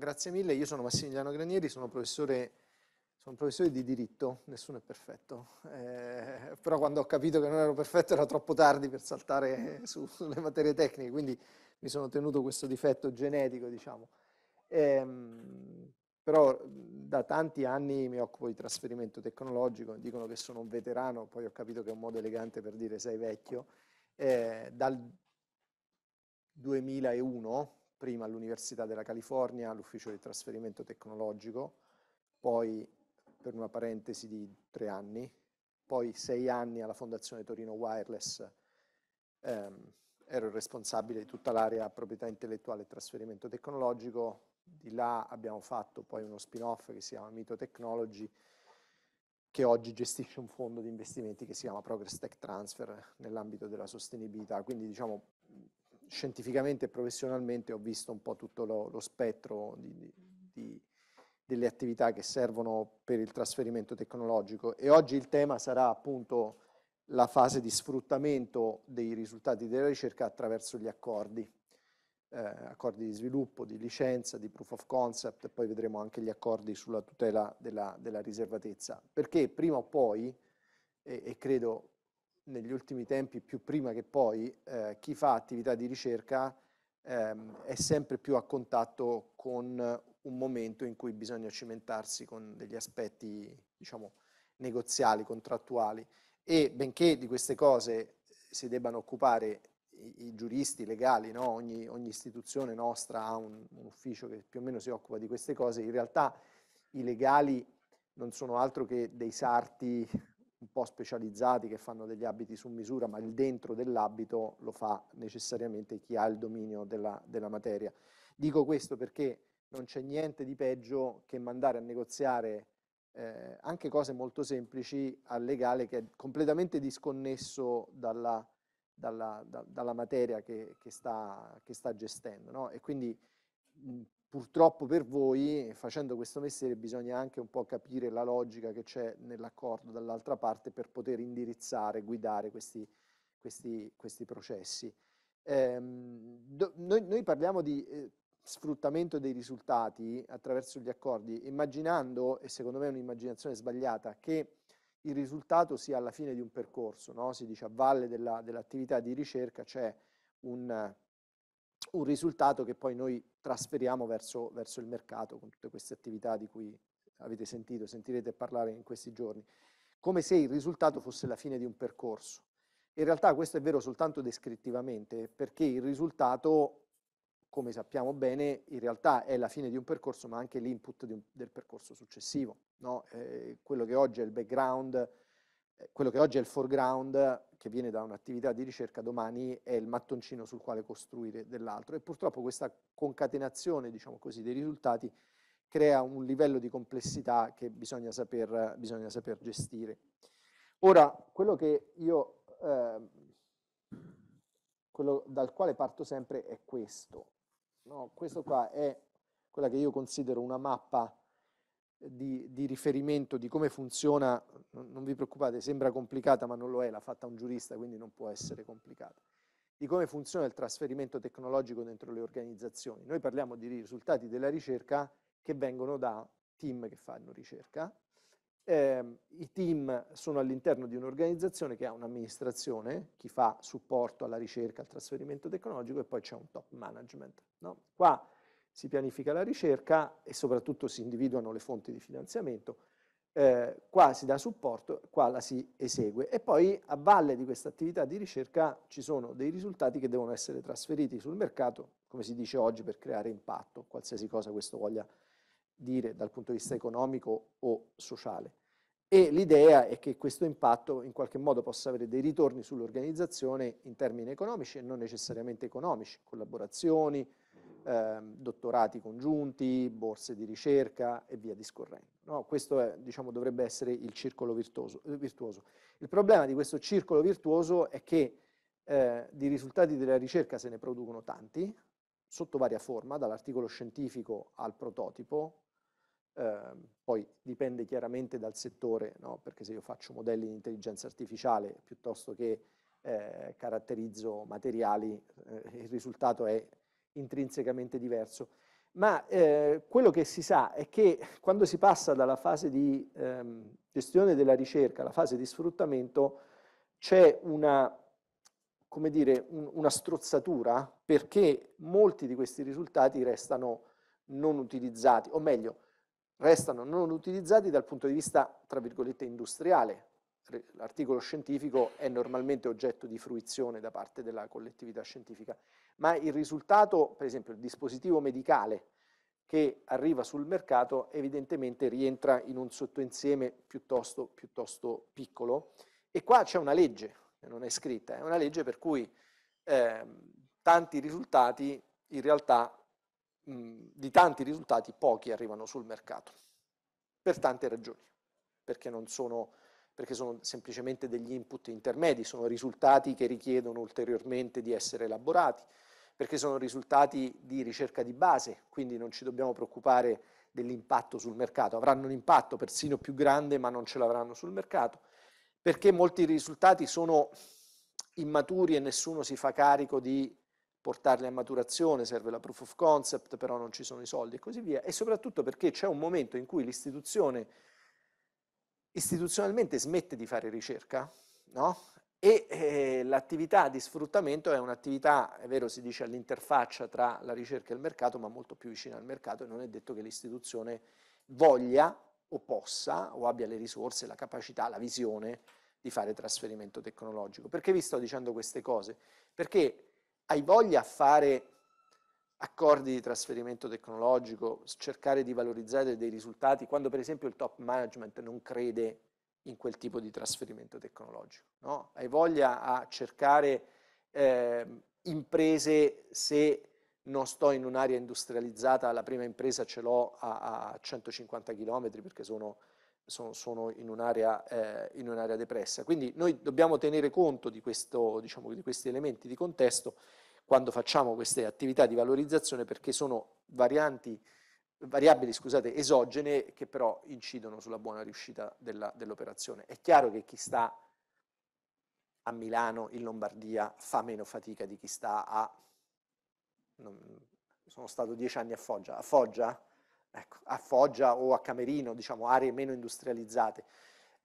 Grazie mille, io sono Massimiliano Granieri, sono professore, sono professore di diritto, nessuno è perfetto, eh, però quando ho capito che non ero perfetto era troppo tardi per saltare su, sulle materie tecniche, quindi mi sono tenuto questo difetto genetico, diciamo. Eh, però da tanti anni mi occupo di trasferimento tecnologico, dicono che sono un veterano, poi ho capito che è un modo elegante per dire sei vecchio. Eh, dal 2001 prima all'Università della California, all'ufficio di trasferimento tecnologico, poi per una parentesi di tre anni, poi sei anni alla Fondazione Torino Wireless, ehm, ero il responsabile di tutta l'area proprietà intellettuale e trasferimento tecnologico, di là abbiamo fatto poi uno spin-off che si chiama Mito Technology, che oggi gestisce un fondo di investimenti che si chiama Progress Tech Transfer nell'ambito della sostenibilità, quindi diciamo scientificamente e professionalmente ho visto un po' tutto lo, lo spettro di, di, delle attività che servono per il trasferimento tecnologico. E oggi il tema sarà appunto la fase di sfruttamento dei risultati della ricerca attraverso gli accordi, eh, accordi di sviluppo, di licenza, di proof of concept poi vedremo anche gli accordi sulla tutela della, della riservatezza, perché prima o poi, e, e credo negli ultimi tempi, più prima che poi, eh, chi fa attività di ricerca ehm, è sempre più a contatto con un momento in cui bisogna cimentarsi con degli aspetti, diciamo, negoziali, contrattuali e benché di queste cose si debbano occupare i, i giuristi legali, no? ogni, ogni, istituzione nostra ha un, un ufficio che più o meno si occupa di queste cose, in realtà i legali non sono altro che dei sarti un po' specializzati che fanno degli abiti su misura, ma il dentro dell'abito lo fa necessariamente chi ha il dominio della, della materia. Dico questo perché non c'è niente di peggio che mandare a negoziare eh, anche cose molto semplici al legale che è completamente disconnesso dalla, dalla, da, dalla materia che, che, sta, che, sta, gestendo. No? E quindi mh, purtroppo per voi, facendo questo mestiere, bisogna anche un po' capire la logica che c'è nell'accordo dall'altra parte per poter indirizzare, guidare questi, questi, questi processi. Ehm, do, noi, noi, parliamo di eh, sfruttamento dei risultati attraverso gli accordi, immaginando, e secondo me è un'immaginazione sbagliata, che il risultato sia alla fine di un percorso, no? si dice a valle dell'attività dell di ricerca c'è un un risultato che poi noi trasferiamo verso, verso il mercato con tutte queste attività di cui avete sentito, sentirete parlare in questi giorni, come se il risultato fosse la fine di un percorso. In realtà questo è vero soltanto descrittivamente, perché il risultato, come sappiamo bene, in realtà è la fine di un percorso, ma anche l'input del percorso successivo. No? Eh, quello che oggi è il background, quello che oggi è il foreground, che viene da un'attività di ricerca, domani è il mattoncino sul quale costruire dell'altro. E purtroppo questa concatenazione, diciamo così, dei risultati crea un livello di complessità che bisogna saper, bisogna saper gestire. Ora, quello io, eh, quello dal quale parto sempre è questo. No? Questo qua è quella che io considero una mappa di, di, riferimento di come funziona, non, non vi preoccupate, sembra complicata ma non lo è, l'ha fatta un giurista quindi non può essere complicata, di come funziona il trasferimento tecnologico dentro le organizzazioni. Noi parliamo di risultati della ricerca che vengono da team che fanno ricerca, eh, i team sono all'interno di un'organizzazione che ha un'amministrazione, chi fa supporto alla ricerca, al trasferimento tecnologico e poi c'è un top management. No? Qua si pianifica la ricerca e soprattutto si individuano le fonti di finanziamento, eh, qua si dà supporto, qua la si esegue e poi a valle di questa attività di ricerca ci sono dei risultati che devono essere trasferiti sul mercato, come si dice oggi, per creare impatto, qualsiasi cosa questo voglia dire dal punto di vista economico o sociale. E l'idea è che questo impatto in qualche modo possa avere dei ritorni sull'organizzazione in termini economici e non necessariamente economici, collaborazioni, eh, dottorati congiunti, borse di ricerca e via discorrendo. No, questo è, diciamo, dovrebbe essere il circolo virtuoso, eh, virtuoso. Il problema di questo circolo virtuoso è che eh, di risultati della ricerca se ne producono tanti, sotto varia forma, dall'articolo scientifico al prototipo, eh, poi dipende chiaramente dal settore, no? perché se io faccio modelli di intelligenza artificiale piuttosto che eh, caratterizzo materiali, eh, il risultato è intrinsecamente diverso. ma eh, quello che si sa è che quando si passa dalla fase di ehm, gestione della ricerca alla fase di sfruttamento c'è una, dire, un, una strozzatura perché molti di questi risultati restano non utilizzati, o meglio, restano non utilizzati dal punto di vista, tra virgolette, industriale. L'articolo scientifico è normalmente oggetto di fruizione da parte della collettività scientifica, ma il risultato, per esempio il dispositivo medicale che arriva sul mercato, evidentemente rientra in un sottoinsieme piuttosto, piuttosto piccolo. E qua c'è una legge, non è scritta, è una legge per cui eh, tanti risultati in realtà di tanti risultati pochi arrivano sul mercato, per tante ragioni, perché, non sono, perché sono semplicemente degli input intermedi, sono risultati che richiedono ulteriormente di essere elaborati, perché sono risultati di ricerca di base, quindi non ci dobbiamo preoccupare dell'impatto sul mercato, avranno un impatto persino più grande ma non ce l'avranno sul mercato, perché molti risultati sono immaturi e nessuno si fa carico di portarli a maturazione, serve la proof of concept, però non ci sono i soldi e così via, e soprattutto perché c'è un momento in cui l'istituzione istituzionalmente smette di fare ricerca, no? e eh, l'attività di sfruttamento è un'attività, è vero si dice all'interfaccia tra la ricerca e il mercato, ma molto più vicina al mercato e non è detto che l'istituzione voglia o possa o abbia le risorse, la capacità, la visione di fare trasferimento tecnologico. Perché vi sto dicendo queste cose? Perché hai voglia a fare accordi di trasferimento tecnologico, cercare di valorizzare dei risultati, quando per esempio il top management non crede in quel tipo di trasferimento tecnologico. No? Hai voglia a cercare eh, imprese se non sto in un'area industrializzata, la prima impresa ce l'ho a, a, 150 km perché sono, sono, sono in un'area eh, un depressa. Quindi noi dobbiamo tenere conto di, questo, diciamo, di questi elementi di contesto quando facciamo queste attività di valorizzazione perché sono varianti, variabili scusate, esogene che però incidono sulla buona riuscita dell'operazione. È chiaro che chi sta a Milano, in Lombardia, fa meno fatica di chi sta a... Non, sono stato dieci anni a Foggia. A Foggia? Ecco, a Foggia o a Camerino, diciamo aree meno industrializzate.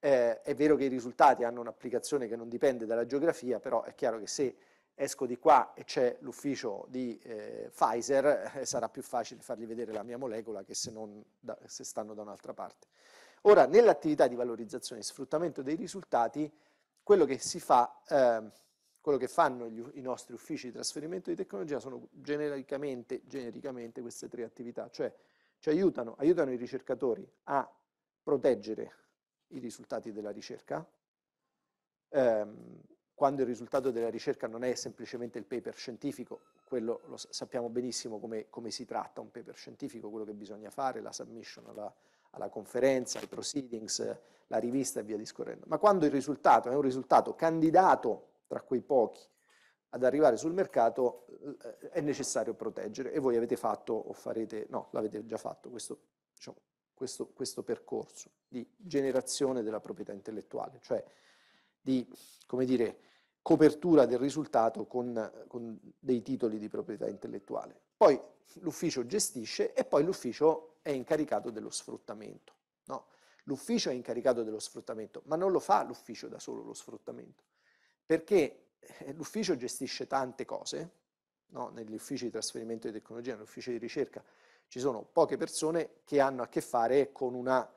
Eh, è vero che i risultati hanno un'applicazione che non dipende dalla geografia, però è chiaro che se esco di qua e c'è l'ufficio di eh, Pfizer, eh, sarà più facile fargli vedere la mia molecola che se, da, se stanno da un'altra parte. Ora, nell'attività di valorizzazione e sfruttamento dei risultati, quello che fa, eh, quello che fanno gli, i nostri uffici di trasferimento di tecnologia sono genericamente, genericamente queste tre attività, cioè ci aiutano, aiutano i ricercatori a proteggere i risultati della ricerca, ehm, quando il risultato della ricerca non è semplicemente il paper scientifico, quello lo sappiamo benissimo come, come si tratta un paper scientifico, quello che bisogna fare, la submission alla, alla conferenza, i proceedings, la rivista e via discorrendo. Ma quando il risultato è un risultato candidato tra quei pochi ad arrivare sul mercato, eh, è necessario proteggere e voi avete fatto o farete, no, l'avete già fatto questo, diciamo, questo, questo percorso di generazione della proprietà intellettuale, cioè di, dire, copertura del risultato con, con dei titoli di proprietà intellettuale. Poi l'ufficio gestisce e poi l'ufficio è incaricato dello sfruttamento. No? L'ufficio è incaricato dello sfruttamento, ma non lo fa l'ufficio da solo lo sfruttamento, perché eh, l'ufficio gestisce tante cose, no? negli uffici di trasferimento di tecnologia, negli uffici di ricerca, ci sono poche persone che hanno a che fare con una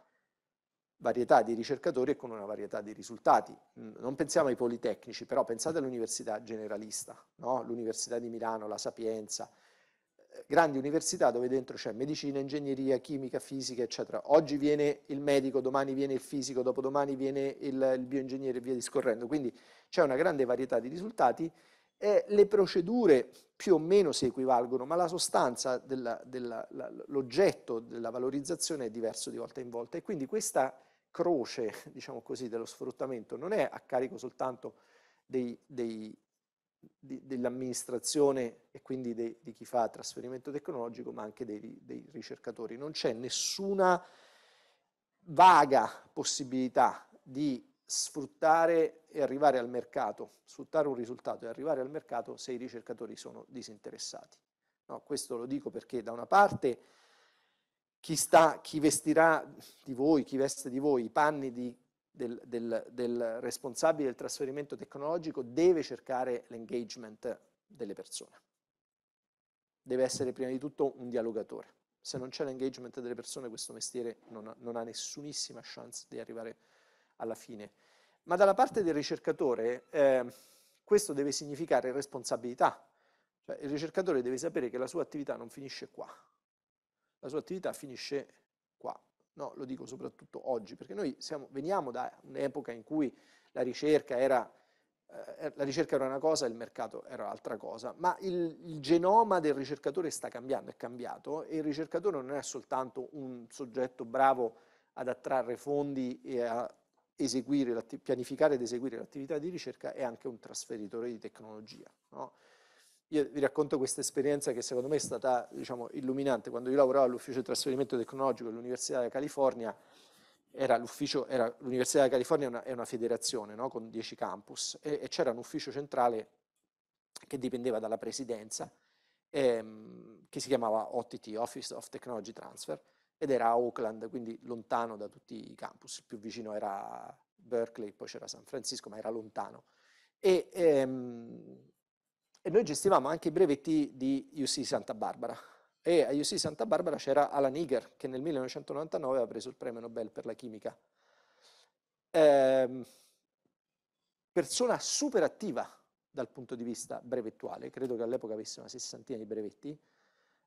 varietà di ricercatori e con una varietà di risultati. Mm, non pensiamo ai politecnici, però pensate all'università generalista, no? l'Università di Milano, la Sapienza, eh, grandi università dove dentro c'è medicina, ingegneria, chimica, fisica, eccetera. Oggi viene il medico, domani viene il fisico, dopodomani viene il, il bioingegnere e via discorrendo. Quindi c'è una grande varietà di risultati e le procedure più o meno si equivalgono, ma la sostanza, l'oggetto della valorizzazione è diverso di volta in volta e quindi questa croce, diciamo così, dello sfruttamento non è a carico soltanto dell'amministrazione e quindi dei, di chi fa trasferimento tecnologico, ma anche dei, dei ricercatori. Non c'è nessuna vaga possibilità di sfruttare e arrivare al mercato, sfruttare un risultato e arrivare al mercato se i ricercatori sono disinteressati. No, questo lo dico perché da una parte chi, sta, chi vestirà di voi, chi veste di voi i panni di, del, del, del responsabile del trasferimento tecnologico deve cercare l'engagement delle persone. Deve essere prima di tutto un dialogatore. Se non c'è l'engagement delle persone questo mestiere non ha, non ha nessunissima chance di arrivare alla fine. Ma dalla parte del ricercatore eh, questo deve significare responsabilità. Cioè, il ricercatore deve sapere che la sua attività non finisce qua, la sua attività finisce qua. No, lo dico soprattutto oggi, perché noi siamo, veniamo da un'epoca in cui la ricerca era eh, la ricerca era una cosa il mercato era un'altra cosa, ma il, il, genoma del ricercatore sta cambiando, è cambiato e il ricercatore non è soltanto un soggetto bravo ad attrarre fondi e a eseguire, pianificare ed eseguire l'attività di ricerca, è anche un trasferitore di tecnologia. No? Io vi racconto questa esperienza che secondo me è stata diciamo, illuminante. Quando io lavoravo all'ufficio di trasferimento tecnologico dell'Università della California, l'Università della California è una, è una federazione no? con 10 campus e, e c'era un ufficio centrale che dipendeva dalla presidenza ehm, che si chiamava OTT, Office of Technology Transfer, ed era a Oakland, quindi lontano da tutti i campus. Il più vicino era Berkeley, poi c'era San Francisco, ma era lontano. E, ehm, e noi gestivamo anche i brevetti di UC Santa Barbara. E a UC Santa Barbara c'era Alan Eager, che nel 1999 aveva preso il premio Nobel per la chimica. Eh, persona super attiva dal punto di vista brevettuale, credo che all'epoca avesse una sessantina di brevetti,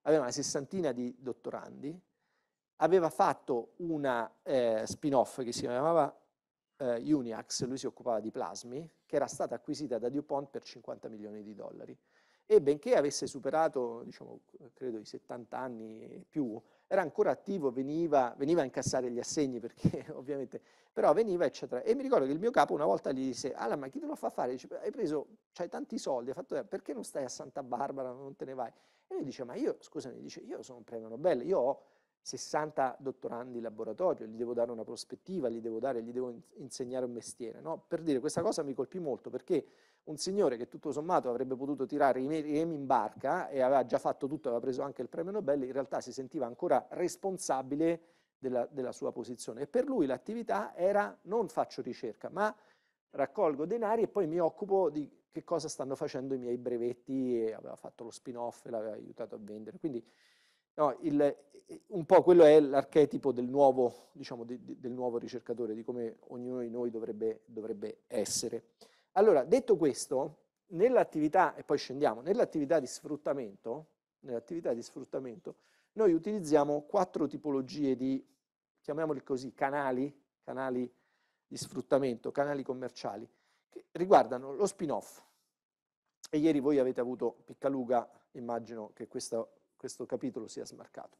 aveva una sessantina di dottorandi, aveva fatto una eh, spin-off che si chiamava eh, Uniax, lui si occupava di plasmi, che era stata acquisita da DuPont per 50 milioni di dollari. E benché avesse superato, diciamo, credo i 70 anni e più, era ancora attivo, veniva, veniva a incassare gli assegni perché ovviamente, però veniva eccetera. E mi ricordo che il mio capo una volta gli disse, Alan ma chi te lo fa fare? Dice, hai preso, hai tanti soldi, hai fatto, perché non stai a Santa Barbara, non te ne vai? E lui dice, ma io, scusami, dice, io sono un premio Nobel, io ho 60 dottorandi in laboratorio, gli devo dare una prospettiva, gli devo, dare, gli devo insegnare un mestiere. No? Per dire, questa cosa mi colpì molto perché un signore che tutto sommato avrebbe potuto tirare i remi in barca e aveva già fatto tutto, aveva preso anche il premio Nobel, in realtà si sentiva ancora responsabile della, della sua posizione. E per lui l'attività era non faccio ricerca, ma raccolgo denari e poi mi occupo di che cosa stanno facendo i miei brevetti e aveva fatto lo spin-off e l'aveva aiutato a vendere. Quindi No, il, un po' quello è l'archetipo del nuovo, diciamo, di, di, del nuovo ricercatore, di come ognuno di noi dovrebbe, dovrebbe essere. Allora, detto questo, nell'attività, e poi scendiamo, nell'attività di nell'attività di sfruttamento, noi utilizziamo quattro tipologie di, chiamiamoli così, canali, canali di sfruttamento, canali commerciali, che riguardano lo spin-off. E ieri voi avete avuto Piccaluga, immagino che questa questo capitolo sia smarcato.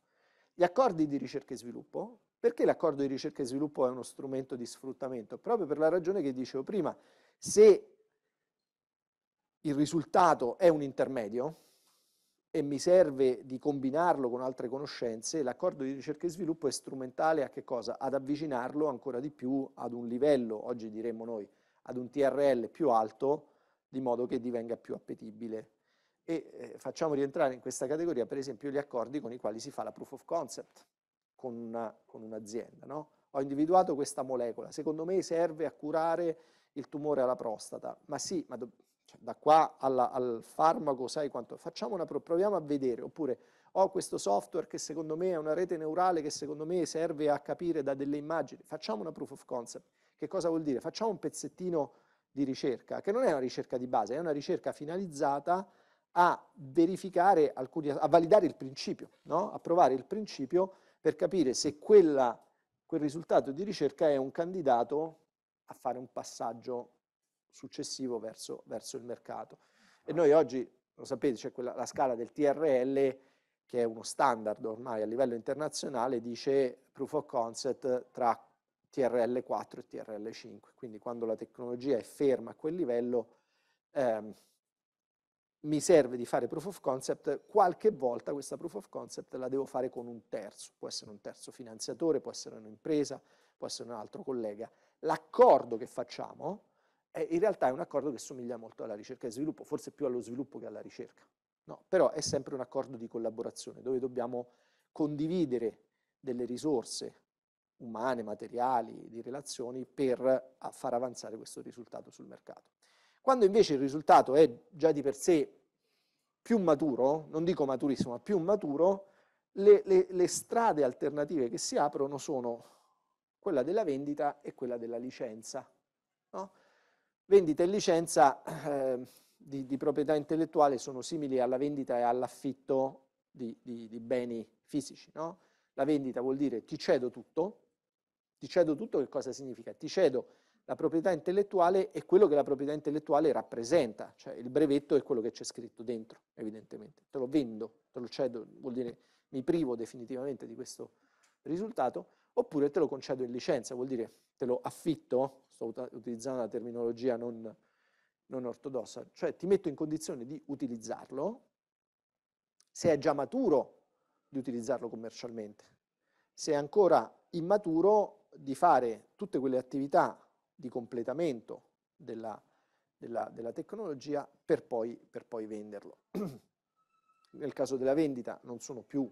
Gli accordi di ricerca e sviluppo, perché l'accordo di ricerca e sviluppo è uno strumento di sfruttamento? Proprio per la ragione che dicevo prima, se il risultato è un intermedio e mi serve di combinarlo con altre conoscenze, l'accordo di ricerca e sviluppo è strumentale a che cosa? Ad avvicinarlo ancora di più ad un livello, oggi diremmo noi, ad un TRL più alto, di modo che divenga più appetibile e eh, facciamo rientrare in questa categoria per esempio gli accordi con i quali si fa la proof of concept con, una, con un'azienda. No? Ho individuato questa molecola, secondo me serve a curare il tumore alla prostata, ma sì, ma cioè, da qua alla, al farmaco sai quanto, facciamo una proviamo a vedere, oppure ho questo software che secondo me è una rete neurale che secondo me serve a capire da delle immagini, facciamo una proof of concept. Che cosa vuol dire? Facciamo un pezzettino di ricerca, che non è una ricerca di base, è una ricerca finalizzata a verificare, alcuni, a validare il principio, no? a provare il principio per capire se quella, quel risultato di ricerca è un candidato a fare un passaggio successivo verso, verso il mercato. E noi oggi, lo sapete, c'è quella, la scala del TRL, che è uno standard ormai a livello internazionale, dice proof of concept tra TRL 4 e TRL 5. Quindi quando la tecnologia è ferma a quel livello, ehm, mi serve di fare proof of concept, qualche volta questa proof of concept la devo fare con un terzo, può essere un terzo finanziatore, può essere un'impresa, può essere un altro collega. L'accordo che facciamo è, in realtà è un accordo che somiglia molto alla ricerca e sviluppo, forse più allo sviluppo che alla ricerca. No, però è sempre un accordo di collaborazione dove dobbiamo condividere delle risorse umane, materiali, di relazioni per far avanzare questo risultato sul mercato. Quando invece il risultato è già di per sé più maturo, non dico maturissimo, ma più maturo, le, le, le strade alternative che si aprono sono quella della vendita e quella della licenza. No? Vendita e licenza eh, di, di, proprietà intellettuale sono simili alla vendita e all'affitto di, di, di, beni fisici. No? La vendita vuol dire ti cedo tutto, ti cedo tutto che cosa significa? Ti cedo la proprietà intellettuale e quello che la proprietà intellettuale rappresenta, cioè il brevetto è quello che c'è scritto dentro, evidentemente. Te lo vendo, te lo cedo, vuol dire mi privo definitivamente di questo risultato, oppure te lo concedo in licenza, vuol dire te lo affitto, sto utilizzando una terminologia non, non ortodossa, cioè ti metto in condizione di utilizzarlo, se è già maturo di utilizzarlo commercialmente, se è ancora immaturo di fare tutte quelle attività di completamento della, della, della tecnologia per poi, per poi venderlo. Nel caso della vendita non sono più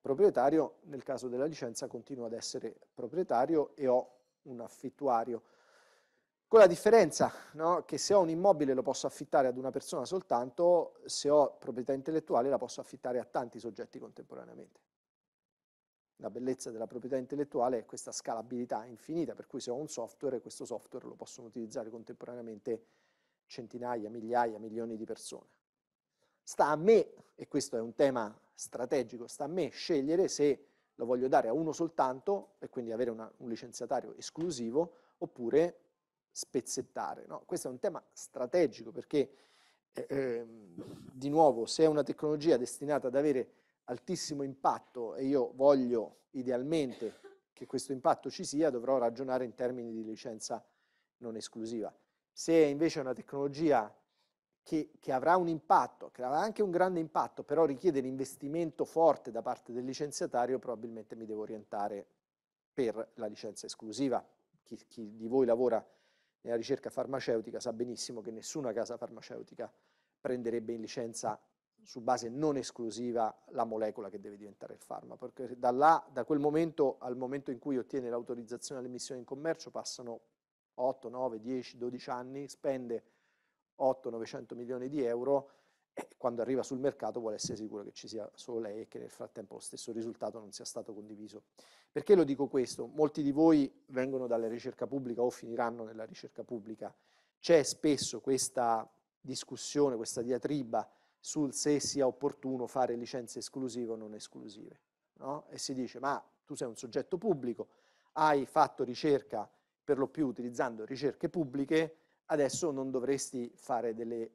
proprietario, nel caso della licenza continuo ad essere proprietario e ho un affittuario. Con la differenza no, che se ho un immobile lo posso affittare ad una persona soltanto, se ho proprietà intellettuale la posso affittare a tanti soggetti contemporaneamente. La bellezza della proprietà intellettuale è questa scalabilità infinita, per cui se ho un software, questo software lo possono utilizzare contemporaneamente centinaia, migliaia, milioni di persone. Sta a me, e questo è un tema strategico, sta a me scegliere se lo voglio dare a uno soltanto e quindi avere una, un licenziatario esclusivo oppure spezzettare. No? Questo è un tema strategico perché, eh, ehm, di nuovo, se è una tecnologia destinata ad avere altissimo impatto e io voglio idealmente che questo impatto ci sia, dovrò ragionare in termini di licenza non esclusiva. Se invece è una tecnologia che, che, avrà un impatto, che avrà anche un grande impatto, però richiede un investimento forte da parte del licenziatario, probabilmente mi devo orientare per la licenza esclusiva. Chi, chi di voi lavora nella ricerca farmaceutica sa benissimo che nessuna casa farmaceutica prenderebbe in licenza su base non esclusiva la molecola che deve diventare il farmaco, perché da, là, da quel momento al momento in cui ottiene l'autorizzazione all'emissione in commercio passano 8, 9, 10, 12 anni, spende 8-900 milioni di euro e quando arriva sul mercato vuole essere sicuro che ci sia solo lei e che nel frattempo lo stesso risultato non sia stato condiviso. Perché lo dico questo? Molti di voi vengono dalla ricerca pubblica o finiranno nella ricerca pubblica. C'è spesso questa discussione, questa diatriba sul se sia opportuno fare licenze esclusive o non esclusive. No? E si dice, ma tu sei un soggetto pubblico, hai fatto ricerca per lo più utilizzando ricerche pubbliche, adesso non dovresti fare delle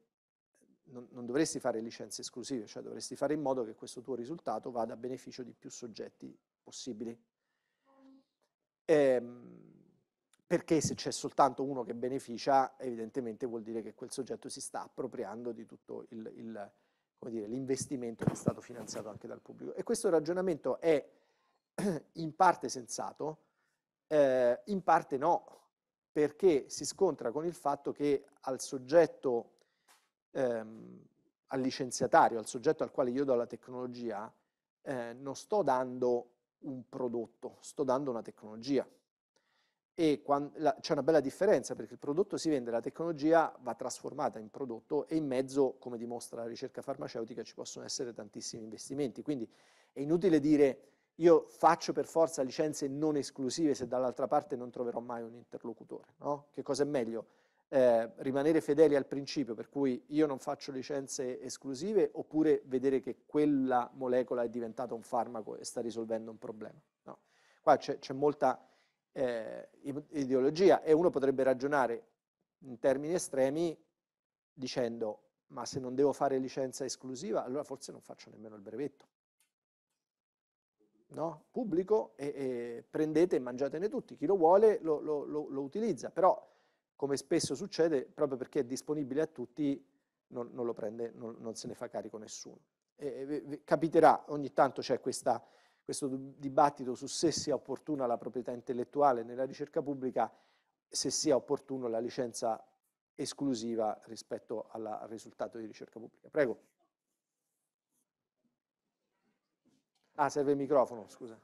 non, non, dovresti fare licenze esclusive, cioè dovresti fare in modo che questo tuo risultato vada a beneficio di più soggetti possibili. Ehm, perché se c'è soltanto uno che beneficia, evidentemente vuol dire che quel soggetto si sta appropriando di tutto l'investimento che è stato finanziato anche dal pubblico. E questo ragionamento è in parte sensato, eh, in parte no, perché si scontra con il fatto che al soggetto, ehm, al licenziatario, al soggetto al quale io do la tecnologia, eh, non sto dando un prodotto, sto dando una tecnologia e c'è una bella differenza perché il prodotto si vende, la tecnologia va trasformata in prodotto e in mezzo, come dimostra la ricerca farmaceutica, ci possono essere tantissimi investimenti. Quindi è inutile dire io faccio per forza licenze non esclusive se dall'altra parte non troverò mai un interlocutore. No? Che cosa è meglio? Eh, rimanere fedeli al principio per cui io non faccio licenze esclusive oppure vedere che quella molecola è diventata un farmaco e sta risolvendo un problema. No? Qua c'è molta eh, ideologia e uno potrebbe ragionare in termini estremi dicendo ma se non devo fare licenza esclusiva allora forse non faccio nemmeno il brevetto. No? Pubblico e, e, prendete e mangiatene tutti, chi lo vuole lo, lo, lo, lo, utilizza, però come spesso succede proprio perché è disponibile a tutti non, non lo prende, non, non, se ne fa carico nessuno. E, capiterà, ogni tanto c'è questa questo dibattito su se sia opportuna la proprietà intellettuale nella ricerca pubblica, se sia opportuna la licenza esclusiva rispetto alla, al risultato di ricerca pubblica. Prego. Ah, serve il microfono, scusa.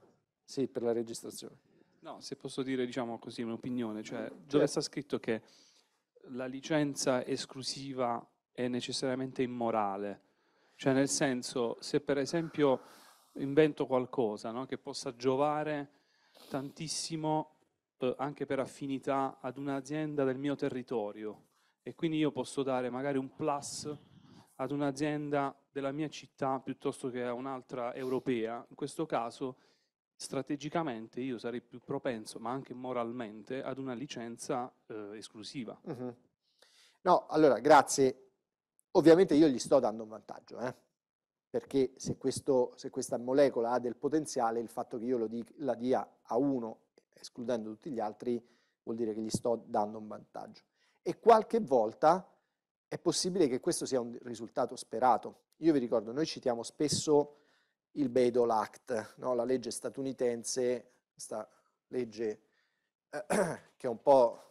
Sì, per la registrazione. No, se posso dire, diciamo così, un'opinione, cioè dove Certo. sta scritto che la licenza esclusiva è necessariamente immorale, cioè nel senso, se per esempio invento qualcosa no, che possa giovare tantissimo eh, anche per affinità ad un'azienda del mio territorio e quindi io posso dare magari un plus ad un'azienda della mia città piuttosto che a un'altra europea, in questo caso strategicamente io sarei più propenso, ma anche moralmente, ad una licenza eh, esclusiva. Mhm. No, allora, grazie. Ovviamente io gli sto dando un vantaggio, eh, perché se, questo- se questa molecola ha del potenziale, il fatto che io di- la dia a uno, escludendo tutti gli altri, vuol dire che gli sto dando un vantaggio. E qualche volta è possibile che questo sia un risultato sperato. Io vi ricordo, noi citiamo spesso il Bayh-Dole Act, no? la legge statunitense, questa legge eh, che è un po'...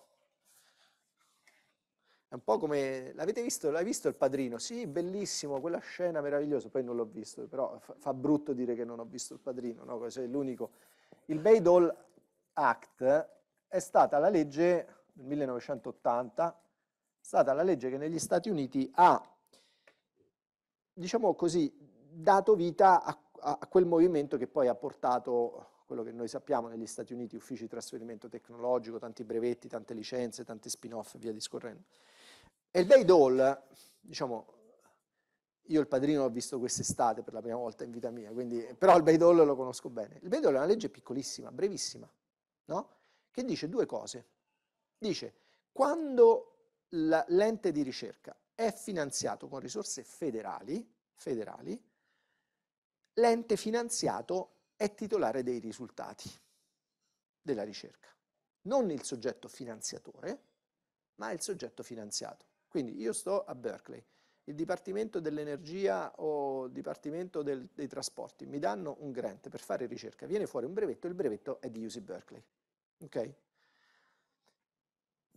È un po' come... L'avete visto? L'hai visto il padrino? Sì, bellissimo, quella scena meravigliosa. Poi non l'ho visto, però fa, brutto dire che non ho visto il padrino, no? Questo è l'unico. Il Bayh-Dole Act è stata la legge del 1980, è stata la legge che negli Stati Uniti ha, diciamo così, dato vita a- a quel movimento che poi ha portato quello che noi sappiamo negli Stati Uniti, uffici di trasferimento tecnologico, tanti brevetti, tante licenze, tanti spin-off e via discorrendo. E il Bayh-Dole, diciamo, io il padrino l'ho visto quest'estate per la prima volta in vita mia, quindi, però il Bayh-Dole lo conosco bene. Il Bayh-Dole è una legge piccolissima, brevissima, no? Che dice due cose. Dice, quando l'ente di ricerca è finanziato con risorse federali, federali, l'ente finanziato è titolare dei risultati della ricerca. Non il soggetto finanziatore, ma il soggetto finanziato. Quindi io sto a Berkeley, il Dipartimento dell'Energia o il Dipartimento del- dei Trasporti mi danno un grant per fare ricerca, viene fuori un brevetto, il brevetto è di UC Berkeley. Ok?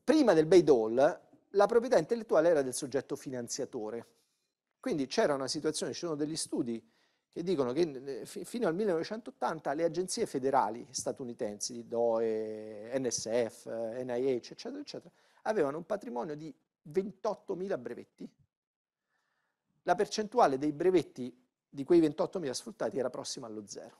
Prima del Bayh-Dole la proprietà intellettuale era del soggetto finanziatore. Quindi c'era una situazione, ci sono degli studi che dicono che eh, fi- fino al 1980 le agenzie federali statunitensi, DOE, NSF, NIH, eccetera, eccetera, avevano un patrimonio di 28.000 brevetti. La percentuale dei brevetti di quei 28.000 sfruttati era prossima allo zero.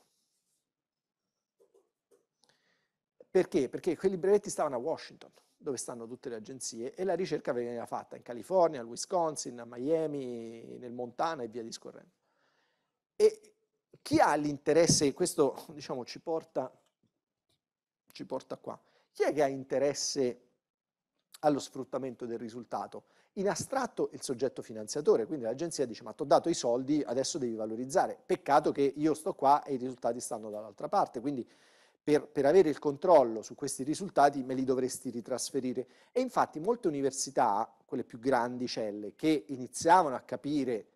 Perché? Perché quelli brevetti stavano a Washington, dove stanno tutte le agenzie, e la ricerca veniva fatta in California, al Wisconsin, a Miami, nel Montana e via discorrendo. E chi ha l'interesse, questo diciamo ci porta, ci porta qua, chi è che ha interesse allo sfruttamento del risultato? In astratto il soggetto finanziatore, quindi l'agenzia dice ma ti ho dato i soldi, adesso devi valorizzare. Peccato che io sto qua e i risultati stanno dall'altra parte, quindi per, per avere il controllo su questi risultati me li dovresti ritrasferire. E infatti molte università, quelle più grandicelle, che iniziavano a capire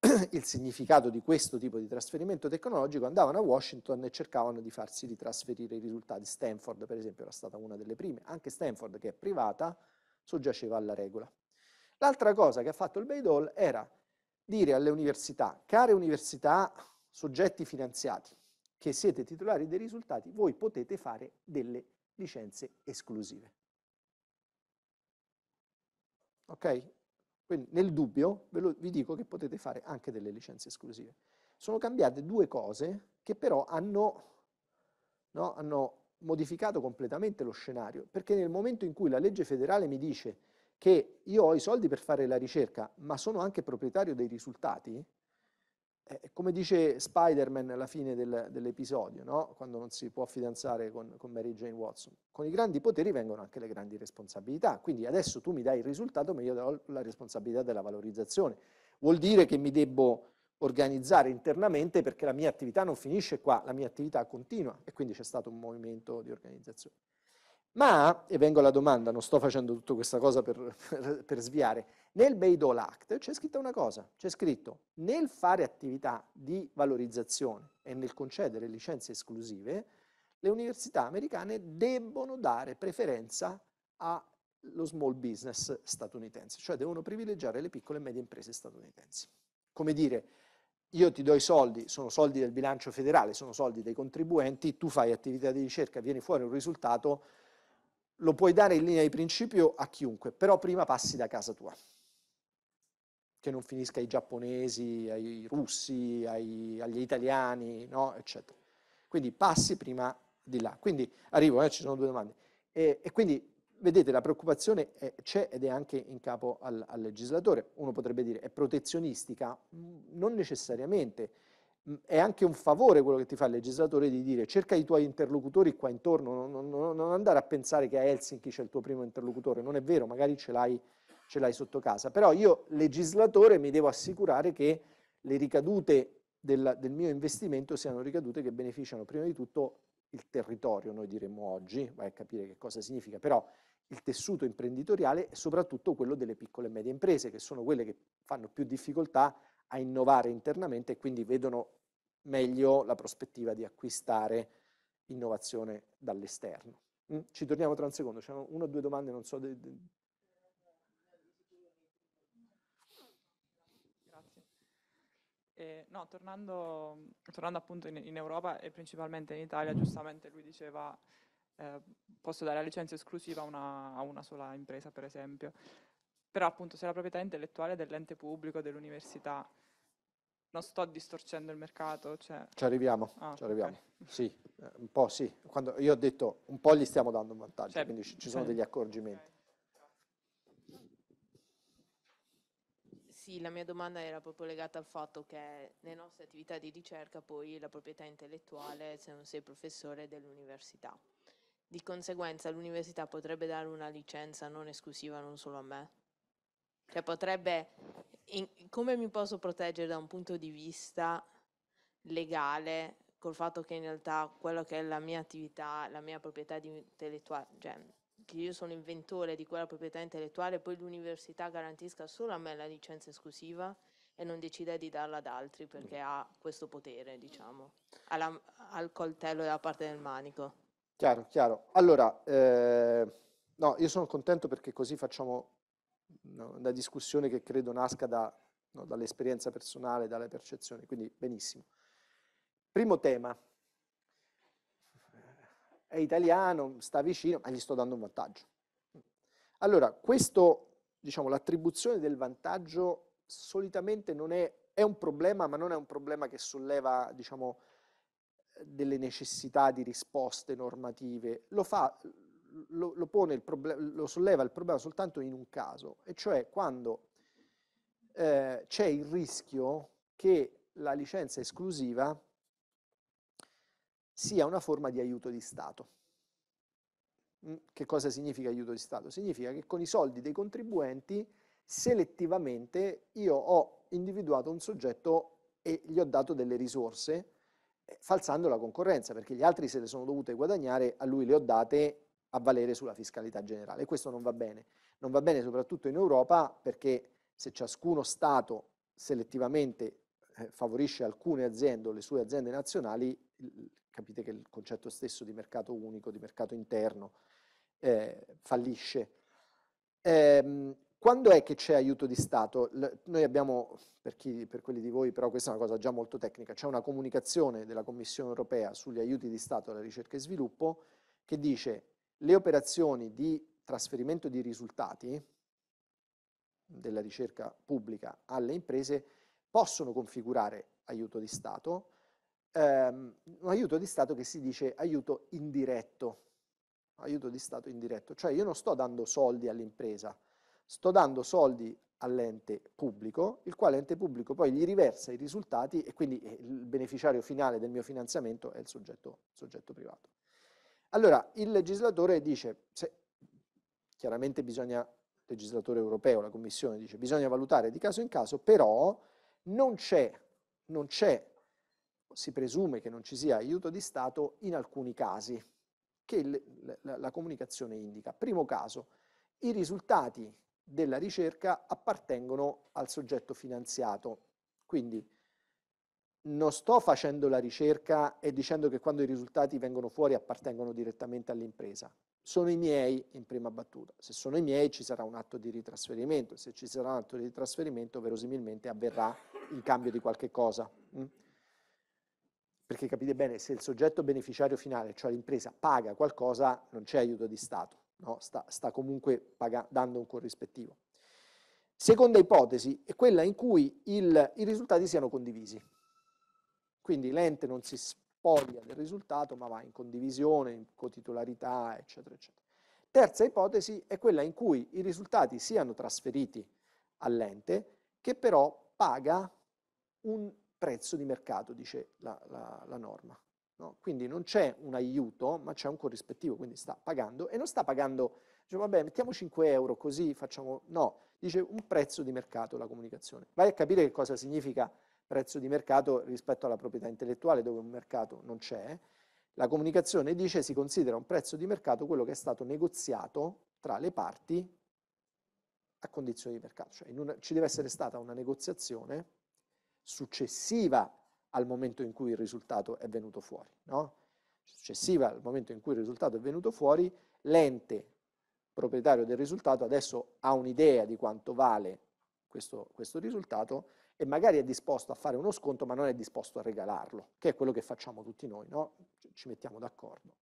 il significato di questo tipo di trasferimento tecnologico, andavano a Washington e cercavano di farsi ritrasferire i risultati. Stanford, per esempio, era stata una delle prime. Anche Stanford, che è privata, soggiaceva alla regola. L'altra cosa che ha fatto il Bayh-Dole era dire alle università, care università, soggetti finanziati, che siete titolari dei risultati, voi potete fare delle licenze esclusive. Ok? Quindi nel dubbio lo- vi dico che potete fare anche delle licenze esclusive. Sono cambiate due cose che però hanno, no, hanno modificato completamente lo scenario, perché nel momento in cui la legge federale mi dice che io ho i soldi per fare la ricerca, ma sono anche proprietario dei risultati, eh, come dice Spider-Man alla fine del- dell'episodio, no? quando non si può fidanzare con, con Mary Jane Watson, con i grandi poteri vengono anche le grandi responsabilità. Quindi adesso tu mi dai il risultato, ma io do la responsabilità della valorizzazione. Vuol dire che mi debbo organizzare internamente perché la mia attività non finisce qua, la mia attività continua e quindi c'è stato un movimento di organizzazione. Ma, e vengo alla domanda, non sto facendo tutta questa cosa per, per- per sviare, nel Bayh-Dole Act c'è scritta una cosa, c'è scritto nel fare attività di valorizzazione e nel concedere licenze esclusive, le università americane debbono dare preferenza allo small business statunitense, cioè devono privilegiare le piccole e medie imprese statunitensi. Come dire, io ti do i soldi, sono soldi del bilancio federale, sono soldi dei contribuenti, tu fai attività di ricerca, viene fuori un risultato, lo puoi dare in linea di principio a chiunque, però prima passi da casa tua. Che non finisca ai giapponesi, ai russi, ai, agli italiani, no? eccetera. Quindi passi prima di là. Quindi arrivo, eh, ci sono due domande. E, e quindi vedete la preoccupazione c'è ed è anche in capo al, al, legislatore. Uno potrebbe dire è protezionistica? Mm, non necessariamente. Mm, è anche un favore quello che ti fa il legislatore di dire cerca i tuoi interlocutori qua intorno, non, non, non andare a pensare che a Helsinki c'è il tuo primo interlocutore, non è vero, magari ce l'hai, ce l'hai sotto casa, però io legislatore mi devo assicurare che le ricadute del, del mio investimento siano ricadute che beneficiano prima di tutto il territorio, noi diremmo oggi, vai a capire che cosa significa, però il tessuto imprenditoriale e soprattutto quello delle piccole e medie imprese, che sono quelle che fanno più difficoltà a innovare internamente e quindi vedono meglio la prospettiva di acquistare innovazione dall'esterno. Mm? Ci torniamo tra un secondo, c'erano una o due domande, non so... De, de... Grazie. Eh, no, tornando, tornando appunto in, in Europa e principalmente in Italia, giustamente lui diceva eh, posso dare la licenza esclusiva a una, a una, sola impresa, per esempio. Però appunto se la proprietà intellettuale dell'ente pubblico, dell'università, non sto distorcendo il mercato. Cioè... Ci arriviamo, ah, ci arriviamo. Okay. Sì, eh, un po' sì. Quando io ho detto un po' gli stiamo dando un vantaggio, cioè, quindi ci sono degli accorgimenti. Okay. Sì, la mia domanda era proprio legata al fatto che nelle nostre attività di ricerca poi la proprietà intellettuale, se non sei professore dell'università. Di conseguenza l'università potrebbe dare una licenza non esclusiva non solo a me? Cioè potrebbe, in, come mi posso proteggere da un punto di vista legale col fatto che in realtà quello che è la mia attività, la mia proprietà intellettuale, cioè che io sono inventore di quella proprietà intellettuale, poi l'università garantisca solo a me la licenza esclusiva e non decida di darla ad altri perché ha questo potere, diciamo, alla, al coltello della parte del manico. Chiaro, chiaro. Allora, eh, no, io sono contento perché così facciamo no, una discussione che credo nasca da, no, dall'esperienza personale, dalle percezioni, quindi benissimo. Primo tema, è italiano, sta vicino, ma gli sto dando un vantaggio. Allora, questo, diciamo, l'attribuzione del vantaggio solitamente non è, è un problema, ma non è un problema che solleva, diciamo, delle necessità di risposte normative, lo, fa, lo, lo, il lo solleva il problema soltanto in un caso, e cioè quando eh, c'è il rischio che la licenza esclusiva sia una forma di aiuto di Stato. Mm, che cosa significa aiuto di Stato? Significa che con i soldi dei contribuenti selettivamente io ho individuato un soggetto e gli ho dato delle risorse eh, falsando la concorrenza, perché gli altri se le sono dovute guadagnare, a lui le ho date a valere sulla fiscalità generale. Questo non va bene. Non va bene soprattutto in Europa perché se ciascuno Stato selettivamente eh, favorisce alcune aziende o le sue aziende nazionali, capite che il concetto stesso di mercato unico, di mercato interno, eh, fallisce. Eh, quando è che c'è aiuto di Stato? L noi abbiamo per, chi, per quelli di voi, però questa è una cosa già molto tecnica, c'è una comunicazione della Commissione europea sugli aiuti di Stato alla ricerca e sviluppo che dice le operazioni di trasferimento di risultati della ricerca pubblica alle imprese possono configurare aiuto di Stato, ehm, un aiuto di Stato che si dice aiuto indiretto, aiuto di Stato indiretto, cioè io non sto dando soldi all'impresa, sto dando soldi all'ente pubblico, il quale ente pubblico poi gli riversa i risultati e quindi eh, il beneficiario finale del mio finanziamento è il soggetto, soggetto privato. Allora, il legislatore dice, se, chiaramente bisogna, il legislatore europeo, la Commissione dice, bisogna valutare di caso in caso, però non c'è, non c'è, si presume che non ci sia aiuto di Stato in alcuni casi, che la, comunicazione indica. Primo caso, i risultati della ricerca appartengono al soggetto finanziato. Quindi non sto facendo la ricerca e dicendo che quando i risultati vengono fuori appartengono direttamente all'impresa. Sono i miei in prima battuta. Se sono i miei ci sarà un atto di ritrasferimento, se ci sarà un atto di ritrasferimento verosimilmente avverrà in cambio di qualche cosa. Perché capite bene, se il soggetto beneficiario finale, cioè l'impresa, paga qualcosa, non c'è aiuto di Stato, no? sta, sta, comunque paga, dando un corrispettivo. Seconda ipotesi è quella in cui il, i risultati siano condivisi. Quindi l'ente non si spoglia del risultato, ma va in condivisione, in cotitolarità, eccetera, eccetera. Terza ipotesi è quella in cui i risultati siano trasferiti all'ente, che però paga un prezzo di mercato, dice la, la, la norma. No? Quindi non c'è un aiuto, ma c'è un corrispettivo, quindi sta pagando e non sta pagando, dice vabbè mettiamo 5 euro così facciamo, no, dice un prezzo di mercato la comunicazione. Vai a capire che cosa significa prezzo di mercato rispetto alla proprietà intellettuale dove un mercato non c'è. La comunicazione dice si considera un prezzo di mercato quello che è stato negoziato tra le parti a condizioni di mercato, cioè una, ci deve essere stata una negoziazione successiva al momento in cui il risultato è venuto fuori. No? Successiva al momento in cui il risultato è venuto fuori, l'ente proprietario del risultato adesso ha un'idea di quanto vale questo, questo, risultato e magari è disposto a fare uno sconto ma non è disposto a regalarlo, che è quello che facciamo tutti noi, no? ci mettiamo d'accordo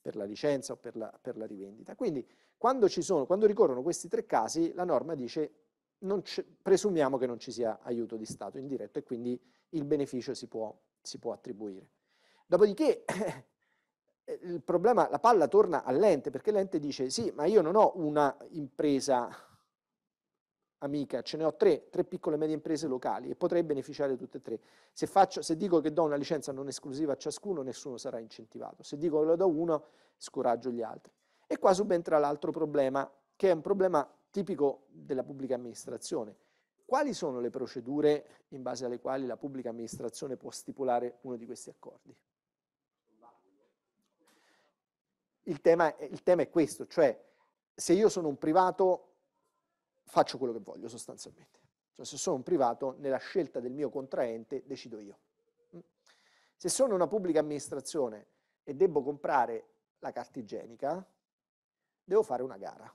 per la licenza o per la, per la rivendita. Quindi quando, sono, quando ricorrono questi tre casi la norma dice presumiamo che non ci sia aiuto di Stato indiretto e quindi il beneficio si può, si può attribuire. Dopodiché il problema, la palla torna all'ente perché l'ente dice sì, ma io non ho una impresa amica, ce ne ho tre, tre piccole e medie imprese locali e potrei beneficiare tutte e tre. Se, faccio, se dico che do una licenza non esclusiva a ciascuno, nessuno sarà incentivato. Se dico che lo do uno, scoraggio gli altri. E qua subentra l'altro problema, che è un problema tipico della pubblica amministrazione. Quali sono le procedure in base alle quali la pubblica amministrazione può stipulare uno di questi accordi? Il tema, il tema è questo, cioè se io sono un privato faccio quello che voglio sostanzialmente. Cioè, se sono un privato, nella scelta del mio contraente decido io. Mm? Se sono una pubblica amministrazione e devo comprare la carta igienica, devo fare una gara.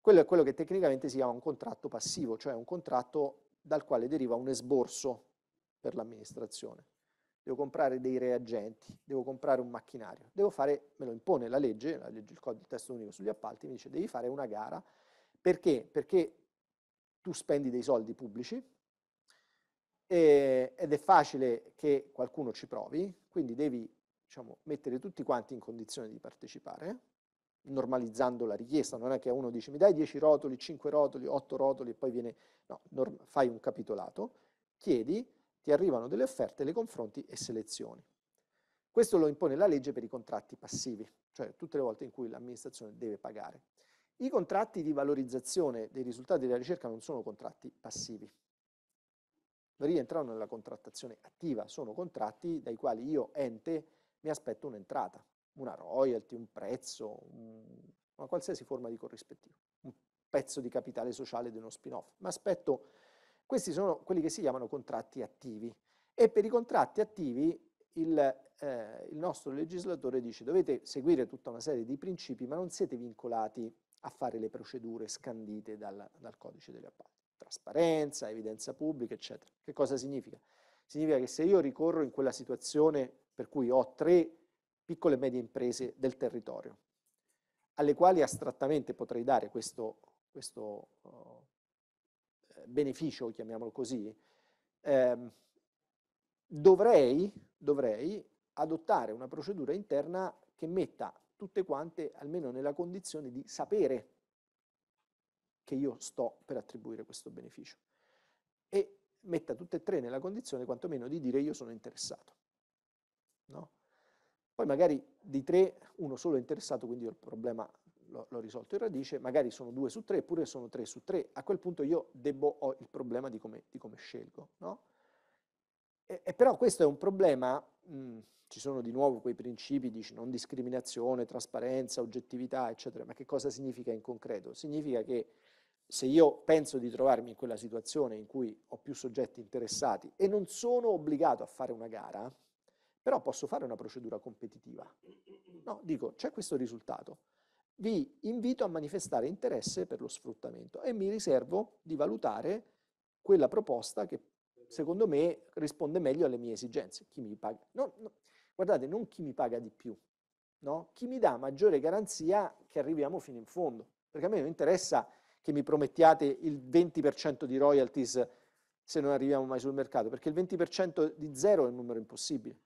Quello è quello che tecnicamente si chiama un contratto passivo, cioè un contratto dal quale deriva un esborso per l'amministrazione. Devo comprare dei reagenti, devo comprare un macchinario, devo fare, me lo impone la legge, la legge il, codice, il testo unico sugli appalti, mi dice devi fare una gara, perché? Perché tu spendi dei soldi pubblici e, ed è facile che qualcuno ci provi, quindi devi diciamo, mettere tutti quanti in condizione di partecipare, normalizzando la richiesta, non è che uno dice mi dai 10 rotoli, 5 rotoli, 8 rotoli e poi viene, no, fai un capitolato, chiedi, ti arrivano delle offerte, le confronti e selezioni. Questo lo impone la legge per i contratti passivi, cioè tutte le volte in cui l'amministrazione deve pagare. I contratti di valorizzazione dei risultati della ricerca non sono contratti passivi, rientrano nella contrattazione attiva, sono contratti dai quali io, ente, mi aspetto un'entrata una royalty, un prezzo, un, una qualsiasi forma di corrispettivo, un pezzo di capitale sociale di uno spin-off. Ma aspetto, questi sono quelli che si chiamano contratti attivi e per i contratti attivi il, eh, il nostro legislatore dice dovete seguire tutta una serie di principi ma non siete vincolati a fare le procedure scandite dal, dal codice degli appalti. Trasparenza, evidenza pubblica, eccetera. Che cosa significa? Significa che se io ricorro in quella situazione per cui ho tre piccole e medie imprese del territorio, alle quali astrattamente potrei dare questo, questo uh, beneficio, chiamiamolo così, eh, dovrei, dovrei adottare una procedura interna che metta tutte quante almeno nella condizione di sapere che io sto per attribuire questo beneficio e metta tutte e tre nella condizione quantomeno di dire io sono interessato. No? Poi magari di tre uno solo è interessato, quindi io il problema l'ho risolto in radice, magari sono due su tre, eppure sono tre su tre. A quel punto io debbo, ho il problema di come, di come scelgo. No? E, e, però questo è un problema, mh, ci sono di nuovo quei principi di non discriminazione, trasparenza, oggettività, eccetera, ma che cosa significa in concreto? Significa che se io penso di trovarmi in quella situazione in cui ho più soggetti interessati e non sono obbligato a fare una gara, però posso fare una procedura competitiva. No, dico, c'è questo risultato. Vi invito a manifestare interesse per lo sfruttamento e mi riservo di valutare quella proposta che secondo me risponde meglio alle mie esigenze. Chi mi paga? No, no, guardate, non chi mi paga di più, no? chi mi dà maggiore garanzia che arriviamo fino in fondo. Perché a me non interessa che mi promettiate il 20% di royalties se non arriviamo mai sul mercato, perché il 20% di zero è un numero impossibile.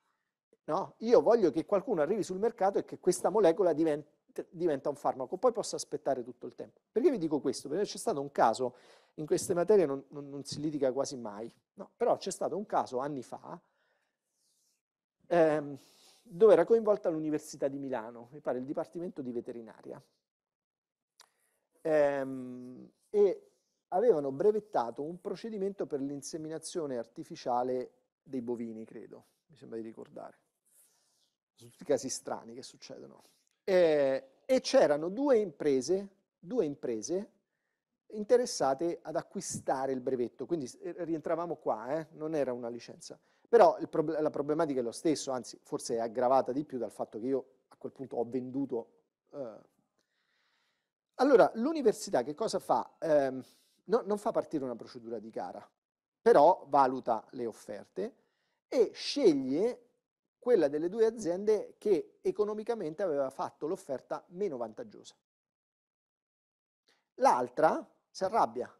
No? Io voglio che qualcuno arrivi sul mercato e che questa molecola diventi, diventa un farmaco, poi possa aspettare tutto il tempo. Perché vi dico questo? Perché c'è stato un caso, in queste materie non, non, non si litiga quasi mai, no? però c'è stato un caso anni fa ehm, dove era coinvolta l'Università di Milano, mi pare il Dipartimento di Veterinaria, ehm, e avevano brevettato un procedimento per l'inseminazione artificiale dei bovini, credo, mi sembra di ricordare. Sono tutti casi strani che succedono. Eh, e c'erano due imprese, due imprese interessate ad acquistare il brevetto, quindi eh, rientravamo qua, eh? non era una licenza. Però prob la problematica è lo stesso, anzi forse è aggravata di più dal fatto che io a quel punto ho venduto eh, allora, l'università che cosa fa? Eh, no, non fa partire una procedura di gara, però valuta le offerte e sceglie quella delle due aziende che economicamente aveva fatto l'offerta meno vantaggiosa. L'altra si arrabbia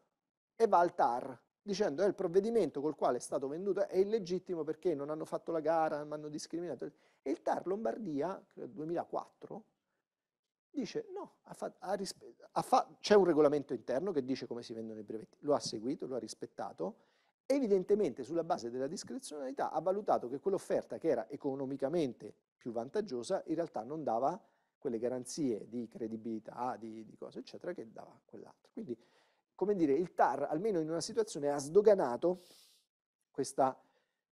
e va al TAR dicendo che il provvedimento col quale è stato venduto è illegittimo perché non hanno fatto la gara, mi hanno discriminato. E il TAR Lombardia, nel 2004, dice no, c'è un regolamento interno che dice come si vendono i brevetti, lo ha seguito, lo ha rispettato, evidentemente sulla base della discrezionalità ha valutato che quell'offerta che era economicamente più vantaggiosa in realtà non dava quelle garanzie di credibilità, di, di cose eccetera che dava quell'altro. Quindi come dire, il TAR almeno in una situazione ha sdoganato questa,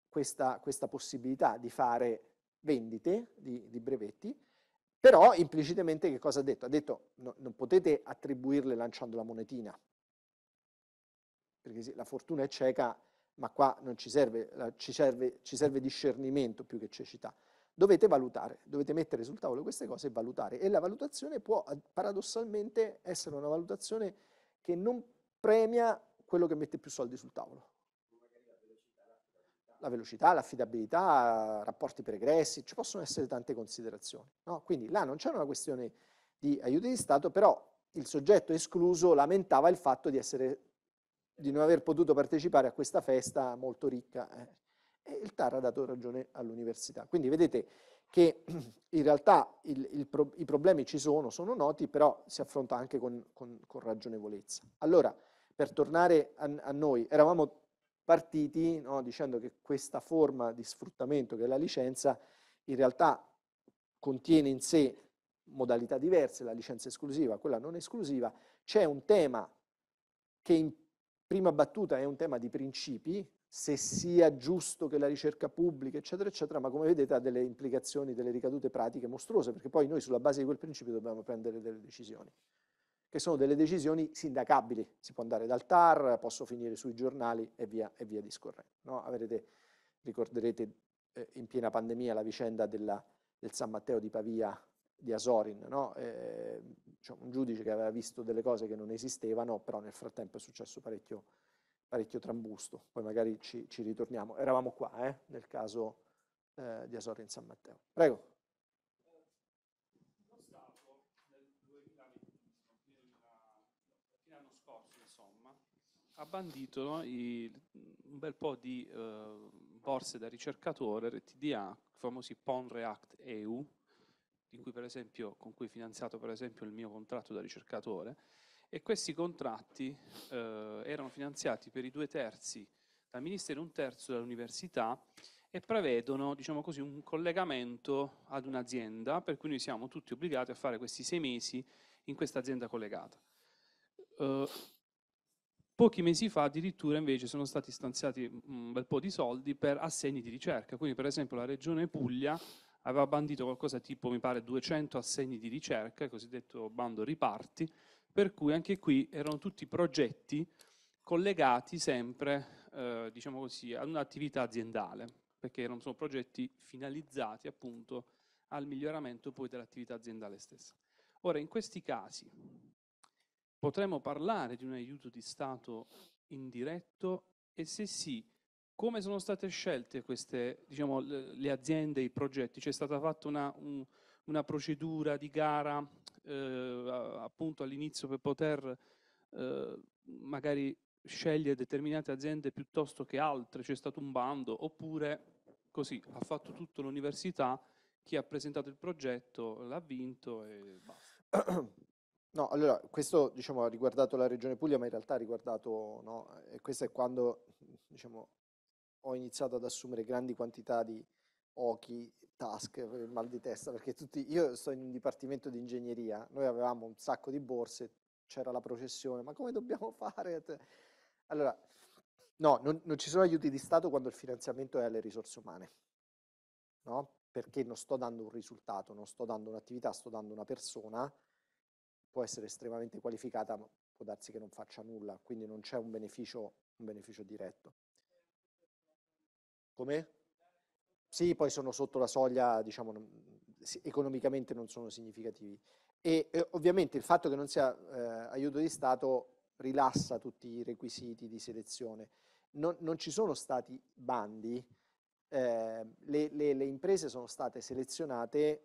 questa, questa possibilità di fare vendite di, di brevetti però implicitamente che cosa ha detto? Ha detto no, non potete attribuirle lanciando la monetina, perché sì, la fortuna è cieca, ma qua non ci serve, ci serve, ci serve discernimento più che cecità. Dovete valutare, dovete mettere sul tavolo queste cose e valutare. E la valutazione può paradossalmente essere una valutazione che non premia quello che mette più soldi sul tavolo la velocità, l'affidabilità, rapporti pregressi, ci possono essere tante considerazioni. No? Quindi là non c'era una questione di aiuti di Stato, però il soggetto escluso lamentava il fatto di, essere, di non aver potuto partecipare a questa festa molto ricca eh. e il TAR ha dato ragione all'università. Quindi vedete che in realtà il, il pro, i problemi ci sono, sono noti, però si affronta anche con, con, con ragionevolezza. Allora, per tornare a, a noi, eravamo partiti no, dicendo che questa forma di sfruttamento che è la licenza in realtà contiene in sé modalità diverse, la licenza esclusiva, quella non esclusiva, c'è un tema che prima battuta è un tema di principi, se sia giusto che la ricerca pubblica, eccetera, eccetera, ma come vedete ha delle implicazioni, delle ricadute pratiche mostruose, perché poi noi sulla base di quel principio dobbiamo prendere delle decisioni che sono delle decisioni sindacabili, si può andare dal TAR, posso finire sui giornali e via, e via discorrendo. No? Avrete, ricorderete eh, in piena pandemia la vicenda della, del San Matteo di Pavia di Asorin, no? eh, cioè un giudice che aveva visto delle cose che non esistevano, però nel frattempo è successo parecchio, parecchio trambusto, poi magari ci, ci ritorniamo. Eravamo qua, eh, nel caso eh, di Asorin San Matteo. Prego. ha bandito i, un bel po' di uh, borse da ricercatore, RTDA, i famosi PON React EU, cui con cui è finanziato per esempio il mio contratto da ricercatore, e questi contratti uh, erano finanziati per i due terzi dal Ministero e un terzo dall'università e prevedono diciamo così, un collegamento ad un'azienda, per cui noi siamo tutti obbligati a fare questi sei mesi in questa azienda collegata. Uh, Pochi mesi fa addirittura invece sono stati stanziati un bel po' di soldi per assegni di ricerca, quindi per esempio la Regione Puglia aveva bandito qualcosa tipo, mi pare, 200 assegni di ricerca, il cosiddetto bando riparti, per cui anche qui erano tutti progetti collegati sempre, eh, diciamo così, ad un'attività aziendale, perché erano, sono progetti finalizzati appunto al miglioramento poi dell'attività aziendale stessa. Ora, in questi casi potremmo parlare di un aiuto di Stato indiretto e se sì, come sono state scelte queste, diciamo, le aziende, i progetti? C'è stata fatta una, un, una procedura di gara eh, appunto all'inizio per poter eh, magari scegliere determinate aziende piuttosto che altre, c'è stato un bando, oppure così ha fatto tutto l'università, chi ha presentato il progetto l'ha vinto e basta. No, allora, questo diciamo, ha riguardato la Regione Puglia, ma in realtà ha riguardato, no, e questo è quando diciamo, ho iniziato ad assumere grandi quantità di occhi, task, mal di testa, perché tutti, io sto in un dipartimento di ingegneria, noi avevamo un sacco di borse, c'era la processione, ma come dobbiamo fare? Allora, no, non, non, ci sono aiuti di Stato quando il finanziamento è alle risorse umane, no? Perché non sto dando un risultato, non sto dando un'attività, sto dando una persona, può essere estremamente qualificata, ma può darsi che non faccia nulla, quindi non c'è un beneficio, un beneficio diretto. Come? Sì, poi sono sotto la soglia, diciamo, economicamente non sono significativi. E eh, ovviamente il fatto che non sia eh, aiuto di Stato rilassa tutti i requisiti di selezione. Non, non ci sono stati bandi, eh, le, le, le imprese sono state selezionate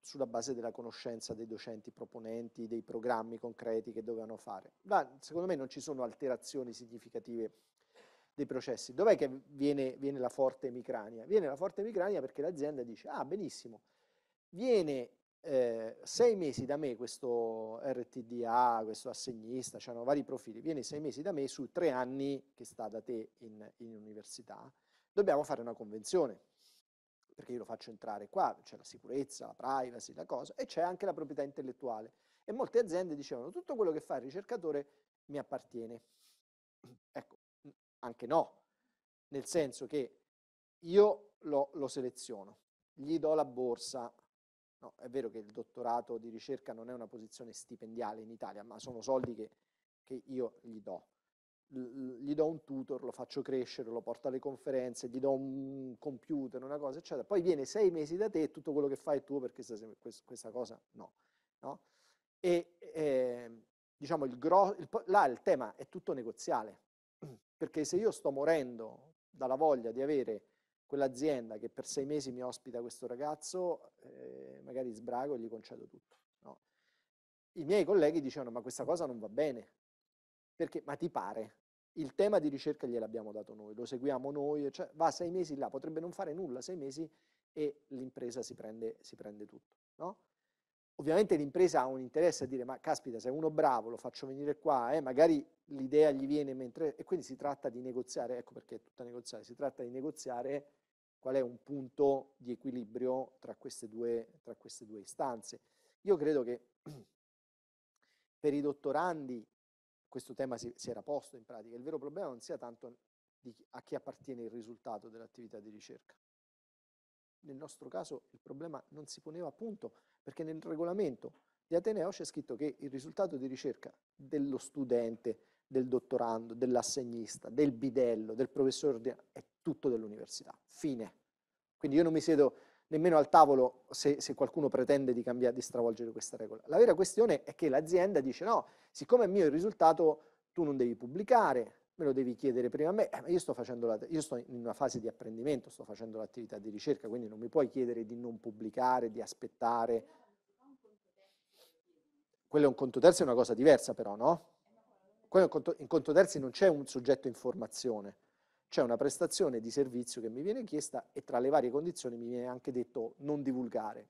sulla base della conoscenza dei docenti proponenti, dei programmi concreti che dovevano fare. Ma secondo me non ci sono alterazioni significative dei processi. Dov'è che viene, viene, la forte emicrania? Viene la forte emicrania perché l'azienda dice, ah benissimo, viene eh, sei mesi da me questo RTDA, questo assegnista, c'erano vari profili, viene sei mesi da me su tre anni che sta da te in, in università, dobbiamo fare una convenzione, perché io lo faccio entrare qua, c'è la sicurezza, la privacy, la cosa, e c'è anche la proprietà intellettuale. E molte aziende dicevano, tutto quello che fa il ricercatore mi appartiene. Anche no, nel senso che io lo, lo seleziono, gli do la borsa, no, è vero che il dottorato di ricerca non è una posizione stipendiale in Italia, ma sono soldi che, che io gli do. gli do un tutor, lo faccio crescere, lo porto alle conferenze, gli do un computer, una cosa, eccetera. Poi viene sei mesi da te e tutto quello che fai è tuo perché questa, cosa no. no? E eh, diciamo il, gro- il, là il tema è tutto negoziale. Perché se io sto morendo dalla voglia di avere quell'azienda che per sei mesi mi ospita questo ragazzo, eh, magari sbrago e gli concedo tutto. No? I miei colleghi dicevano ma questa cosa non va bene, perché ma ti pare? Il tema di ricerca gliel'abbiamo dato noi, lo seguiamo noi, cioè, va sei mesi là, potrebbe non fare nulla, sei mesi e l'impresa si prende, si prende tutto. No? Ovviamente l'impresa ha un interesse a dire ma caspita se uno bravo lo faccio venire qua, eh, magari l'idea gli viene mentre... e quindi si tratta di negoziare, ecco perché è tutta negoziare, si tratta di negoziare qual è un punto di equilibrio tra queste due, tra queste due istanze. Io credo che per i dottorandi questo tema si, si, era posto in pratica, il vero problema non sia tanto di, a chi appartiene il risultato dell'attività di ricerca, nel nostro caso il problema non si poneva appunto perché nel regolamento di Ateneo c'è scritto che il risultato di ricerca dello studente, del dottorando, dell'assegnista, del bidello, del professore è tutto dell'università. Fine. Quindi io non mi siedo nemmeno al tavolo se, se, qualcuno pretende di cambiare, di stravolgere questa regola. La vera questione è che l'azienda dice no, siccome è mio il risultato, tu non devi pubblicare, me lo devi chiedere prima a me, eh, io sto, la, io sto in una fase di apprendimento, sto facendo l'attività di ricerca, quindi non mi puoi chiedere di non pubblicare, di aspettare. Quello è un conto terzi, è una cosa diversa però, no? Conto, in conto terzi non c'è un soggetto informazione, c'è una prestazione di servizio che mi viene chiesta e tra le varie condizioni mi viene anche detto non divulgare.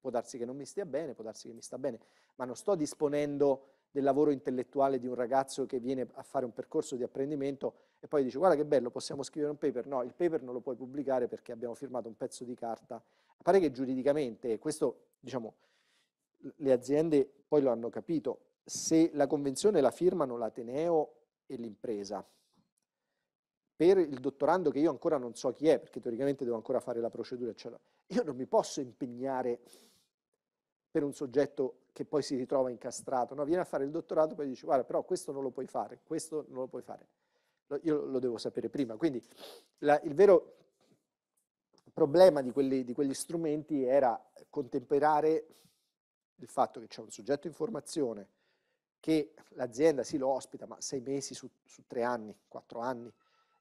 Può darsi che non mi stia bene, può darsi che mi sta bene, ma non sto disponendo del lavoro intellettuale di un ragazzo che viene a fare un percorso di apprendimento e poi dice guarda che bello, possiamo scrivere un paper. No, il paper non lo puoi pubblicare perché abbiamo firmato un pezzo di carta. Pare che giuridicamente, questo diciamo, le aziende poi lo hanno capito, se la convenzione la firmano l'Ateneo e l'impresa, per il dottorando che io ancora non so chi è, perché teoricamente devo ancora fare la procedura, eccetera, io non mi posso impegnare per un soggetto che poi si ritrova incastrato, no? viene a fare il dottorato, poi dice guarda però questo non lo puoi fare, questo non lo puoi fare, io lo devo sapere prima, quindi la, il vero problema di, quelli, di quegli strumenti era contemperare il fatto che c'è un soggetto in formazione, che l'azienda sì lo ospita, ma sei mesi su, su tre anni, quattro anni,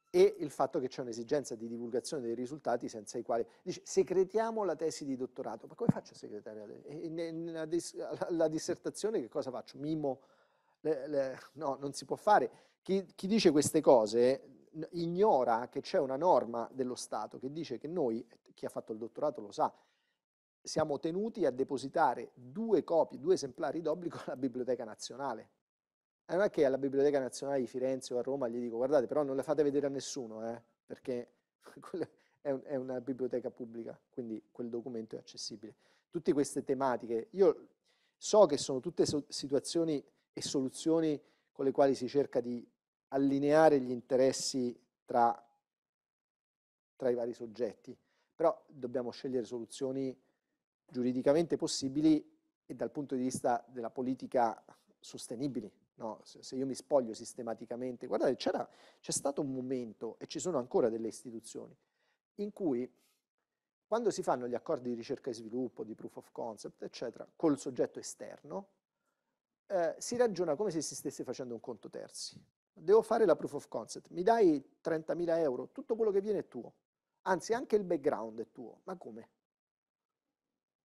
e il fatto che c'è un'esigenza di divulgazione dei risultati senza i quali dice segretiamo la tesi di dottorato, ma come faccio a segretare la, la dissertazione che cosa faccio? Mimo? Le, le, no, non si può fare. Chi, chi dice queste cose ignora che c'è una norma dello Stato che dice che noi, chi ha fatto il dottorato lo sa, siamo tenuti a depositare due copie, due esemplari d'obbligo alla Biblioteca Nazionale. E non è che alla Biblioteca Nazionale di Firenze o a Roma gli dico guardate però non le fate vedere a nessuno, eh, perché è una biblioteca pubblica, quindi quel documento è accessibile. Tutte queste tematiche, io so che sono tutte situazioni e soluzioni con le quali si cerca di allineare gli interessi tra, tra i vari soggetti, però dobbiamo scegliere soluzioni giuridicamente possibili e dal punto di vista della politica sostenibili. No, se, io mi spoglio sistematicamente, guardate, c'è stato un momento, e ci sono ancora delle istituzioni, in cui quando si fanno gli accordi di ricerca e sviluppo, di proof of concept, eccetera, col soggetto esterno, eh, si ragiona come se si stesse facendo un conto terzi. Devo fare la proof of concept, mi dai 30.000 euro, tutto quello che viene è tuo, anzi anche il background è tuo, ma come?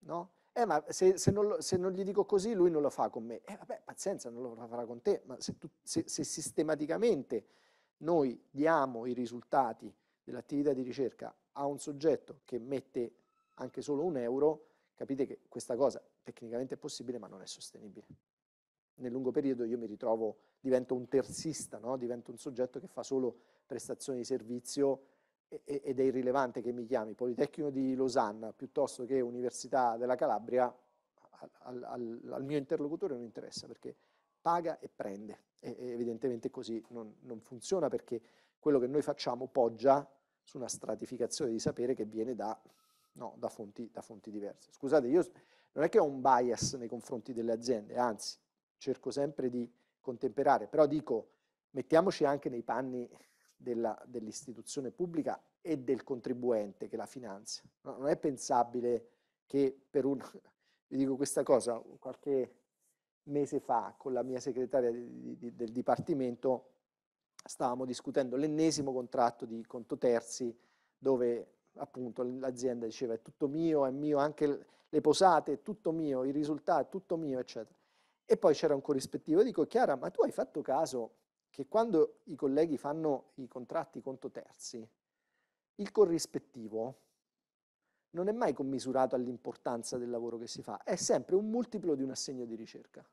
no? Eh, ma se, se, non se, non gli dico così, lui non lo fa con me. Eh, vabbè, pazienza, non lo farà con te, ma se, tu, se sistematicamente noi diamo i risultati dell'attività di ricerca a un soggetto che mette anche solo un euro, capite che questa cosa tecnicamente è possibile, ma non è sostenibile. Nel lungo periodo io mi ritrovo, divento un terzista, no? divento un soggetto che fa solo prestazioni di servizio ed è irrilevante che mi chiami Politecnico di Losanna piuttosto che Università della Calabria, al, al, al mio interlocutore non interessa perché paga e prende. E, evidentemente così non, non, funziona perché quello che noi facciamo poggia su una stratificazione di sapere che viene da, no, da, fonti, da fonti diverse. Scusate, io non è che ho un bias nei confronti delle aziende, anzi cerco sempre di contemperare, però dico mettiamoci anche nei panni dell'istituzione pubblica e del contribuente che la finanzia. No, non è pensabile che per un... Vi dico questa cosa, qualche mese fa con la mia segretaria di, di, del Dipartimento stavamo discutendo l'ennesimo contratto di conto terzi dove appunto l'azienda diceva è tutto mio, è mio anche le posate, è tutto mio, i risultati, è tutto mio, eccetera. E poi c'era un corrispettivo, dico Chiara, ma tu hai fatto caso che quando i colleghi fanno i contratti conto terzi, il corrispettivo non è mai commisurato all'importanza del lavoro che si fa, è sempre un multiplo di un assegno di ricerca.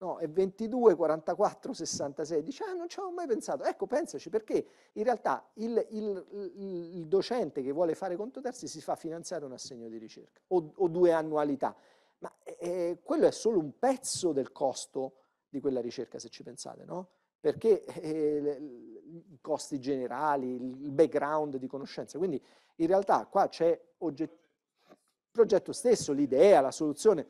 No, è 22, 44, 66. Dice, ah, non ci avevo mai pensato. Ecco, pensaci, perché in realtà il, il, il, docente che vuole fare conto terzi si fa finanziare un assegno di ricerca o, o due annualità. Ma eh, quello è solo un pezzo del costo di quella ricerca, se ci pensate, no? Perché eh, i costi generali, il background di conoscenza, quindi in realtà qua c'è il progetto stesso, l'idea, la soluzione.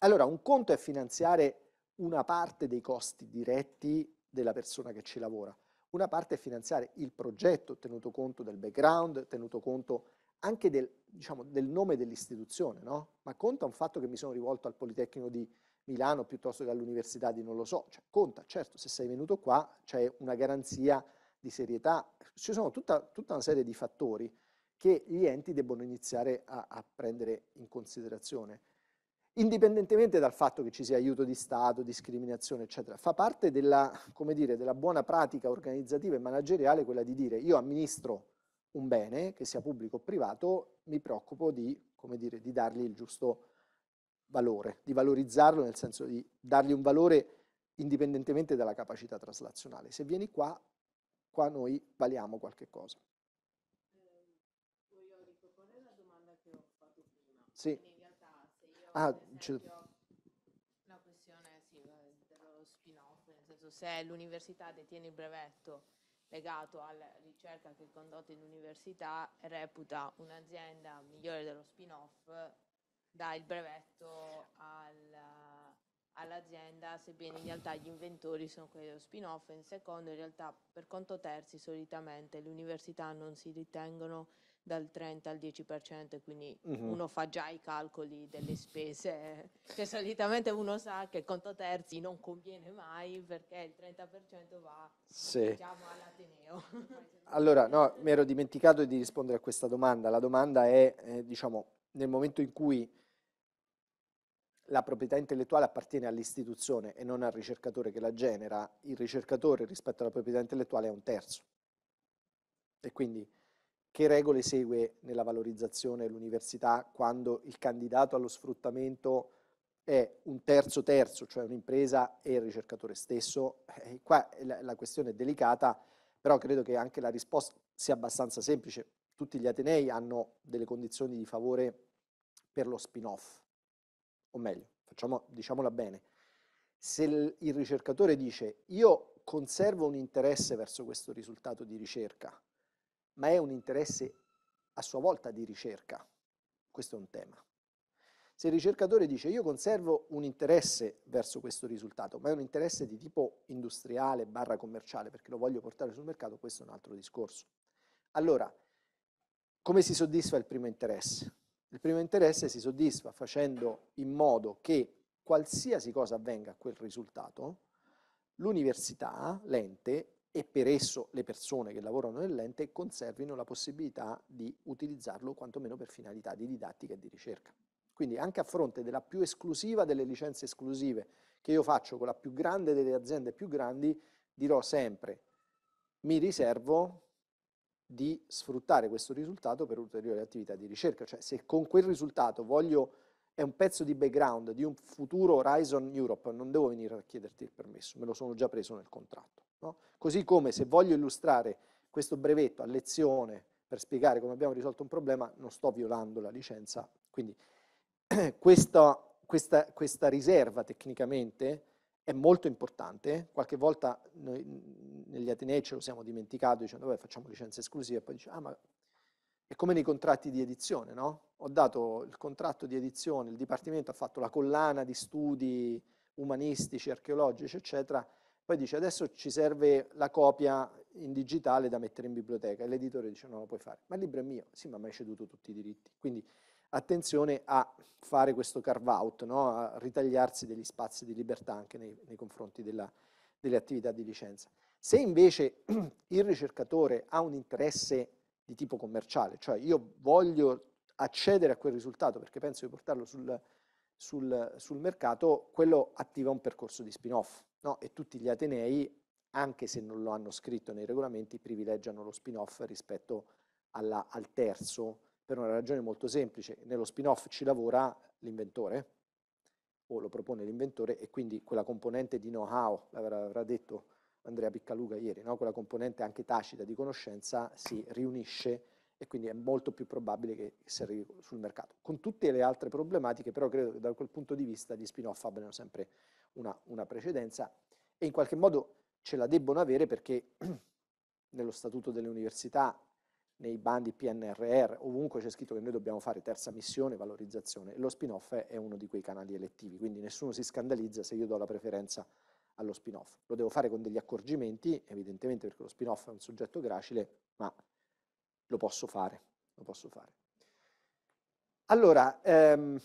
Allora, un conto è finanziare una parte dei costi diretti della persona che ci lavora, una parte è finanziare il progetto, tenuto conto del background, tenuto conto anche del, diciamo, del nome dell'istituzione, no? ma conta un fatto che mi sono rivolto al Politecnico di Milano piuttosto che all'università di non lo so, cioè, conta, certo, se sei venuto qua c'è una garanzia di serietà, ci sono tutta, tutta, una serie di fattori che gli enti debbono iniziare a, a prendere in considerazione, indipendentemente dal fatto che ci sia aiuto di Stato, discriminazione, eccetera. Fa parte della, dire, della buona pratica organizzativa e manageriale quella di dire io amministro un bene, che sia pubblico o privato, mi preoccupo di, dire, di dargli il giusto valore, di valorizzarlo nel senso di dargli un valore indipendentemente dalla capacità traslazionale. Se vieni qua, qua noi valiamo qualche cosa. Voglio riproporre la domanda che ho fatto prima. Sì. in realtà se io ah, esempio, la questione sì, dello spin-off, nel senso se l'università detiene il brevetto legato alla ricerca che è condotta in università reputa un'azienda migliore dello spin-off dà il brevetto al, all'azienda, sebbene in realtà gli inventori sono quelli dello spin-off. In secondo, in realtà, per conto terzi, solitamente le università non si ritengono dal 30 al 10%, quindi Mhm. uno fa già i calcoli delle spese, che solitamente uno sa che il conto terzi non conviene mai perché il 30% va Sì. diciamo all'Ateneo. Allora, no, mi ero dimenticato di rispondere a questa domanda. La domanda è, eh, diciamo, nel momento in cui la proprietà intellettuale appartiene all'istituzione e non al ricercatore che la genera, il ricercatore rispetto alla proprietà intellettuale è un terzo. E quindi che regole segue nella valorizzazione l'università quando il candidato allo sfruttamento è un terzo terzo, cioè un'impresa e il ricercatore stesso? Eh, qua la, la questione è delicata, però credo che anche la risposta sia abbastanza semplice. Tutti gli Atenei hanno delle condizioni di favore per lo spin-off, o meglio, facciamo, diciamola bene, se il, ricercatore dice io conservo un interesse verso questo risultato di ricerca, ma è un interesse a sua volta di ricerca, questo è un tema. Se il ricercatore dice io conservo un interesse verso questo risultato, ma è un interesse di tipo industriale barra commerciale perché lo voglio portare sul mercato, questo è un altro discorso. Allora, come si soddisfa il primo interesse? Il primo interesse si soddisfa facendo in modo che qualsiasi cosa avvenga a quel risultato, l'università, l'ente e per esso le persone che lavorano nell'ente conservino la possibilità di utilizzarlo quantomeno per finalità di didattica e di ricerca. Quindi anche a fronte della più esclusiva delle licenze esclusive che io faccio con la più grande delle aziende più grandi, dirò sempre mi riservo di sfruttare questo risultato per ulteriori attività di ricerca. Cioè se con quel risultato voglio, è un pezzo di background di un futuro Horizon Europe, non devo venire a chiederti il permesso, me lo sono già preso nel contratto. No? Così come se voglio illustrare questo brevetto a lezione per spiegare come abbiamo risolto un problema, non sto violando la licenza. Quindi questa, questa, questa riserva tecnicamente è molto importante, qualche volta noi negli Atenei ce lo siamo dimenticato dicendo vabbè facciamo licenze esclusive e poi dice ah ma è come nei contratti di edizione, no? Ho dato il contratto di edizione, il Dipartimento ha fatto la collana di studi umanistici, archeologici, eccetera, poi dice adesso ci serve la copia in digitale da mettere in biblioteca e l'editore dice no, lo puoi fare, ma il libro è mio, sì ma mi hai ceduto tutti i diritti, quindi attenzione a fare questo carve out, no? a ritagliarsi degli spazi di libertà anche nei, nei confronti della, delle attività di licenza. Se invece il ricercatore ha un interesse di tipo commerciale, cioè io voglio accedere a quel risultato perché penso di portarlo sul, sul, sul mercato, quello attiva un percorso di spin-off no? e tutti gli Atenei, anche se non lo hanno scritto nei regolamenti, privilegiano lo spin-off rispetto alla, al terzo per una ragione molto semplice. Nello spin-off ci lavora l'inventore o lo propone l'inventore e quindi quella componente di know-how, l'avrà detto Andrea Piccaluga ieri, no? quella componente anche tacita di conoscenza si riunisce e quindi è molto più probabile che si arrivi sul mercato. Con tutte le altre problematiche, però credo che da quel punto di vista gli spin-off abbiano sempre una, una precedenza e in qualche modo ce la debbono avere perché nello statuto delle università, nei bandi PNRR, ovunque c'è scritto che noi dobbiamo fare terza missione, valorizzazione, e lo spin-off è uno di quei canali elettivi, quindi nessuno si scandalizza se io do la preferenza allo spin-off. Lo devo fare con degli accorgimenti, evidentemente perché lo spin-off è un soggetto gracile, ma lo posso fare, lo posso fare. Allora, ehm,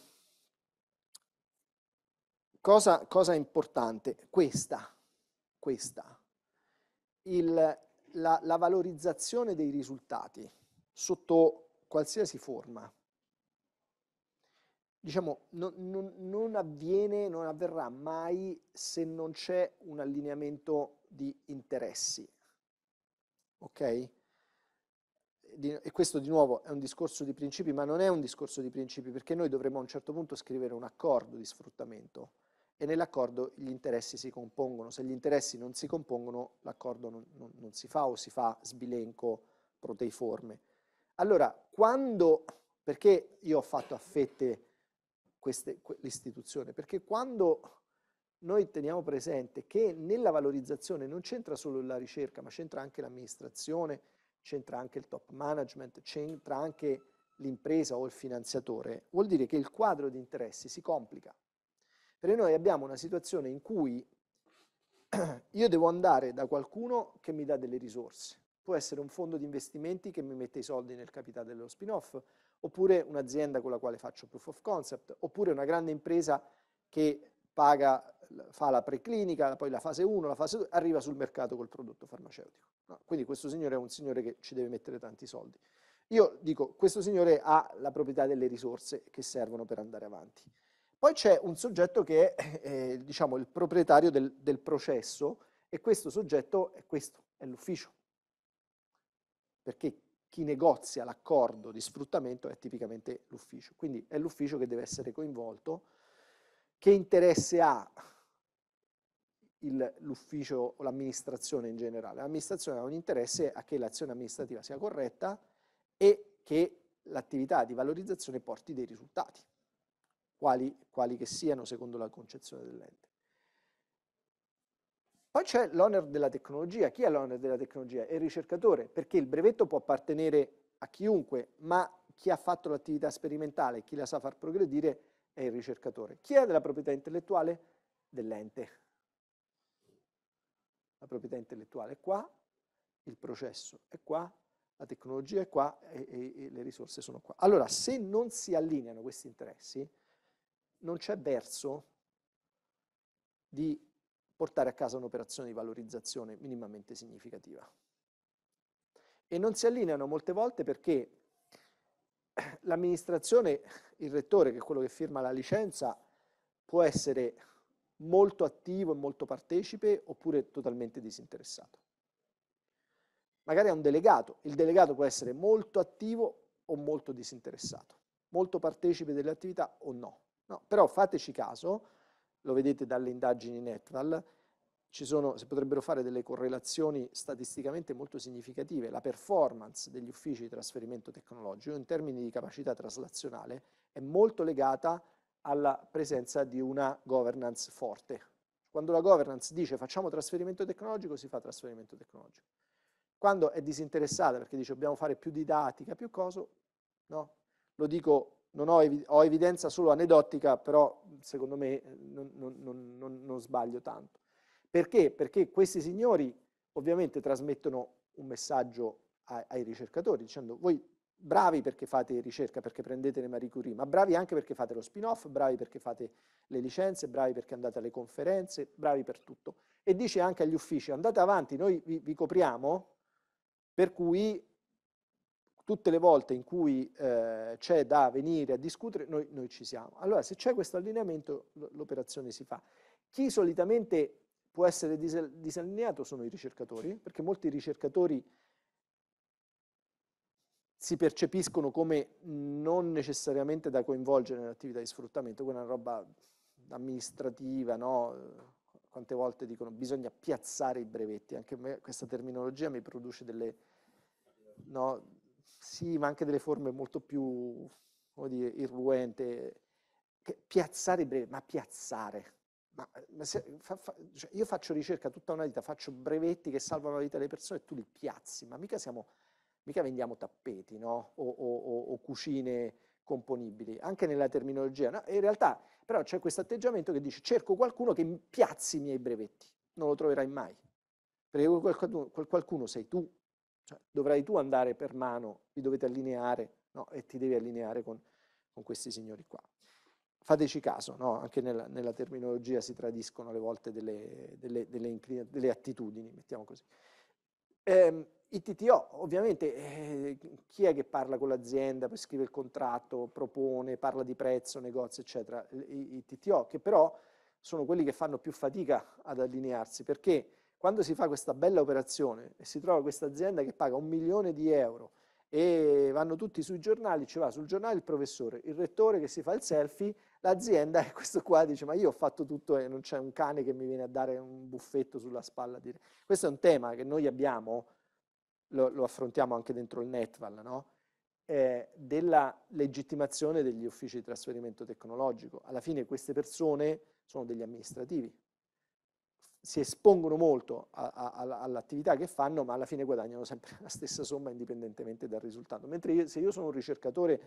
cosa, cosa importante? Questa, questa. Il, la, la, valorizzazione dei risultati sotto qualsiasi forma, diciamo, non, non, non avviene, non avverrà mai se non c'è un allineamento di interessi. Ok? e questo di nuovo è un discorso di principi, ma non è un discorso di principi, perché noi dovremmo a un certo punto scrivere un accordo di sfruttamento e nell'accordo gli interessi si compongono. Se gli interessi non si compongono, l'accordo non, non, non, si fa o si fa sbilenco proteiforme. Allora, quando, perché io ho fatto a fette l'istituzione? Perché quando noi teniamo presente che nella valorizzazione non c'entra solo la ricerca, ma c'entra anche l'amministrazione, c'entra anche il top management, c'entra anche l'impresa o il finanziatore, vuol dire che il quadro di interessi si complica. Perché noi abbiamo una situazione in cui io devo andare da qualcuno che mi dà delle risorse. Può essere un fondo di investimenti che mi mette i soldi nel capitale dello spin-off, oppure un'azienda con la quale faccio proof of concept, oppure una grande impresa che paga, fa la preclinica, poi la fase 1, la fase 2, arriva sul mercato col prodotto farmaceutico. No? Quindi questo signore è un signore che ci deve mettere tanti soldi. Io dico, questo signore ha la proprietà delle risorse che servono per andare avanti. Poi c'è un soggetto che è eh, diciamo, il proprietario del, del processo e questo soggetto è questo, è l'ufficio. Perché chi negozia l'accordo di sfruttamento è tipicamente l'ufficio. Quindi è l'ufficio che deve essere coinvolto. Che interesse ha l'ufficio o l'amministrazione in generale? L'amministrazione ha un interesse a che l'azione amministrativa sia corretta e che l'attività di valorizzazione porti dei risultati quali, quali che siano secondo la concezione dell'ente. Poi c'è l'owner della tecnologia. Chi è l'owner della tecnologia? È il ricercatore, perché il brevetto può appartenere a chiunque, ma chi ha fatto l'attività sperimentale, chi la sa far progredire, è il ricercatore. Chi ha della proprietà intellettuale? Dell'ente. La proprietà intellettuale è qua, il processo è qua, la tecnologia è qua e, e, e le risorse sono qua. Allora, se non si allineano questi interessi, non c'è verso di portare a casa un'operazione di valorizzazione minimamente significativa. E non si allineano molte volte perché l'amministrazione, il rettore, che è quello che firma la licenza, può essere molto attivo e molto partecipe oppure totalmente disinteressato. Magari è un delegato, il delegato può essere molto attivo o molto disinteressato, molto partecipe delle attività o no. No, però fateci caso, lo vedete dalle indagini Netval, sono, si potrebbero fare delle correlazioni statisticamente molto significative. La performance degli uffici di trasferimento tecnologico in termini di capacità traslazionale è molto legata alla presenza di una governance forte. Quando la governance dice facciamo trasferimento tecnologico, si fa trasferimento tecnologico. Quando è disinteressata perché dice dobbiamo fare più didattica, più coso, no? Lo dico ho, ho, evidenza solo aneddotica, però secondo me non, non, non, non, sbaglio tanto. Perché? Perché questi signori ovviamente trasmettono un messaggio ai, ai ricercatori dicendo voi bravi perché fate ricerca, perché prendete le Marie Curie, ma bravi anche perché fate lo spin-off, bravi perché fate le licenze, bravi perché andate alle conferenze, bravi per tutto. E dice anche agli uffici andate avanti, noi vi, vi copriamo, per cui tutte le volte in cui eh, c'è da venire a discutere, noi, noi ci siamo. Allora, se c'è questo allineamento, l'operazione si fa. Chi solitamente può essere disallineato sono i ricercatori, perché molti ricercatori si percepiscono come non necessariamente da coinvolgere nell'attività di sfruttamento, quella roba amministrativa, no? Quante volte dicono bisogna piazzare i brevetti, anche questa terminologia mi produce delle... No, sì, ma anche delle forme molto più, come dire, irruente. Piazzare brevetti, ma piazzare. Ma, ma se, fa, fa, cioè io faccio ricerca tutta una vita, faccio brevetti che salvano la vita delle persone e tu li piazzi, ma mica, siamo, mica vendiamo tappeti no? o, o, o, cucine componibili, anche nella terminologia. No? In realtà però c'è questo atteggiamento che dice cerco qualcuno che piazzi i miei brevetti, non lo troverai mai, perché quel quel qualcuno sei tu, cioè, dovrai tu andare per mano, vi dovete allineare no? e ti devi allineare con, con, questi signori qua. Fateci caso, no? anche nella, nella, terminologia si tradiscono alle volte delle, delle, delle, delle attitudini, mettiamo così. Eh, TTO, ovviamente, eh, chi è che parla con l'azienda, scrive il contratto, propone, parla di prezzo, negozio, eccetera? I, I TTO, che però sono quelli che fanno più fatica ad allinearsi, perché quando si fa questa bella operazione e si trova questa azienda che paga un milione di euro e vanno tutti sui giornali, ci va sul giornale il professore, il rettore che si fa il selfie, l'azienda e questo qua dice ma io ho fatto tutto e non c'è un cane che mi viene a dare un buffetto sulla spalla. Questo è un tema che noi abbiamo, lo, lo affrontiamo anche dentro il Netval, no? eh, della legittimazione degli uffici di trasferimento tecnologico. Alla fine queste persone sono degli amministrativi, si espongono molto all'attività che fanno, ma alla fine guadagnano sempre la stessa somma indipendentemente dal risultato. Mentre io, se io sono un ricercatore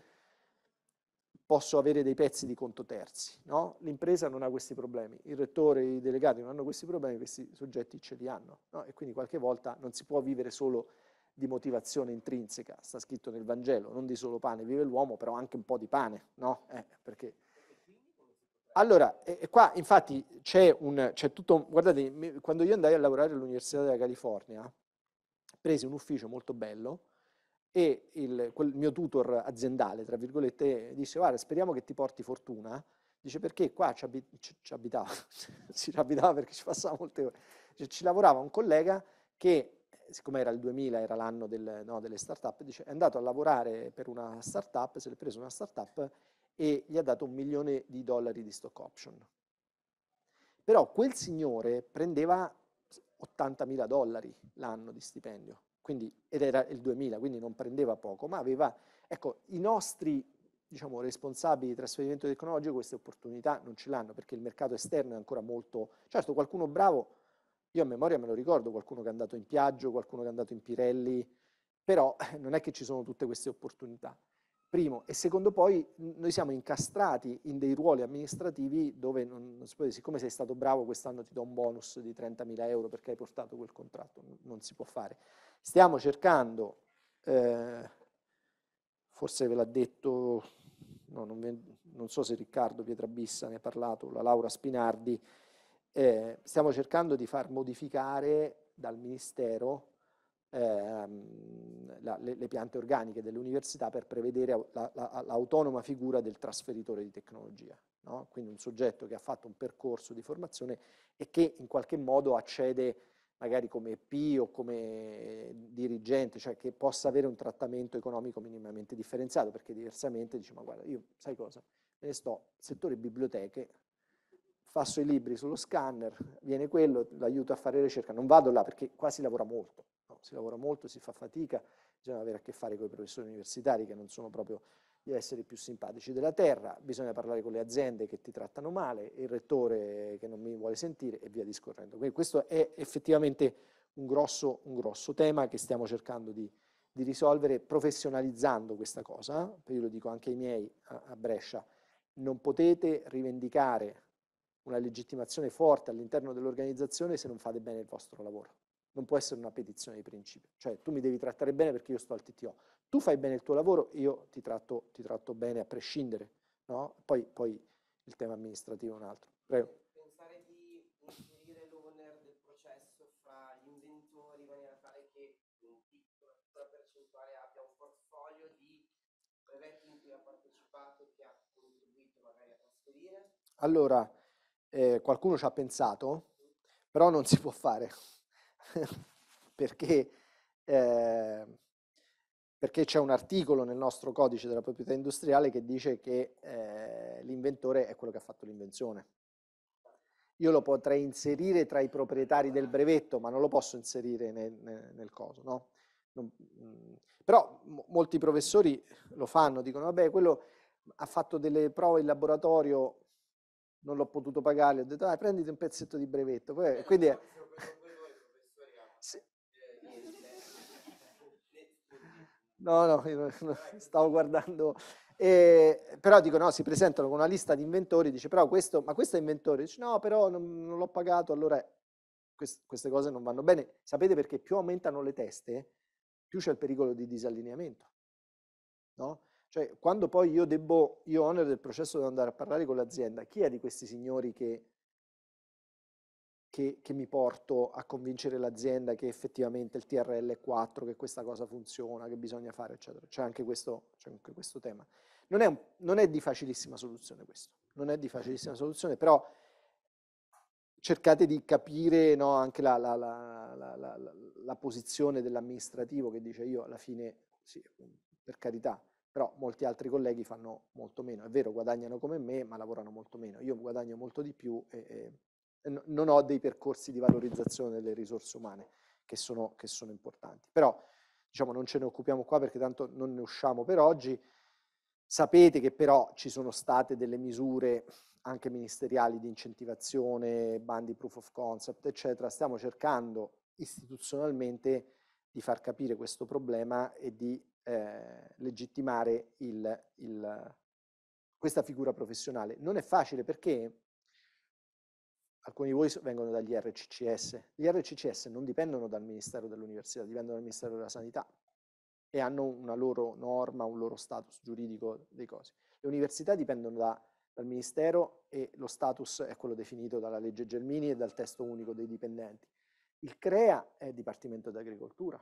posso avere dei pezzi di conto terzi, no? l'impresa non ha questi problemi, il rettore, i delegati non hanno questi problemi, questi soggetti ce li hanno no? e quindi qualche volta non si può vivere solo di motivazione intrinseca, sta scritto nel Vangelo, non di solo pane vive l'uomo, però anche un po' di pane, no? Eh, perché allora, e, qua infatti c'è un, c'è tutto, guardate, quando io andai a lavorare all'Università della California, presi un ufficio molto bello e il, quel mio tutor aziendale, tra virgolette, disse, guarda, speriamo che ti porti fortuna, dice perché qua ci, abit- ci, abitava, ci abitava perché ci passava molte ore, cioè, ci lavorava un collega che, siccome era il 2000, era l'anno del, no, delle start-up, dice, è andato a lavorare per una start-up, se l'è preso una start-up e gli ha dato un milione di dollari di stock option. Però quel signore prendeva 80.000 dollari l'anno di stipendio, quindi, ed era il 2000, quindi non prendeva poco, ma aveva, ecco, i nostri diciamo, responsabili di trasferimento tecnologico queste opportunità non ce l'hanno perché il mercato esterno è ancora molto, certo qualcuno bravo, io a memoria me lo ricordo, qualcuno che è andato in Piaggio, qualcuno che è andato in Pirelli, però non è che ci sono tutte queste opportunità. Primo. E secondo poi noi siamo incastrati in dei ruoli amministrativi dove non, non si può dire, siccome sei stato bravo quest'anno ti do un bonus di 30.000 euro perché hai portato quel contratto, non si può fare. Stiamo cercando, eh, forse ve l'ha detto, no, non, ve, non, so se Riccardo Pietrabissa ne ha parlato, la Laura Spinardi, eh, stiamo cercando di far modificare dal Ministero ehm, la, le, le, piante organiche delle università per prevedere la, la, l'autonoma figura del trasferitore di tecnologia. No? Quindi un soggetto che ha fatto un percorso di formazione e che in qualche modo accede magari come EP o come dirigente, cioè che possa avere un trattamento economico minimamente differenziato, perché diversamente dice, ma guarda, io sai cosa, me ne sto, settore biblioteche, passo i libri sullo scanner, viene quello, l'aiuto a fare ricerca, non vado là perché qua si lavora molto, si lavora molto, si fa fatica, bisogna avere a che fare con i professori universitari che non sono proprio gli esseri più simpatici della terra, bisogna parlare con le aziende che ti trattano male, il rettore che non mi vuole sentire e via discorrendo. Quindi questo è effettivamente un grosso, un grosso tema che stiamo cercando di, di, risolvere professionalizzando questa cosa, io lo dico anche ai miei a, a Brescia, non potete rivendicare una legittimazione forte all'interno dell'organizzazione se non fate bene il vostro lavoro non può essere una petizione di principio, cioè tu mi devi trattare bene perché io sto al TTO, tu fai bene il tuo lavoro, io ti tratto, ti tratto bene a prescindere, no? poi, poi, il tema amministrativo è un altro. Prego. Pensare di inserire l'owner del processo fra gli inventori in maniera tale che un piccola percentuale abbia un portfolio di brevetti in cui ha partecipato che ha contribuito magari a trasferire? Allora, eh, qualcuno ci ha pensato, però non si può fare. Perché, eh, perché c'è un articolo nel nostro codice della proprietà industriale che dice che eh, l'inventore è quello che ha fatto l'invenzione. Io lo potrei inserire tra i proprietari del brevetto, ma non lo posso inserire nel, nel, nel coso, no? Non, mh, mm, però molti professori lo fanno, dicono vabbè quello ha fatto delle prove in laboratorio, non l'ho potuto pagare, ho detto ah, prenditi un pezzetto di brevetto. Quindi, No, no, stavo guardando. Eh, però dico, no, si presentano con una lista di inventori, dice, però questo, ma questo è inventore? Dice, no, però non, non l'ho pagato, allora quest, queste cose non vanno bene. Sapete perché più aumentano le teste, più c'è il pericolo di disallineamento. No? Cioè, quando poi io debbo, io onere del processo devo andare a parlare con l'azienda, chi è di questi signori che che, che, mi porto a convincere l'azienda che effettivamente il TRL è 4, che questa cosa funziona, che bisogna fare, eccetera. C'è anche questo, c'è anche questo tema. Non è, non è, di facilissima soluzione questo, non è di facilissima soluzione, però cercate di capire no, anche la, la, la, la posizione dell'amministrativo che dice io alla fine, sì, per carità, però molti altri colleghi fanno molto meno. È vero, guadagnano come me, ma lavorano molto meno. Io guadagno molto di più e, e non ho dei percorsi di valorizzazione delle risorse umane che sono, che sono importanti. Però diciamo, non ce ne occupiamo qua perché tanto non ne usciamo per oggi. Sapete che però ci sono state delle misure anche ministeriali di incentivazione, bandi proof of concept, eccetera. Stiamo cercando istituzionalmente di far capire questo problema e di eh, legittimare il, il, questa figura professionale. Non è facile perché alcuni di voi vengono dagli RCCS. Gli RCCS non dipendono dal Ministero dell'Università, dipendono dal Ministero della Sanità e hanno una loro norma, un loro status giuridico dei cosi. Le università dipendono da, dal Ministero e lo status è quello definito dalla legge Gelmini e dal testo unico dei dipendenti. Il CREA è il Dipartimento d'Agricoltura,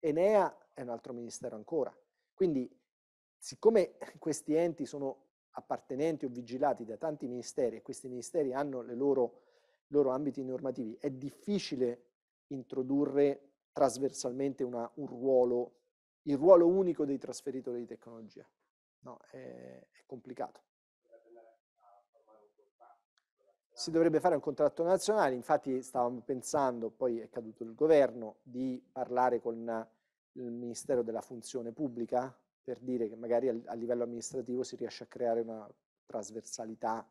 Enea è un altro ministero ancora. Quindi, siccome questi enti sono appartenenti o vigilati da tanti ministeri e questi ministeri hanno i loro, loro ambiti normativi, è difficile introdurre trasversalmente una, un ruolo, il ruolo unico dei trasferitori di tecnologia. No, è, è complicato. Si dovrebbe fare un contratto nazionale, infatti stavamo pensando, poi è caduto il governo, di parlare con il Ministero della Funzione Pubblica per dire che magari a, livello amministrativo si riesce a creare una trasversalità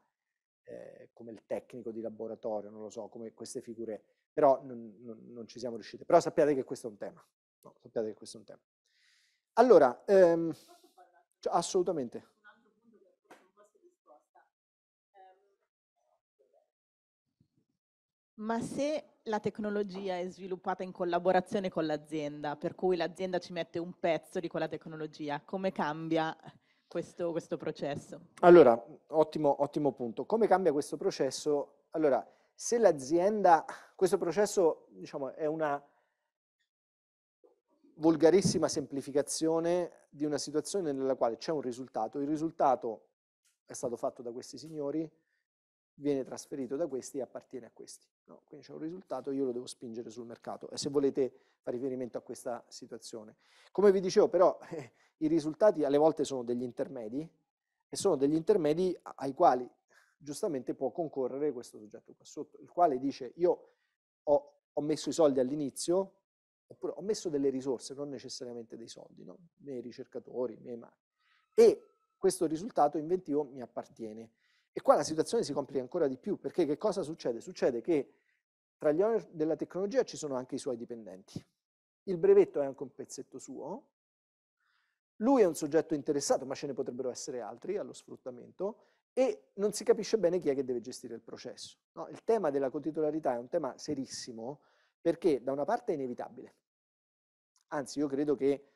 eh, come il tecnico di laboratorio, non lo so, come queste figure, però non, non, non, ci siamo riusciti. Però sappiate che questo è un tema. No, sappiate che questo è un tema. Allora, ehm, cioè, assolutamente. Ma se la tecnologia è sviluppata in collaborazione con l'azienda, per cui l'azienda ci mette un pezzo di quella tecnologia, come cambia questo, questo processo? Allora, ottimo, ottimo punto. Come cambia questo processo? Allora, se l'azienda, questo processo diciamo, è una volgarissima semplificazione di una situazione nella quale c'è un risultato, il risultato è stato fatto da questi signori, viene trasferito da questi e appartiene a questi. No? Quindi c'è un risultato, io lo devo spingere sul mercato e se volete fare riferimento a questa situazione. Come vi dicevo però eh, i risultati alle volte sono degli intermedi e sono degli intermedi ai quali giustamente può concorrere questo soggetto qua sotto, il quale dice io ho, ho messo i soldi all'inizio oppure ho messo delle risorse, non necessariamente dei soldi, no? i miei ricercatori, i miei mari, e questo risultato inventivo mi appartiene e qua la situazione si complica ancora di più, perché che cosa succede? Succede che tra gli owner della tecnologia ci sono anche i suoi dipendenti. Il brevetto è anche un pezzetto suo, lui è un soggetto interessato, ma ce ne potrebbero essere altri allo sfruttamento, e non si capisce bene chi è che deve gestire il processo. No, il tema della cotitolarità è un tema serissimo, perché da una parte è inevitabile. Anzi, io credo che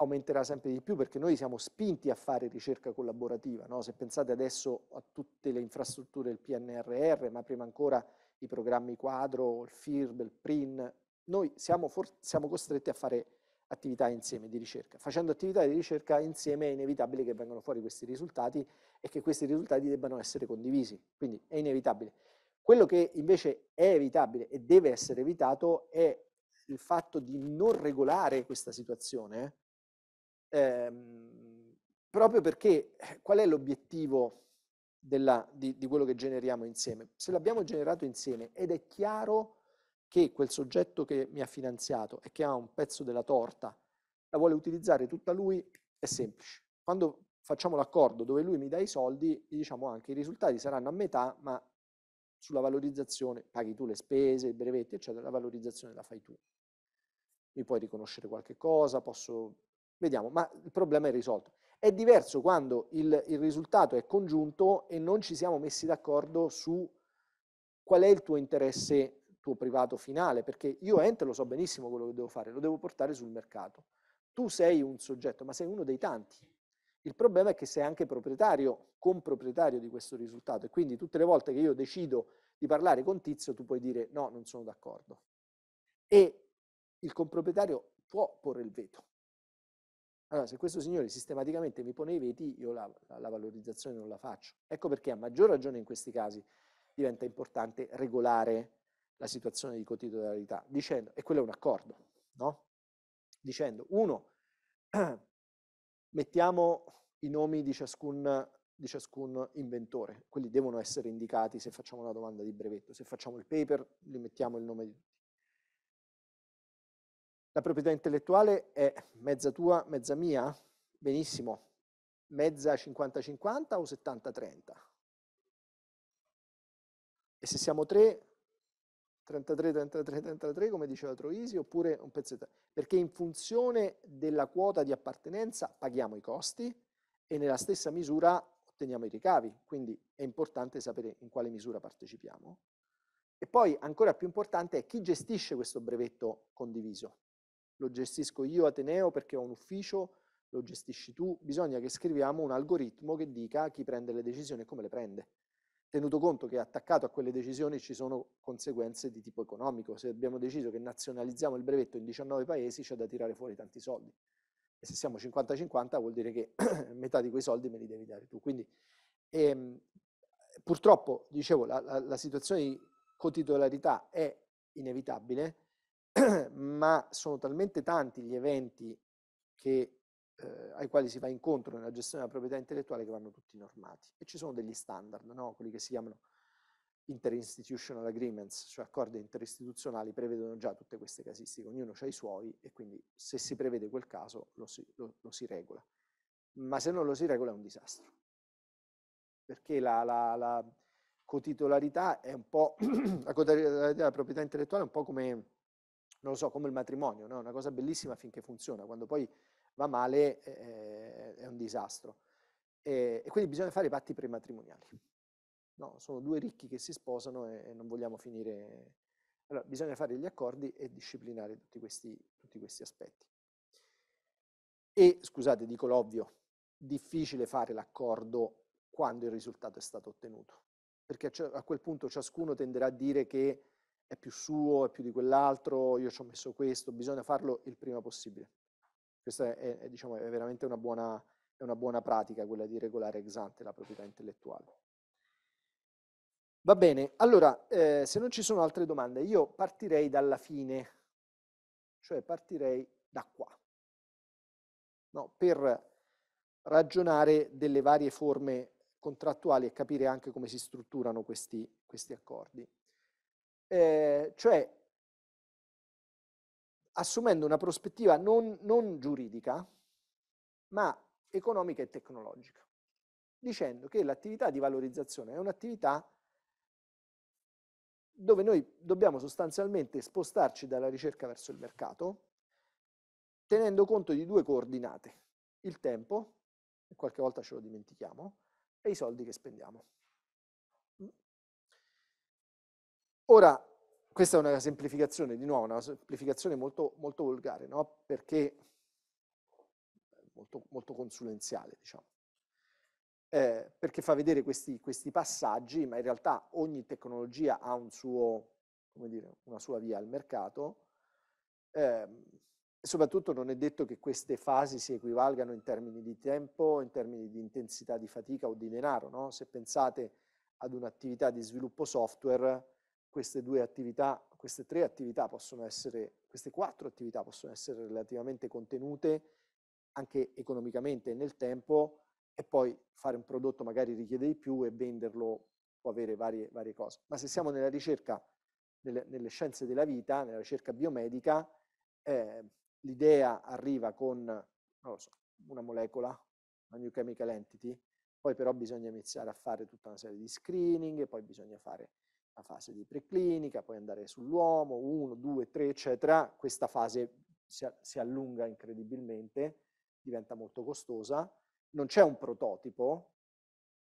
aumenterà sempre di più perché noi siamo spinti a fare ricerca collaborativa. No? Se pensate adesso a tutte le infrastrutture del PNRR, ma prima ancora i programmi quadro, il FIRB, il PRIN, noi siamo, siamo costretti a fare attività insieme di ricerca. Facendo attività di ricerca insieme è inevitabile che vengano fuori questi risultati e che questi risultati debbano essere condivisi, quindi è inevitabile. Quello che invece è evitabile e deve essere evitato è il fatto di non regolare questa situazione, ehm, proprio perché eh, qual è l'obiettivo di, di quello che generiamo insieme? Se l'abbiamo generato insieme ed è chiaro che quel soggetto che mi ha finanziato e che ha un pezzo della torta la vuole utilizzare tutta lui, è semplice. Quando facciamo l'accordo dove lui mi dà i soldi, gli diciamo anche i risultati saranno a metà, ma sulla valorizzazione paghi tu le spese, i brevetti, eccetera, la valorizzazione la fai tu. Mi puoi riconoscere qualche cosa, posso Vediamo, ma il problema è risolto. È diverso quando il, il risultato è congiunto e non ci siamo messi d'accordo su qual è il tuo interesse tuo privato finale, perché io ente lo so benissimo quello che devo fare, lo devo portare sul mercato. Tu sei un soggetto, ma sei uno dei tanti. Il problema è che sei anche proprietario, comproprietario di questo risultato e quindi tutte le volte che io decido di parlare con Tizio tu puoi dire no, non sono d'accordo. E il comproprietario può porre il veto. Allora, se questo signore sistematicamente mi pone i veti, io la, la, la, valorizzazione non la faccio. Ecco perché a maggior ragione in questi casi diventa importante regolare la situazione di cotitolarità, dicendo, e quello è un accordo, no? Dicendo, uno, mettiamo i nomi di ciascun, di ciascun inventore, quelli devono essere indicati se facciamo una domanda di brevetto, se facciamo il paper, li mettiamo il nome di la proprietà intellettuale è mezza tua, mezza mia? Benissimo. mezza 50-50 o 70-30? E se siamo tre, 33, 33, 33, come diceva Troisi, oppure un pezzetto? Perché in funzione della quota di appartenenza paghiamo i costi e nella stessa misura otteniamo i ricavi, quindi è importante sapere in quale misura partecipiamo. E poi ancora più importante è chi gestisce questo brevetto condiviso. Lo gestisco io Ateneo perché ho un ufficio, lo gestisci tu, bisogna che scriviamo un algoritmo che dica chi prende le decisioni e come le prende tenuto conto che attaccato a quelle decisioni ci sono conseguenze di tipo economico. Se abbiamo deciso che nazionalizziamo il brevetto in 19 paesi c'è da tirare fuori tanti soldi. E se siamo 50-50 vuol dire che metà di quei soldi me li devi dare tu. Quindi ehm, purtroppo, dicevo, la, la, la situazione di cotitolarità è inevitabile, ma sono talmente tanti gli eventi che eh, ai quali si va incontro nella gestione della proprietà intellettuale che vanno tutti normati. E ci sono degli standard, no? quelli che si chiamano interinstitutional agreements, cioè accordi interistituzionali, prevedono già tutte queste casistiche, ognuno ha i suoi e quindi se si prevede quel caso lo si, lo, lo si regola. Ma se non lo si regola è un disastro, perché la, la, la cotitolarità è un po', la cotitolarità della proprietà intellettuale è un po' come, non lo so, come il matrimonio, no? una cosa bellissima finché funziona, quando poi va male eh, è un disastro. E, e, quindi bisogna fare i patti prematrimoniali. No, sono due ricchi che si sposano e, e, non vogliamo finire... Allora, bisogna fare gli accordi e disciplinare tutti questi, tutti questi aspetti. E, scusate, dico l'ovvio, difficile fare l'accordo quando il risultato è stato ottenuto, perché a quel punto ciascuno tenderà a dire che è più suo, è più di quell'altro, io ci ho messo questo, bisogna farlo il prima possibile. Questa è, è, diciamo, è veramente una buona, è una buona pratica, quella di regolare ex ante la proprietà intellettuale. Va bene, allora, eh, se non ci sono altre domande, io partirei dalla fine, cioè partirei da qua, no, per ragionare delle varie forme contrattuali e capire anche come si strutturano questi, questi accordi. Eh, cioè, assumendo una prospettiva non, non giuridica, ma economica e tecnologica, dicendo che l'attività di valorizzazione è un'attività dove noi dobbiamo sostanzialmente spostarci dalla ricerca verso il mercato, tenendo conto di due coordinate, il tempo, e qualche volta ce lo dimentichiamo, e i soldi che spendiamo. Ora, questa è una semplificazione, di nuovo, una semplificazione molto, molto volgare, no? perché molto, molto consulenziale, diciamo. Eh, perché fa vedere questi, questi, passaggi, ma in realtà ogni tecnologia ha un suo, dire, una sua via al mercato, eh, e soprattutto non è detto che queste fasi si equivalgano in termini di tempo, in termini di intensità di fatica o di denaro. No? Se pensate ad un'attività di sviluppo software, queste due attività, queste tre attività possono essere, queste quattro attività possono essere relativamente contenute anche economicamente nel tempo e poi fare un prodotto magari richiede di più e venderlo può avere varie, varie cose. Ma se siamo nella ricerca, nelle, nelle scienze della vita, nella ricerca biomedica, eh, l'idea arriva con so, una molecola, una new chemical entity, poi però bisogna iniziare a fare tutta una serie di screening, e poi bisogna fare la fase di preclinica, poi andare sull'uomo, 1, 2, 3, eccetera. Questa fase si, si allunga incredibilmente, diventa molto costosa. Non c'è un prototipo,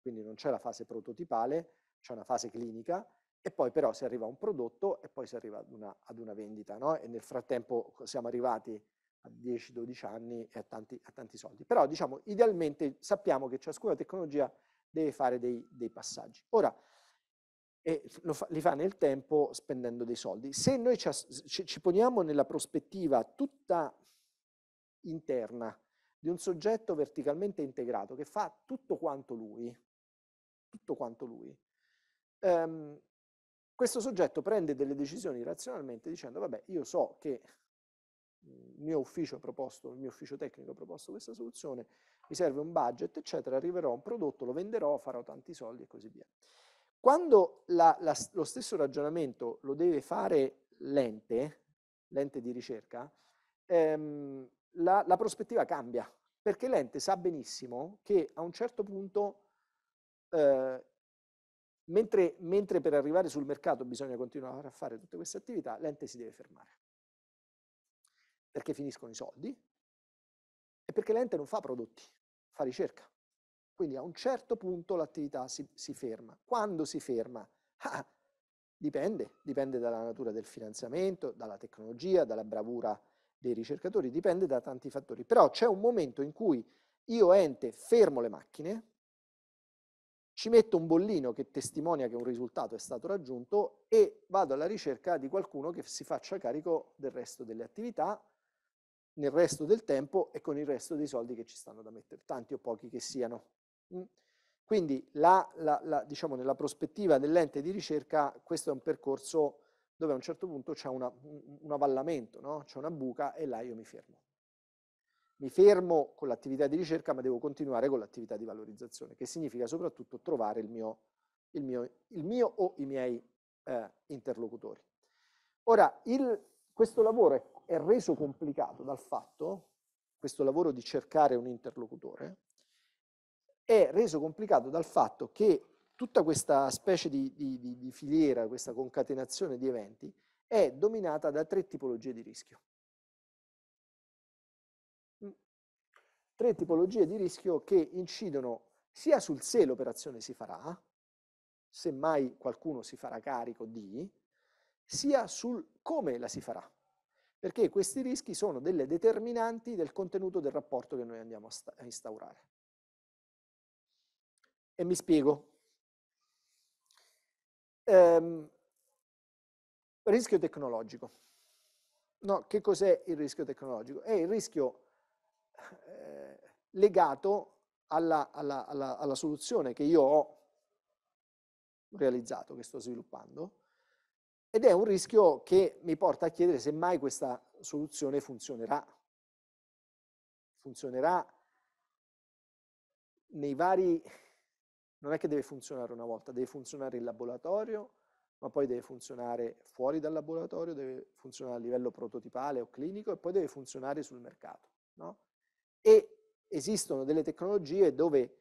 quindi non c'è la fase prototipale, c'è una fase clinica e poi però si arriva a un prodotto e poi si arriva ad una, ad una vendita, no? E nel frattempo siamo arrivati a 10-12 anni e a tanti, a tanti, soldi. Però diciamo, idealmente sappiamo che ciascuna tecnologia deve fare dei, dei passaggi. Ora, e fa, li fa nel tempo spendendo dei soldi. Se noi ci, ci poniamo nella prospettiva tutta interna di un soggetto verticalmente integrato che fa tutto quanto lui, tutto quanto lui, ehm, questo soggetto prende delle decisioni razionalmente dicendo vabbè io so che il mio ufficio ha proposto, il mio ufficio tecnico ha proposto questa soluzione, mi serve un budget eccetera, arriverò a un prodotto, lo venderò, farò tanti soldi e così via. Quando la, la, lo stesso ragionamento lo deve fare l'ente, l'ente di ricerca, ehm, la, la, prospettiva cambia, Perché l'ente sa benissimo che a un certo punto, eh, mentre, mentre per arrivare sul mercato bisogna continuare a fare tutte queste attività, l'ente si deve fermare. Perché finiscono i soldi e perché l'ente non fa prodotti, fa ricerca. Quindi a un certo punto l'attività si, si ferma. Quando si ferma? Ah, dipende, dipende dalla natura del finanziamento, dalla tecnologia, dalla bravura dei ricercatori, dipende da tanti fattori. Però c'è un momento in cui io ente fermo le macchine, ci metto un bollino che testimonia che un risultato è stato raggiunto e vado alla ricerca di qualcuno che si faccia carico del resto delle attività, nel resto del tempo e con il resto dei soldi che ci stanno da mettere, tanti o pochi che siano. Quindi la, la, la, diciamo, nella prospettiva dell'ente di ricerca questo è un percorso dove a un certo punto c'è un avallamento, no? c'è una buca e là io mi fermo. Mi fermo con l'attività di ricerca ma devo continuare con l'attività di valorizzazione, che significa soprattutto trovare il mio, il mio, il mio o i miei eh, interlocutori. Ora, il, questo lavoro è, è reso complicato dal fatto, questo lavoro di cercare un interlocutore, è reso complicato dal fatto che tutta questa specie di, di, di, filiera, questa concatenazione di eventi, è dominata da tre tipologie di rischio. Mm. Tre tipologie di rischio che incidono sia sul se l'operazione si farà, se mai qualcuno si farà carico di, sia sul come la si farà. Perché questi rischi sono delle determinanti del contenuto del rapporto che noi andiamo a instaurare. E mi spiego. Ehm, rischio tecnologico. No, che cos'è il rischio tecnologico? È il rischio eh, legato alla, alla, alla, alla soluzione che io ho realizzato, che sto sviluppando, ed è un rischio che mi porta a chiedere se mai questa soluzione funzionerà. Funzionerà nei vari non è che deve funzionare una volta, deve funzionare in laboratorio, ma poi deve funzionare fuori dal laboratorio, deve funzionare a livello prototipale o clinico e poi deve funzionare sul mercato. No? E esistono delle tecnologie dove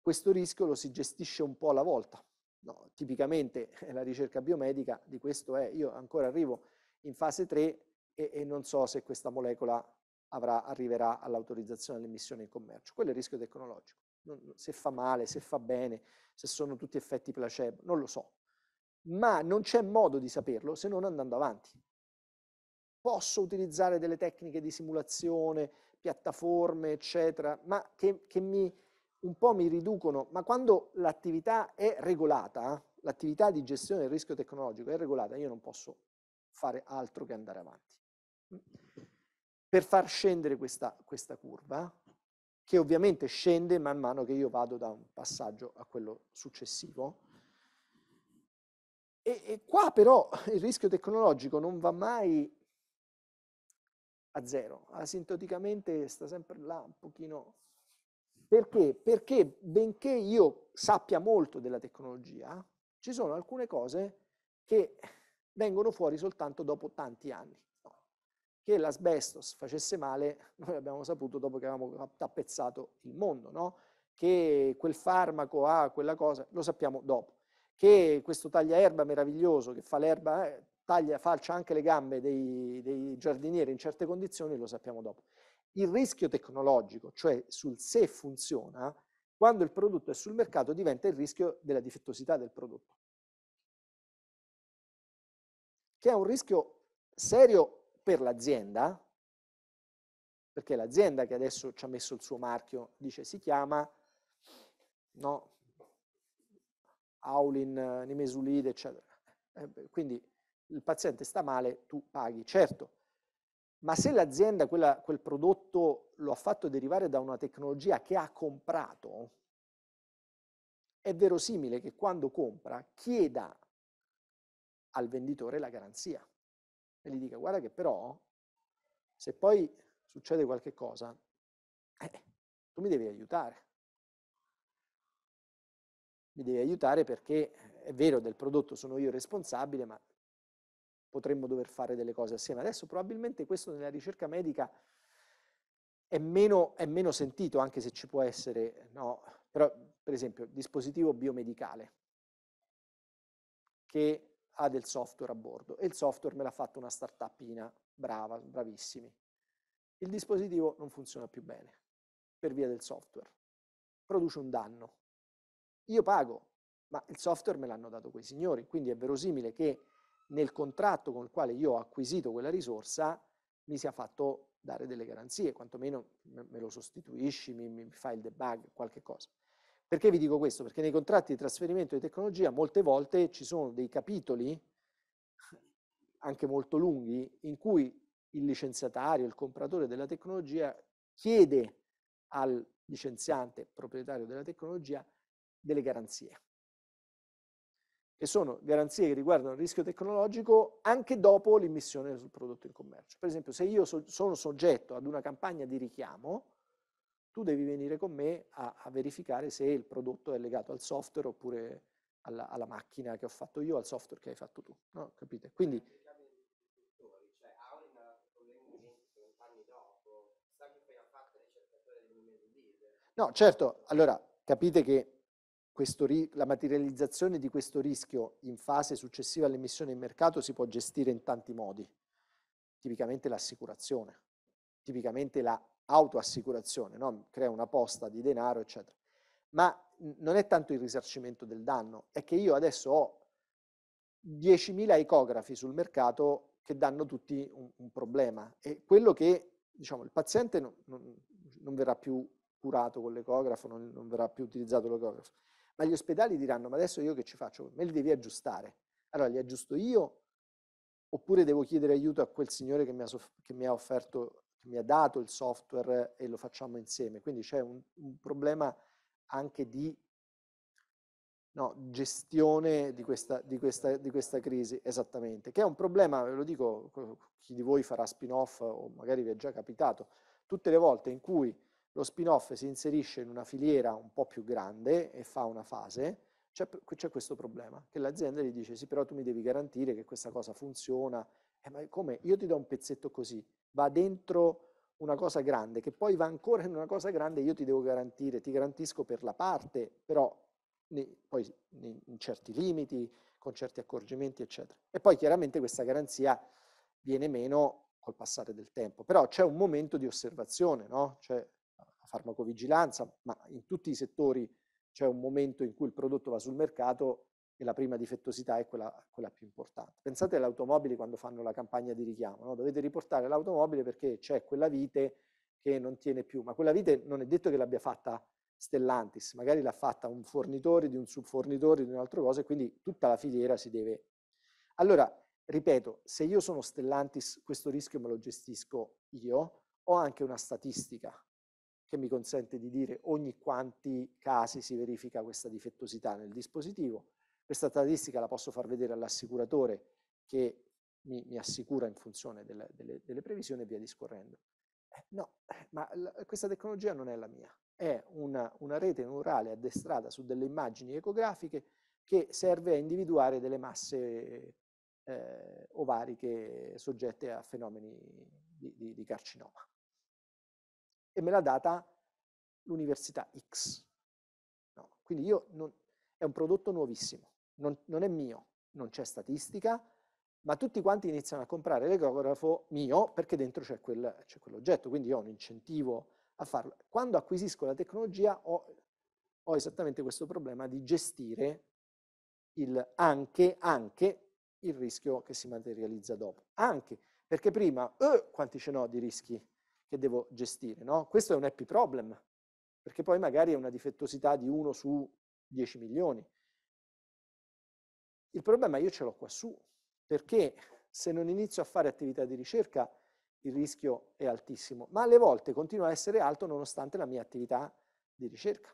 questo rischio lo si gestisce un po' alla volta. No, tipicamente la ricerca biomedica di questo è, io ancora arrivo in fase 3 e, e non so se questa molecola avrà, arriverà all'autorizzazione all'emissione in commercio. Quello è il rischio tecnologico se fa male, se fa bene, se sono tutti effetti placebo, non lo so. Ma non c'è modo di saperlo se non andando avanti. Posso utilizzare delle tecniche di simulazione, piattaforme, eccetera, ma che, che mi, un po' mi riducono, ma quando l'attività è regolata, l'attività di gestione del rischio tecnologico è regolata, io non posso fare altro che andare avanti. Per far scendere questa, questa curva, che ovviamente scende man mano che io vado da un passaggio a quello successivo. E, e qua però il rischio tecnologico non va mai a zero, asintoticamente sta sempre là un pochino. Perché? Perché benché io sappia molto della tecnologia, ci sono alcune cose che vengono fuori soltanto dopo tanti anni. Che l'asbestos facesse male, noi abbiamo saputo dopo che avevamo tappezzato il mondo, no? Che quel farmaco ha quella cosa, lo sappiamo dopo. Che questo tagliaerba meraviglioso che fa l'erba, eh, taglia, falcia anche le gambe dei, dei giardinieri in certe condizioni, lo sappiamo dopo. Il rischio tecnologico, cioè sul se funziona, quando il prodotto è sul mercato diventa il rischio della difettosità del prodotto. Che è un rischio serio per l'azienda, perché l'azienda che adesso ci ha messo il suo marchio dice si chiama no, Aulin, Nimesulide, eccetera. Eh, quindi il paziente sta male, tu paghi, certo. Ma se l'azienda quel prodotto lo ha fatto derivare da una tecnologia che ha comprato, è verosimile che quando compra chieda al venditore la garanzia e gli dica guarda che però se poi succede qualche cosa, eh, tu mi devi aiutare. Mi devi aiutare perché è vero del prodotto sono io responsabile, ma potremmo dover fare delle cose assieme. Adesso probabilmente questo nella ricerca medica è meno, è meno sentito, anche se ci può essere, no? Però, per esempio, dispositivo biomedicale che ha del software a bordo e il software me l'ha fatto una startupina brava, bravissimi. Il dispositivo non funziona più bene per via del software, produce un danno. Io pago, ma il software me l'hanno dato quei signori, quindi è verosimile che nel contratto con il quale io ho acquisito quella risorsa mi sia fatto dare delle garanzie, quantomeno me lo sostituisci, mi, mi fai il debug, qualche cosa. Perché vi dico questo? Perché nei contratti di trasferimento di tecnologia molte volte ci sono dei capitoli, anche molto lunghi, in cui il licenziatario, il compratore della tecnologia chiede al licenziante proprietario della tecnologia delle garanzie che sono garanzie che riguardano il rischio tecnologico anche dopo l'immissione sul prodotto in commercio. Per esempio, se io so, sono soggetto ad una campagna di richiamo, tu devi venire con me a, a verificare se il prodotto è legato al software oppure alla, alla, macchina che ho fatto io, al software che hai fatto tu. No? Capite? Quindi, No, certo, allora capite che la materializzazione di questo rischio in fase successiva all'emissione in mercato si può gestire in tanti modi. Tipicamente l'assicurazione, tipicamente l'autoassicurazione, no? crea una posta di denaro, eccetera. Ma non è tanto il risarcimento del danno, è che io adesso ho 10.000 ecografi sul mercato che danno tutti un, un problema e quello che diciamo, il paziente non, non, non verrà più curato con l'ecografo, non, non verrà più utilizzato l'ecografo ma gli ospedali diranno, ma adesso io che ci faccio? Me li devi aggiustare. Allora li aggiusto io oppure devo chiedere aiuto a quel signore che mi ha, che mi ha offerto, mi ha dato il software e lo facciamo insieme. Quindi c'è un, un problema anche di no, gestione di questa, di, questa, di questa, crisi, esattamente, che è un problema, ve lo dico, chi di voi farà spin-off o magari vi è già capitato, tutte le volte in cui lo spin-off si inserisce in una filiera un po' più grande e fa una fase, c'è, c'è questo problema, che l'azienda gli dice sì però tu mi devi garantire che questa cosa funziona, eh, ma come? Io ti do un pezzetto così, va dentro una cosa grande, che poi va ancora in una cosa grande, io ti devo garantire, ti garantisco per la parte, però nei, poi in certi limiti, con certi accorgimenti, eccetera. E poi chiaramente questa garanzia viene meno col passare del tempo, però c'è un momento di osservazione, no? Cioè, farmacovigilanza, ma in tutti i settori c'è un momento in cui il prodotto va sul mercato e la prima difettosità è quella, quella più importante. Pensate alle automobili quando fanno la campagna di richiamo, no? dovete riportare l'automobile perché c'è quella vite che non tiene più, ma quella vite non è detto che l'abbia fatta Stellantis, magari l'ha fatta un fornitore di un subfornitore di un'altra cosa e quindi tutta la filiera si deve... Allora, ripeto, se io sono Stellantis questo rischio me lo gestisco io, ho anche una statistica che mi consente di dire ogni quanti casi si verifica questa difettosità nel dispositivo. Questa statistica la posso far vedere all'assicuratore che mi, mi, assicura in funzione delle, delle, delle, previsioni e via discorrendo. Eh, no, eh, ma la, questa tecnologia non è la mia, è una, una rete neurale addestrata su delle immagini ecografiche che serve a individuare delle masse eh, ovariche soggette a fenomeni di, di, di carcinoma e me l'ha data l'università X. No, quindi io non, è un prodotto nuovissimo, non, non è mio, non c'è statistica, ma tutti quanti iniziano a comprare l'ecografo mio perché dentro c'è, quel, quell'oggetto, quindi io ho un incentivo a farlo. Quando acquisisco la tecnologia ho, ho esattamente questo problema di gestire il, anche, anche il rischio che si materializza dopo. Anche perché prima, eh, quanti ce n'ho di rischi che devo gestire. No? Questo è un happy problem, perché poi magari è una difettosità di 1 su 10 milioni. Il problema io ce l'ho qua su, perché se non inizio a fare attività di ricerca il rischio è altissimo, ma alle volte continua a essere alto nonostante la mia attività di ricerca.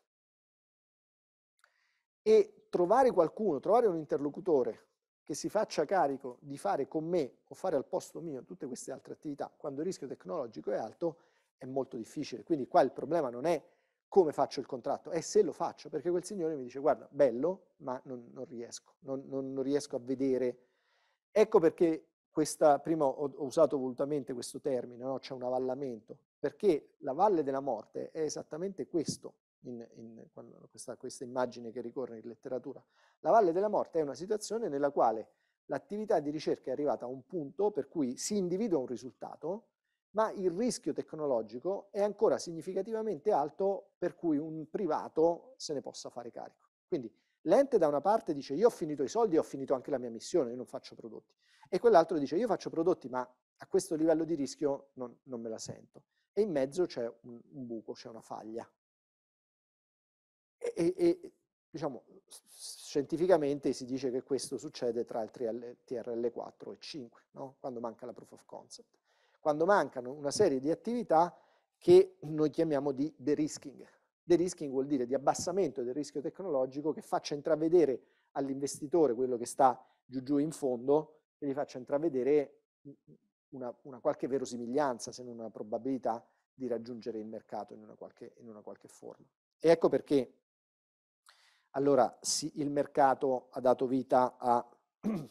E trovare qualcuno, trovare un interlocutore che si faccia carico di fare con me o fare al posto mio tutte queste altre attività quando il rischio tecnologico è alto è molto difficile. Quindi qua il problema non è come faccio il contratto, è se lo faccio, perché quel signore mi dice guarda, bello, ma non, non riesco, non, non, non, riesco a vedere. Ecco perché questa, prima ho, ho usato volutamente questo termine, no? c'è un avallamento. perché la valle della morte è esattamente questo, in, in questa, questa immagine che ricorre in letteratura. La valle della morte è una situazione nella quale l'attività di ricerca è arrivata a un punto per cui si individua un risultato, ma il rischio tecnologico è ancora significativamente alto per cui un privato se ne possa fare carico. Quindi l'ente da una parte dice io ho finito i soldi e ho finito anche la mia missione, io non faccio prodotti. E quell'altro dice io faccio prodotti ma a questo livello di rischio non, non me la sento. E in mezzo c'è un, un buco, c'è una faglia. E, e, e diciamo, scientificamente si dice che questo succede tra il TRL4 e 5, no? quando manca la proof of concept. Quando mancano una serie di attività che noi chiamiamo di de-risking. De-risking vuol dire di abbassamento del rischio tecnologico che faccia intravedere all'investitore quello che sta giù giù in fondo e gli faccia intravedere una, una, qualche verosimiglianza, se non una probabilità di raggiungere il mercato in una qualche, in una qualche forma. E ecco perché allora sì, il mercato ha dato vita a,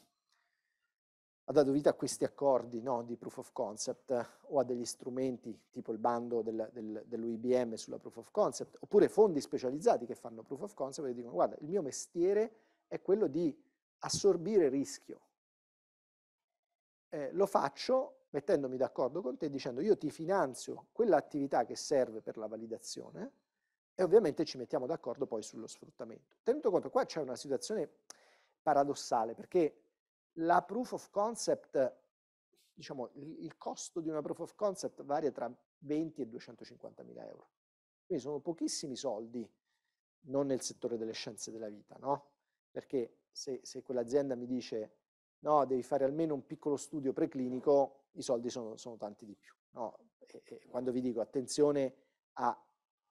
ha dato vita a questi accordi no, di proof of concept o a degli strumenti tipo il bando del, del, dell'UIBM sulla proof of concept, oppure fondi specializzati che fanno proof of concept e dicono guarda, il mio mestiere è quello di assorbire rischio. Eh, lo faccio mettendomi d'accordo con te dicendo io ti finanzio quell'attività che serve per la validazione e ovviamente ci mettiamo d'accordo poi sullo sfruttamento. Tenuto conto, qua c'è una situazione paradossale perché la proof of concept, diciamo, il, costo di una proof of concept varia tra 20 e 250 mila euro. Quindi sono pochissimi soldi, non nel settore delle scienze della vita, no? Perché se, se quell'azienda mi dice no, devi fare almeno un piccolo studio preclinico, i soldi sono, sono tanti di più. No? E, e quando vi dico attenzione a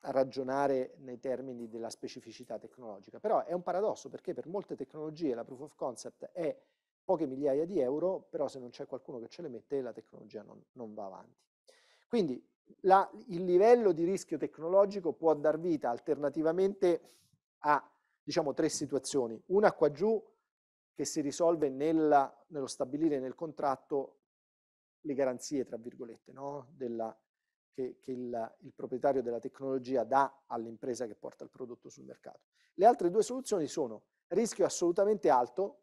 ragionare nei termini della specificità tecnologica. Però è un paradosso perché per molte tecnologie la proof of concept è poche migliaia di euro, però se non c'è qualcuno che ce le mette la tecnologia non, non va avanti. Quindi la, il livello di rischio tecnologico può dar vita alternativamente a diciamo, tre situazioni. Una qua giù che si risolve nella, nello stabilire nel contratto le garanzie, tra virgolette, no? della, che, che il, il, proprietario della tecnologia dà all'impresa che porta il prodotto sul mercato. Le altre due soluzioni sono rischio assolutamente alto,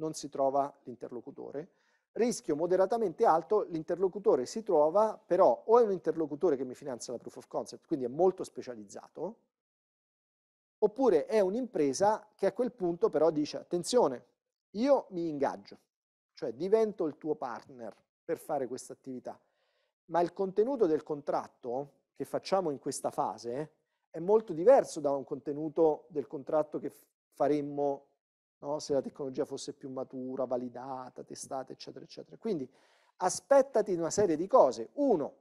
non si trova l'interlocutore, rischio moderatamente alto, l'interlocutore si trova, però o è un interlocutore che mi finanzia la proof of concept, quindi è molto specializzato, oppure è un'impresa che a quel punto però dice attenzione, io mi ingaggio, cioè divento il tuo partner per fare questa attività ma il contenuto del contratto che facciamo in questa fase è molto diverso da un contenuto del contratto che faremmo no, se la tecnologia fosse più matura, validata, testata, eccetera, eccetera. Quindi aspettati una serie di cose. Uno,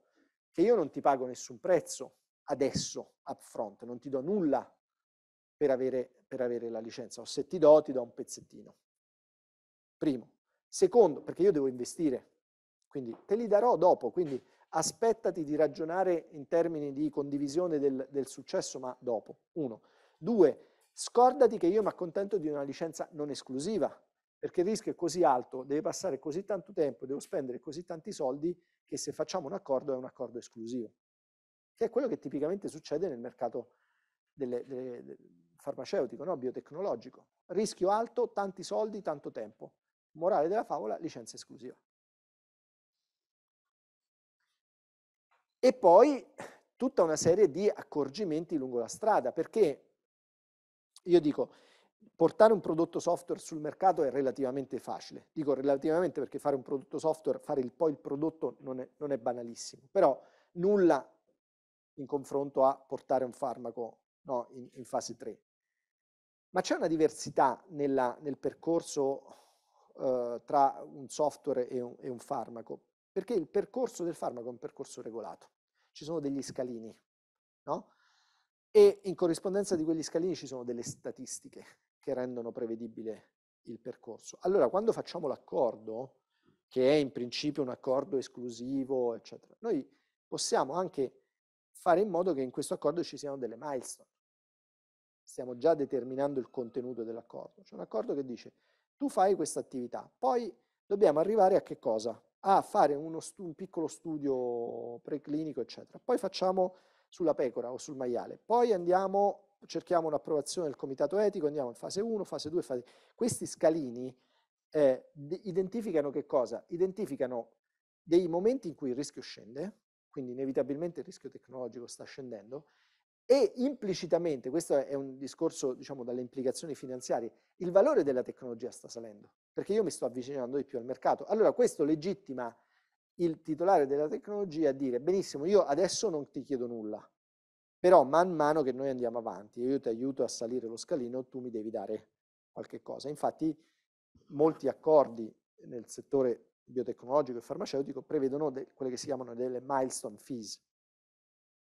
che io non ti pago nessun prezzo adesso, upfront, non ti do nulla per avere, per avere la licenza, o se ti do, ti do un pezzettino. Primo. Secondo, perché io devo investire, quindi te li darò dopo, quindi aspettati di ragionare in termini di condivisione del, del successo, ma dopo. Uno. Due, scordati che io mi accontento di una licenza non esclusiva, perché il rischio è così alto, deve passare così tanto tempo, devo spendere così tanti soldi, che se facciamo un accordo è un accordo esclusivo. Che è quello che tipicamente succede nel mercato delle, delle, del farmaceutico, no? biotecnologico. Rischio alto, tanti soldi, tanto tempo. Morale della favola, licenza esclusiva. E poi tutta una serie di accorgimenti lungo la strada, perché io dico, portare un prodotto software sul mercato è relativamente facile. Dico relativamente perché fare un prodotto software, fare il, poi il prodotto non è, non è banalissimo, però nulla in confronto a portare un farmaco no, in, in, fase 3. Ma c'è una diversità nella, nel percorso eh, tra un software e un, e un farmaco, perché il percorso del farmaco è un percorso regolato. Ci sono degli scalini, no? E in corrispondenza di quegli scalini ci sono delle statistiche che rendono prevedibile il percorso. Allora, quando facciamo l'accordo, che è in principio un accordo esclusivo, eccetera, noi possiamo anche fare in modo che in questo accordo ci siano delle milestone. Stiamo già determinando il contenuto dell'accordo. C'è un accordo che dice tu fai questa attività, poi dobbiamo arrivare a che cosa? a fare uno stu- un piccolo studio preclinico, eccetera. Poi facciamo sulla pecora o sul maiale. Poi andiamo, cerchiamo un'approvazione del comitato etico, andiamo in fase 1, fase 2, fase... Questi scalini eh, identificano che cosa? Identificano dei momenti in cui il rischio scende, quindi inevitabilmente il rischio tecnologico sta scendendo, e implicitamente, questo è un discorso diciamo dalle implicazioni finanziarie, il valore della tecnologia sta salendo, perché io mi sto avvicinando di più al mercato. Allora questo legittima il titolare della tecnologia a dire, benissimo, io adesso non ti chiedo nulla, però man mano che noi andiamo avanti, io ti aiuto a salire lo scalino, tu mi devi dare qualche cosa. Infatti molti accordi nel settore biotecnologico e farmaceutico prevedono quelle che si chiamano delle milestone fees,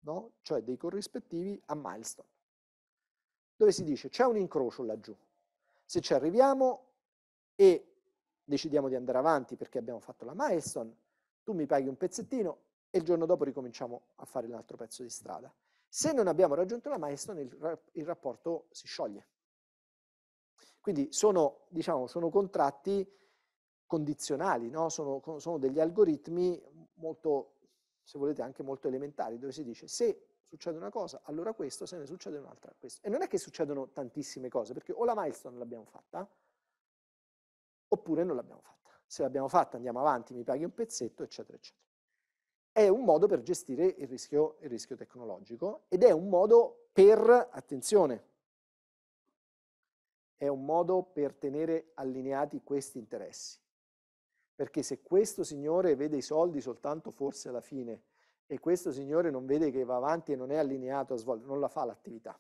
no? cioè dei corrispettivi a milestone, dove si dice c'è un incrocio laggiù, se ci arriviamo e decidiamo di andare avanti perché abbiamo fatto la milestone, tu mi paghi un pezzettino e il giorno dopo ricominciamo a fare l'altro pezzo di strada. Se non abbiamo raggiunto la milestone, il, il rapporto si scioglie. Quindi sono, diciamo, sono contratti condizionali, no? sono, sono degli algoritmi molto se volete anche molto elementari, dove si dice se succede una cosa, allora questo, se ne succede un'altra, questo. E non è che succedono tantissime cose, perché o la milestone l'abbiamo fatta, oppure non l'abbiamo fatta. Se l'abbiamo fatta andiamo avanti, mi paghi un pezzetto, eccetera, eccetera. È un modo per gestire il rischio, il rischio tecnologico ed è un modo per, attenzione, è un modo per tenere allineati questi interessi. Perché se questo signore vede i soldi soltanto forse alla fine e questo signore non vede che va avanti e non è allineato a svolgere, non la fa l'attività.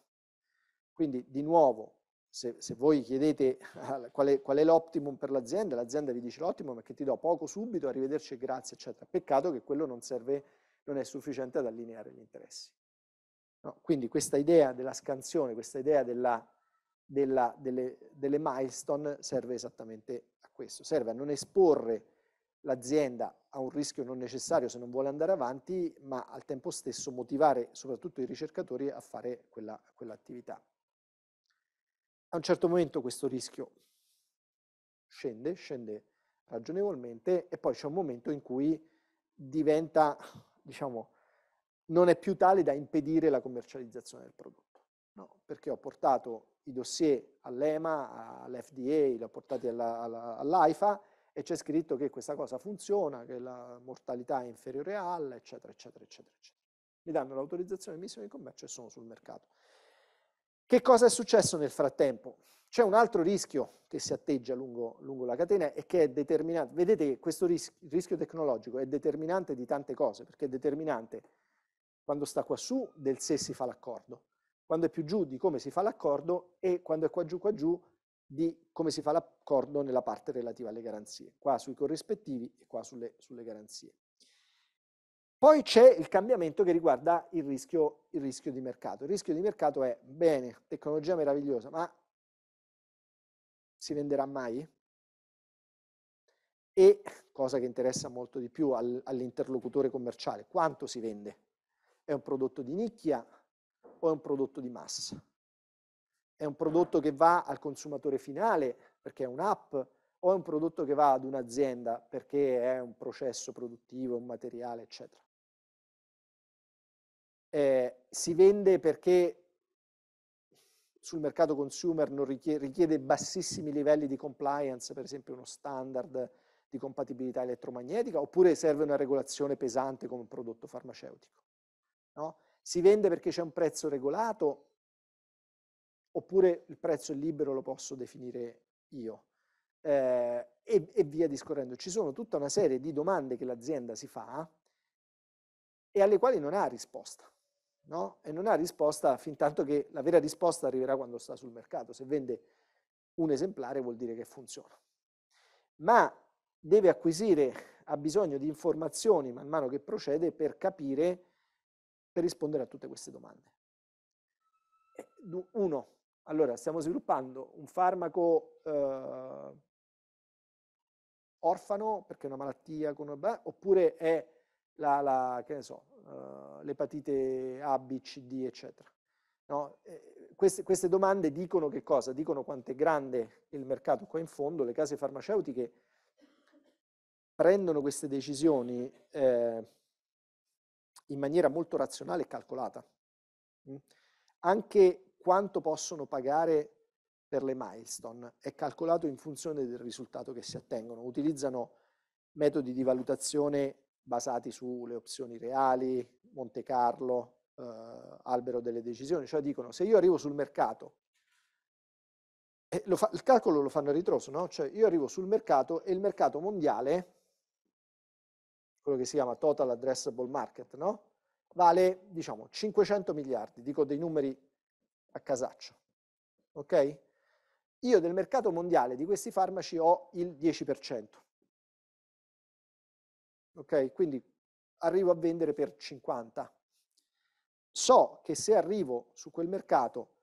Quindi di nuovo, se, se voi chiedete qual è, è l'optimum per l'azienda, l'azienda vi dice l'optimum è che ti do poco subito, arrivederci e grazie, eccetera. Peccato che quello non serve, non è sufficiente ad allineare gli interessi. No? Quindi questa idea della scansione, questa idea della, della, delle, delle milestone serve esattamente questo, serve a non esporre l'azienda a un rischio non necessario se non vuole andare avanti, ma al tempo stesso motivare soprattutto i ricercatori a fare quella, quell'attività. A un certo momento questo rischio scende, scende ragionevolmente e poi c'è un momento in cui diventa, diciamo, non è più tale da impedire la commercializzazione del prodotto, no? perché ho portato i dossier all'EMA, all'FDA, li ho portati all'AIFA e c'è scritto che questa cosa funziona, che la mortalità è inferiore alla, eccetera, eccetera, eccetera, eccetera. Mi danno l'autorizzazione di emissione di commercio e sono sul mercato. Che cosa è successo nel frattempo? C'è un altro rischio che si atteggia lungo, lungo la catena e che è determinante. Vedete che questo ris rischio tecnologico è determinante di tante cose, perché è determinante quando sta qua su del se si fa l'accordo, quando è più giù di come si fa l'accordo e quando è qua giù qua giù di come si fa l'accordo nella parte relativa alle garanzie, qua sui corrispettivi e qua sulle, sulle garanzie. Poi c'è il cambiamento che riguarda il rischio, il rischio di mercato. Il rischio di mercato è, bene, tecnologia meravigliosa, ma si venderà mai? E, cosa che interessa molto di più all'interlocutore commerciale, quanto si vende? È un prodotto di nicchia, o è un prodotto di massa? È un prodotto che va al consumatore finale perché è un'app o è un prodotto che va ad un'azienda perché è un processo produttivo, un materiale, eccetera? Eh, si vende perché sul mercato consumer richiede, richiede bassissimi livelli di compliance, per esempio uno standard di compatibilità elettromagnetica, oppure serve una regolazione pesante come un prodotto farmaceutico. No? Si vende perché c'è un prezzo regolato oppure il prezzo è libero, lo posso definire io. Eh, e, e, via discorrendo. Ci sono tutta una serie di domande che l'azienda si fa e alle quali non ha risposta. No? E non ha risposta fin tanto che la vera risposta arriverà quando sta sul mercato. Se vende un esemplare vuol dire che funziona. Ma deve acquisire, ha bisogno di informazioni man mano che procede per capire per rispondere a tutte queste domande. Eh, uno, allora stiamo sviluppando un farmaco eh, orfano perché è una malattia con, oppure è la, la, so, uh, l'epatite A, B, C, D, eccetera. No? Queste, queste, domande dicono che cosa? Dicono quanto è grande il mercato qua in fondo, le case farmaceutiche prendono queste decisioni eh, in maniera molto razionale e calcolata. Mm? Anche quanto possono pagare per le milestone è calcolato in funzione del risultato che si ottengono. Utilizzano metodi di valutazione basati sulle opzioni reali, Monte Carlo, eh, albero delle decisioni, cioè dicono se io arrivo sul mercato, fa, il calcolo lo fanno a ritroso, no? Cioè io arrivo sul mercato e il mercato mondiale, quello che si chiama Total Addressable Market, no? Vale, diciamo, 500 miliardi, dico dei numeri a casaccio, ok? Io del mercato mondiale di questi farmaci ho il 10%. Ok? Quindi arrivo a vendere per 50. So che se arrivo su quel mercato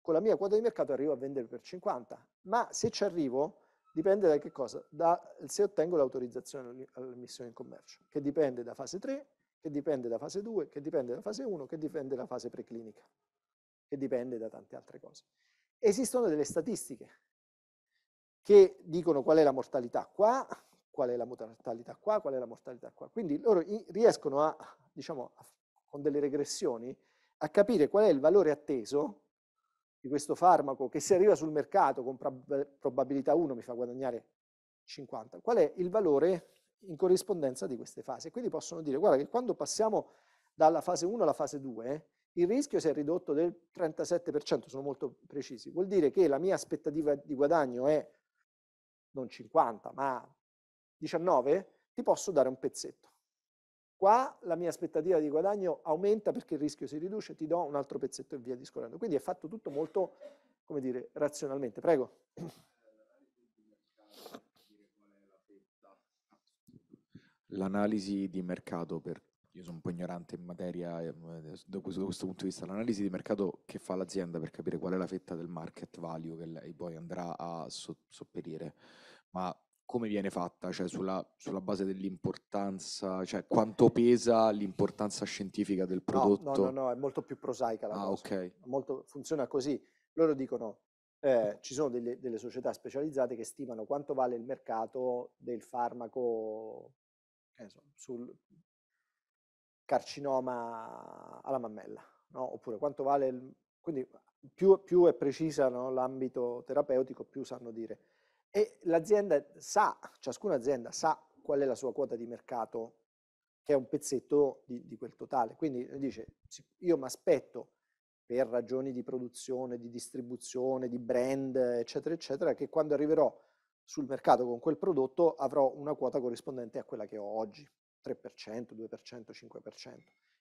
con la mia quota di mercato arrivo a vendere per 50, ma se ci arrivo dipende da che cosa? Da se ottengo l'autorizzazione all'emissione in commercio, che dipende da fase 3, che dipende da fase 2, che dipende da fase 1, che dipende da fase preclinica, che dipende da tante altre cose. Esistono delle statistiche che dicono qual è la mortalità qua, qual è la mortalità qua, qual è la mortalità qua. Quindi loro riescono a, diciamo, con delle regressioni, a capire qual è il valore atteso di questo farmaco che se arriva sul mercato con probabilità 1 mi fa guadagnare 50, qual è il valore in corrispondenza di queste fasi. Quindi possono dire, guarda che quando passiamo dalla fase 1 alla fase 2, il rischio si è ridotto del 37%, sono molto precisi. Vuol dire che la mia aspettativa di guadagno è non 50, ma 19, ti posso dare un pezzetto. Qua la mia aspettativa di guadagno aumenta perché il rischio si riduce, ti do un altro pezzetto e via discorrendo. Quindi è fatto tutto molto, come dire, razionalmente. Prego. L'analisi di mercato per io sono un po' ignorante in materia eh, da questo, da questo punto di vista, l'analisi di mercato che fa l'azienda per capire qual è la fetta del market value che lei poi andrà a so, sopperire, ma come viene fatta? Cioè sulla, sulla base dell'importanza, cioè quanto pesa l'importanza scientifica del prodotto? No, no, no, no è molto più prosaica la ah, cosa. ok. Molto, funziona così. Loro dicono, eh, ci sono delle, delle società specializzate che stimano quanto vale il mercato del farmaco so, sul, carcinoma alla mammella, no? oppure quanto vale, il, quindi più, più è precisa no, l'ambito terapeutico, più sanno dire. E l'azienda sa, ciascuna azienda sa qual è la sua quota di mercato, che è un pezzetto di, di quel totale. Quindi dice, io mi aspetto per ragioni di produzione, di distribuzione, di brand, eccetera, eccetera, che quando arriverò sul mercato con quel prodotto avrò una quota corrispondente a quella che ho oggi. 3%, 2%, 5%,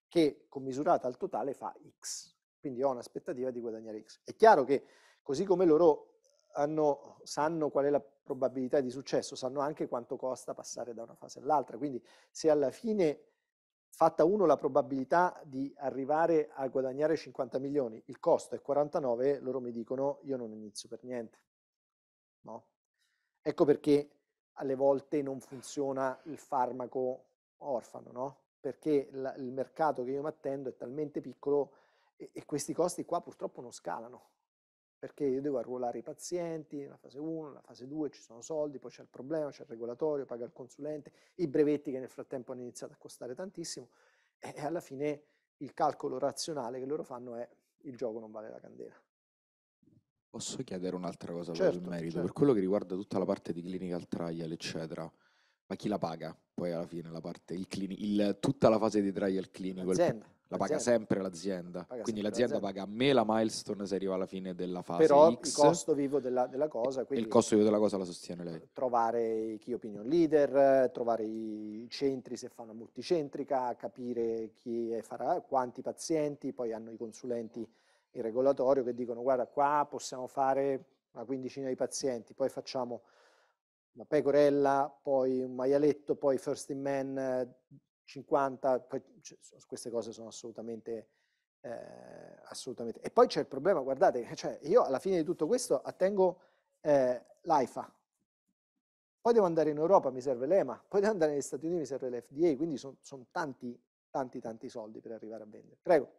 che commisurata al totale fa X. Quindi ho un'aspettativa di guadagnare X. È chiaro che così come loro hanno, sanno qual è la probabilità di successo, sanno anche quanto costa passare da una fase all'altra. Quindi se alla fine fatta uno la probabilità di arrivare a guadagnare 50 milioni, il costo è 49, loro mi dicono io non inizio per niente. No? Ecco perché alle volte non funziona il farmaco orfano, no? Perché la, il mercato che io mi attendo è talmente piccolo e, e, questi costi qua purtroppo non scalano, perché io devo arruolare i pazienti nella fase 1, nella fase 2 ci sono soldi, poi c'è il problema, c'è il regolatorio, paga il consulente, i brevetti che nel frattempo hanno iniziato a costare tantissimo e, alla fine il calcolo razionale che loro fanno è il gioco non vale la candela. Posso chiedere un'altra cosa certo, per merito? Certo. Per quello che riguarda tutta la parte di clinical trial, eccetera, ma chi la paga poi alla fine la parte, il clini- il, tutta la fase di trial clinico? L'azienda. La paga sempre l'azienda. Paga quindi sempre l'azienda l'azienda. paga a me la milestone se arriva alla fine della fase Però il X. costo vivo della, della cosa, quindi il costo della cosa la sostiene lei. trovare i key opinion leader, trovare i centri se fa una multicentrica, capire chi farà, quanti pazienti, poi hanno i consulenti in regolatorio che dicono guarda qua possiamo fare una quindicina di pazienti, poi facciamo una pecorella, poi un maialetto, poi first in man 50, poi, cioè, queste cose sono assolutamente, eh, assolutamente. E poi c'è il problema, guardate, cioè io alla fine di tutto questo attengo eh, l'AIFA, poi devo andare in Europa, mi serve l'EMA, poi devo andare negli Stati Uniti, mi serve l'FDA, quindi sono son tanti, tanti, tanti soldi per arrivare a vendere. Prego.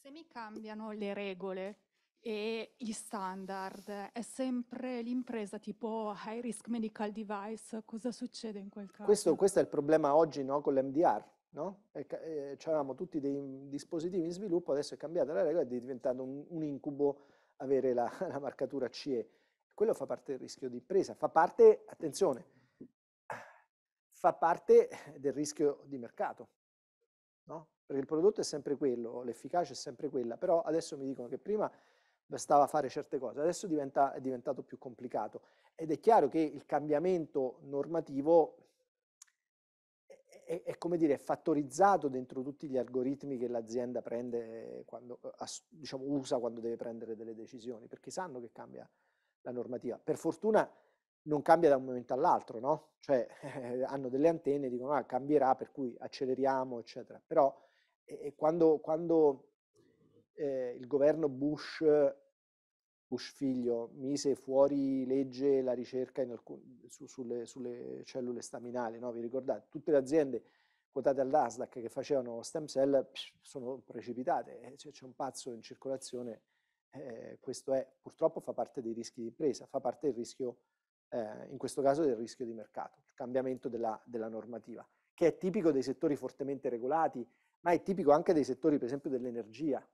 Se mi cambiano le regole e gli standard. È sempre l'impresa tipo high risk medical device. Cosa succede in quel caso? Questo, questo è il problema oggi no, con l'MDR. No? Eh, avevamo tutti dei dispositivi in sviluppo, adesso è cambiata la regola, è diventato un, un incubo avere la, la, marcatura CE. Quello fa parte del rischio di impresa, fa parte, attenzione, fa parte del rischio di mercato, no? Perché il prodotto è sempre quello, l'efficacia è sempre quella, però adesso mi dicono che prima bastava fare certe cose, adesso diventa, è diventato più complicato ed è chiaro che il cambiamento normativo è, è, come dire, fattorizzato dentro tutti gli algoritmi che l'azienda prende quando, diciamo, usa quando deve prendere delle decisioni, perché sanno che cambia la normativa. Per fortuna non cambia da un momento all'altro, no? Cioè eh, hanno delle antenne, dicono ah, cambierà, per cui acceleriamo, eccetera. Però eh, quando, quando eh, il governo Bush, Bush figlio mise fuori legge la ricerca alcun, su, sulle, sulle, cellule staminali, no? vi ricordate? Tutte le aziende quotate all'ASDAC che facevano stem cell psh, sono precipitate, eh, c'è un pazzo in circolazione, eh, questo è, purtroppo fa parte dei rischi di impresa, fa parte del rischio, eh, in questo caso del rischio di mercato, il cambiamento della, della normativa, che è tipico dei settori fortemente regolati, ma è tipico anche dei settori, per esempio, dell'energia,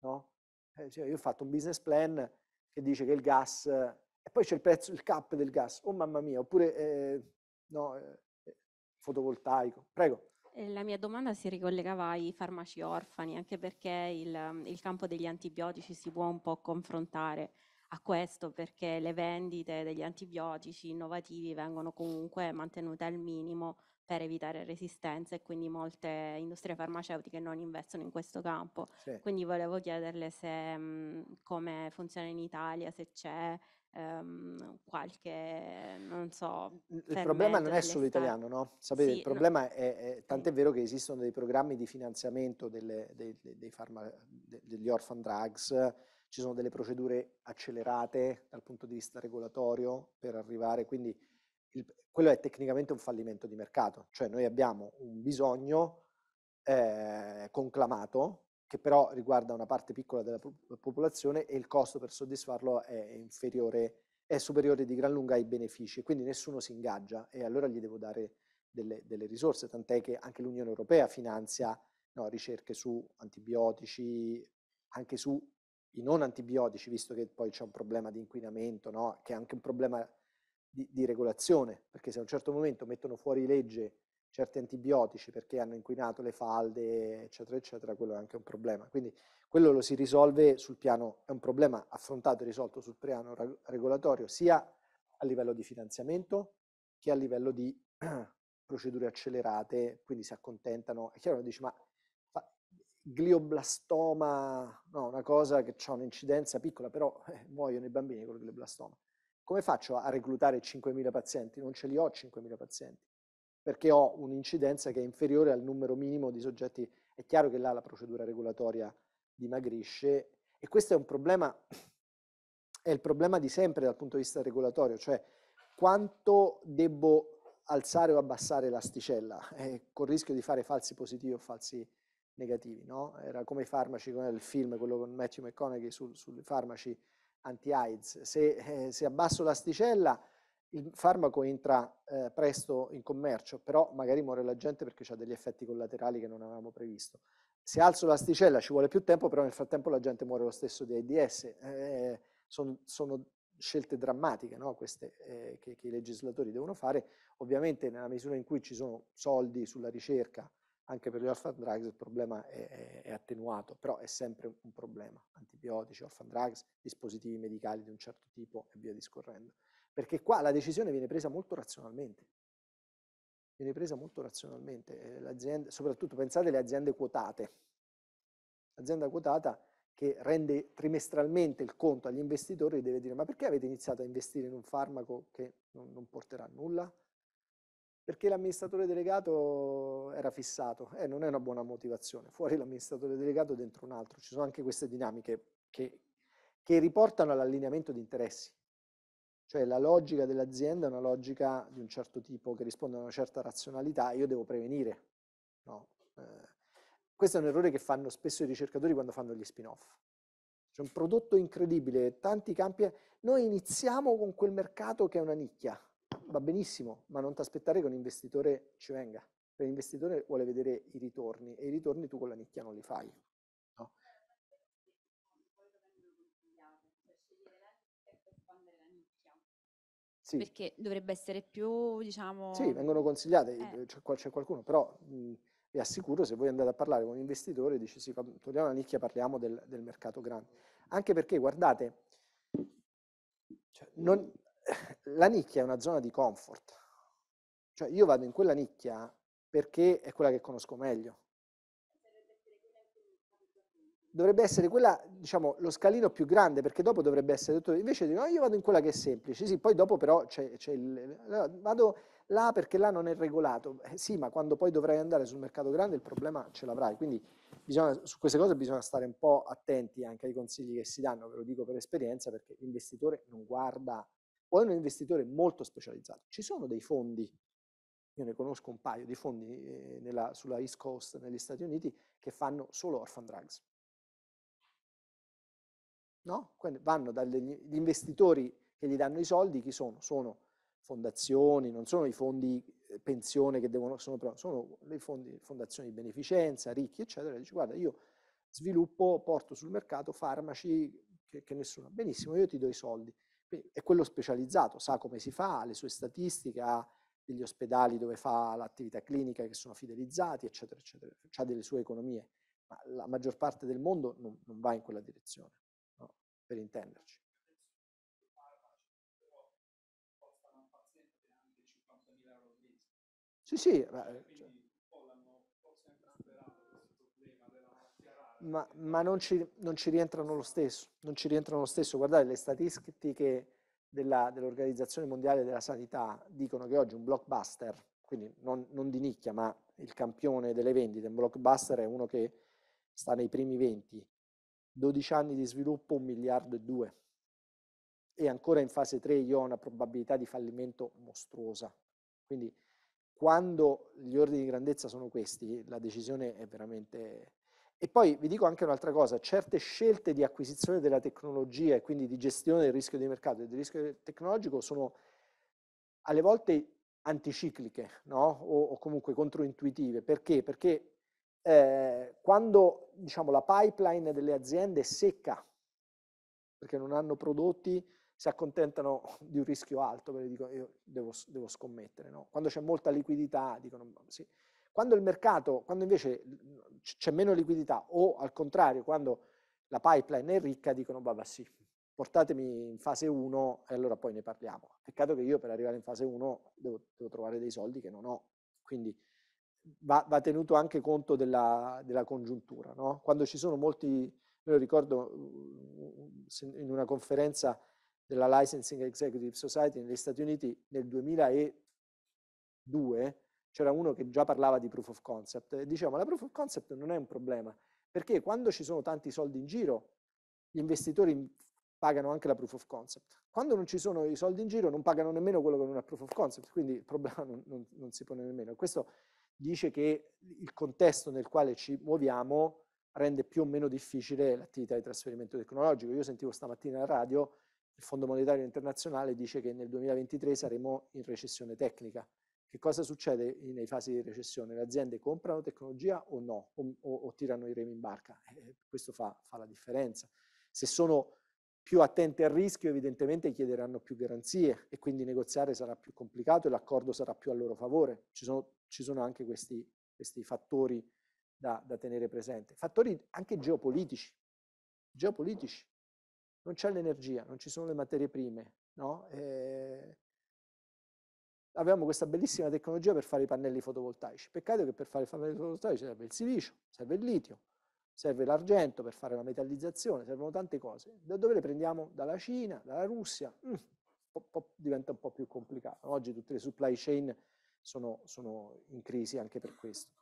no? Eh, cioè io ho fatto un business plan che dice che il gas, e poi c'è il prezzo, il cap del gas, oh mamma mia, oppure eh, no, eh, eh, fotovoltaico. Prego. La mia domanda si ricollegava ai farmaci orfani, anche perché il, il campo degli antibiotici si può un po' confrontare a questo perché le vendite degli antibiotici innovativi vengono comunque mantenute al minimo per evitare resistenze e quindi molte industrie farmaceutiche non investono in questo campo. Sì. Quindi volevo chiederle se, mh, come funziona in Italia, se c'è um, qualche, non so... Il problema non è solo italiano, no? Sapete, sì, il problema no. è, è, tant'è vero che esistono dei programmi di finanziamento delle, dei, dei farma, degli orphan drugs, ci sono delle procedure accelerate dal punto di vista regolatorio per arrivare, quindi il, quello è tecnicamente un fallimento di mercato, cioè noi abbiamo un bisogno eh, conclamato che però riguarda una parte piccola della popolazione e il costo per soddisfarlo è inferiore, è superiore di gran lunga ai benefici, quindi nessuno si ingaggia e allora gli devo dare delle, delle risorse, tant'è che anche l'Unione Europea finanzia no, ricerche su antibiotici, anche su i non antibiotici, visto che poi c'è un problema di inquinamento, no, che è anche un problema di, di, regolazione, perché se a un certo momento mettono fuori legge certi antibiotici perché hanno inquinato le falde, eccetera, eccetera, quello è anche un problema. Quindi quello lo si risolve sul piano, è un problema affrontato e risolto sul piano regolatorio, sia a livello di finanziamento che a livello di procedure accelerate, quindi si accontentano. È chiaro che dici, ma glioblastoma, no, una cosa che ha un'incidenza piccola, però eh, muoiono i bambini con il glioblastoma. Come faccio a reclutare 5.000 pazienti? Non ce li ho 5.000 pazienti, perché ho un'incidenza che è inferiore al numero minimo di soggetti. È chiaro che là la procedura regolatoria dimagrisce e questo è un problema, è il problema di sempre dal punto di vista regolatorio, cioè quanto debbo alzare o abbassare l'asticella, eh, con il rischio di fare falsi positivi o falsi negativi. No? Era come i farmaci, come il film, quello con Matthew McConaughey sul, sui farmaci anti-AIDS. Se, eh, se abbasso l'asticella il farmaco entra eh, presto in commercio, però magari muore la gente perché ha degli effetti collaterali che non avevamo previsto. Se alzo l'asticella ci vuole più tempo, però nel frattempo la gente muore lo stesso di AIDS. Eh, sono, sono, scelte drammatiche no? queste eh, che, che i legislatori devono fare. Ovviamente nella misura in cui ci sono soldi sulla ricerca, anche per gli orphan drugs il problema è, è, è, attenuato, però è sempre un problema. Antibiotici, orphan drugs, dispositivi medicali di un certo tipo e via discorrendo. Perché qua la decisione viene presa molto razionalmente. Viene presa molto razionalmente. Eh, soprattutto pensate alle aziende quotate. L'azienda quotata che rende trimestralmente il conto agli investitori deve dire ma perché avete iniziato a investire in un farmaco che non, non porterà nulla? Perché l'amministratore delegato era fissato eh, non è una buona motivazione. Fuori l'amministratore delegato, dentro un altro. Ci sono anche queste dinamiche che, che riportano all'allineamento di interessi. Cioè la logica dell'azienda è una logica di un certo tipo che risponde a una certa razionalità io devo prevenire. No? Eh, questo è un errore che fanno spesso i ricercatori quando fanno gli spin-off. C'è un prodotto incredibile, tanti campi. Noi iniziamo con quel mercato che è una nicchia, va benissimo, ma non ti aspettare che un investitore ci venga. Perché l'investitore vuole vedere i ritorni e i ritorni tu con la nicchia non li fai. No? Sì. Perché dovrebbe essere più, diciamo... Sì, vengono consigliate, Eh. c'è, qual- c'è qualcuno, però mh, vi assicuro se voi andate a parlare con un investitore dici sì, togliamo la nicchia, parliamo del, del mercato grande. Anche perché, guardate, cioè, non- la nicchia è una zona di comfort. Cioè io vado in quella nicchia perché è quella che conosco meglio. Dovrebbe essere quella, diciamo, lo scalino più grande, perché dopo dovrebbe essere tutto... Invece dico, no, io vado in quella che è semplice, sì, poi dopo però c'è, c'è il... Vado là perché là non è regolato. Eh, sì, ma quando poi dovrai andare sul mercato grande il problema ce l'avrai. Quindi bisogna- su queste cose bisogna stare un po' attenti anche ai consigli che si danno, ve lo dico per esperienza, perché l'investitore non guarda... O è un investitore molto specializzato. Ci sono dei fondi io ne conosco un paio di fondi eh, nella- sulla East Coast negli Stati Uniti che fanno solo orphan drugs. No? Quindi vanno dagli gli investitori che gli danno i soldi, chi sono? Sono fondazioni, non sono i fondi eh, pensione che devono, sono, sono le fondi, fondazioni di beneficenza, ricchi, eccetera. Dici, guarda, io sviluppo, porto sul mercato farmaci che, che nessuno. Benissimo, io ti do i soldi. È quello specializzato, sa come si fa, ha le sue statistiche, ha degli ospedali dove fa l'attività clinica che sono fidelizzati, eccetera, eccetera. Ha delle sue economie, ma la maggior parte del mondo non, non va in quella direzione, no? per intenderci. Sì, sì, ma, ma non, ci, non ci rientrano lo stesso, non ci rientrano lo stesso. Guardate, le statistiche della- dell'Organizzazione Mondiale della Sanità dicono che oggi un blockbuster, quindi non, non di nicchia, ma il campione delle vendite, un blockbuster è uno che sta nei primi 20, 12 anni di sviluppo, un miliardo e due. E ancora in fase 3 io ho una probabilità di fallimento mostruosa. Quindi quando gli ordini di grandezza sono questi, la decisione è veramente... E poi vi dico anche un'altra cosa, certe scelte di acquisizione della tecnologia e quindi di gestione del rischio di mercato e del rischio tecnologico sono alle volte anticicliche, no? O, o comunque controintuitive. Perché? Perché eh, quando diciamo, la pipeline delle aziende è secca, perché non hanno prodotti, si accontentano di un rischio alto, perché dicono io devo, devo scommettere. No? Quando c'è molta liquidità, dicono sì. Quando il mercato, quando invece c'è meno liquidità o al contrario, quando la pipeline è ricca, dicono vabbè sì, portatemi in fase 1 e allora poi ne parliamo. Peccato che io per arrivare in fase 1 devo, devo trovare dei soldi che non ho, quindi va, va tenuto anche conto della, della congiuntura. No? Quando ci sono molti, me lo ricordo in una conferenza della Licensing Executive Society negli Stati Uniti nel 2002 c'era uno che già parlava di proof of concept e diceva ma la proof of concept non è un problema perché quando ci sono tanti soldi in giro gli investitori pagano anche la proof of concept. Quando non ci sono i soldi in giro non pagano nemmeno quello che non ha proof of concept, quindi il problema non, non, non si pone nemmeno. Questo dice che il contesto nel quale ci muoviamo rende più o meno difficile l'attività di trasferimento tecnologico. Io sentivo stamattina alla radio il Fondo Monetario Internazionale dice che nel 2023 saremo in recessione tecnica. Che cosa succede nei fasi di recessione? Le aziende comprano tecnologia o no? O, o, o tirano i remi in barca? Eh, questo fa, fa la differenza. Se sono più attenti al rischio, evidentemente chiederanno più garanzie e quindi negoziare sarà più complicato e l'accordo sarà più a loro favore. Ci sono, ci sono anche questi, questi fattori da, da, tenere presente. Fattori anche geopolitici. Geopolitici. Non c'è l'energia, non ci sono le materie prime. No? Eh, avevamo questa bellissima tecnologia per fare i pannelli fotovoltaici. Peccato che per fare i pannelli fotovoltaici serve il silicio, serve il litio, serve l'argento per fare la metallizzazione, servono tante cose. Da dove le prendiamo? Dalla Cina, dalla Russia? Mm, po', po', diventa un po' più complicato. Oggi tutte le supply chain sono, sono in crisi anche per questo.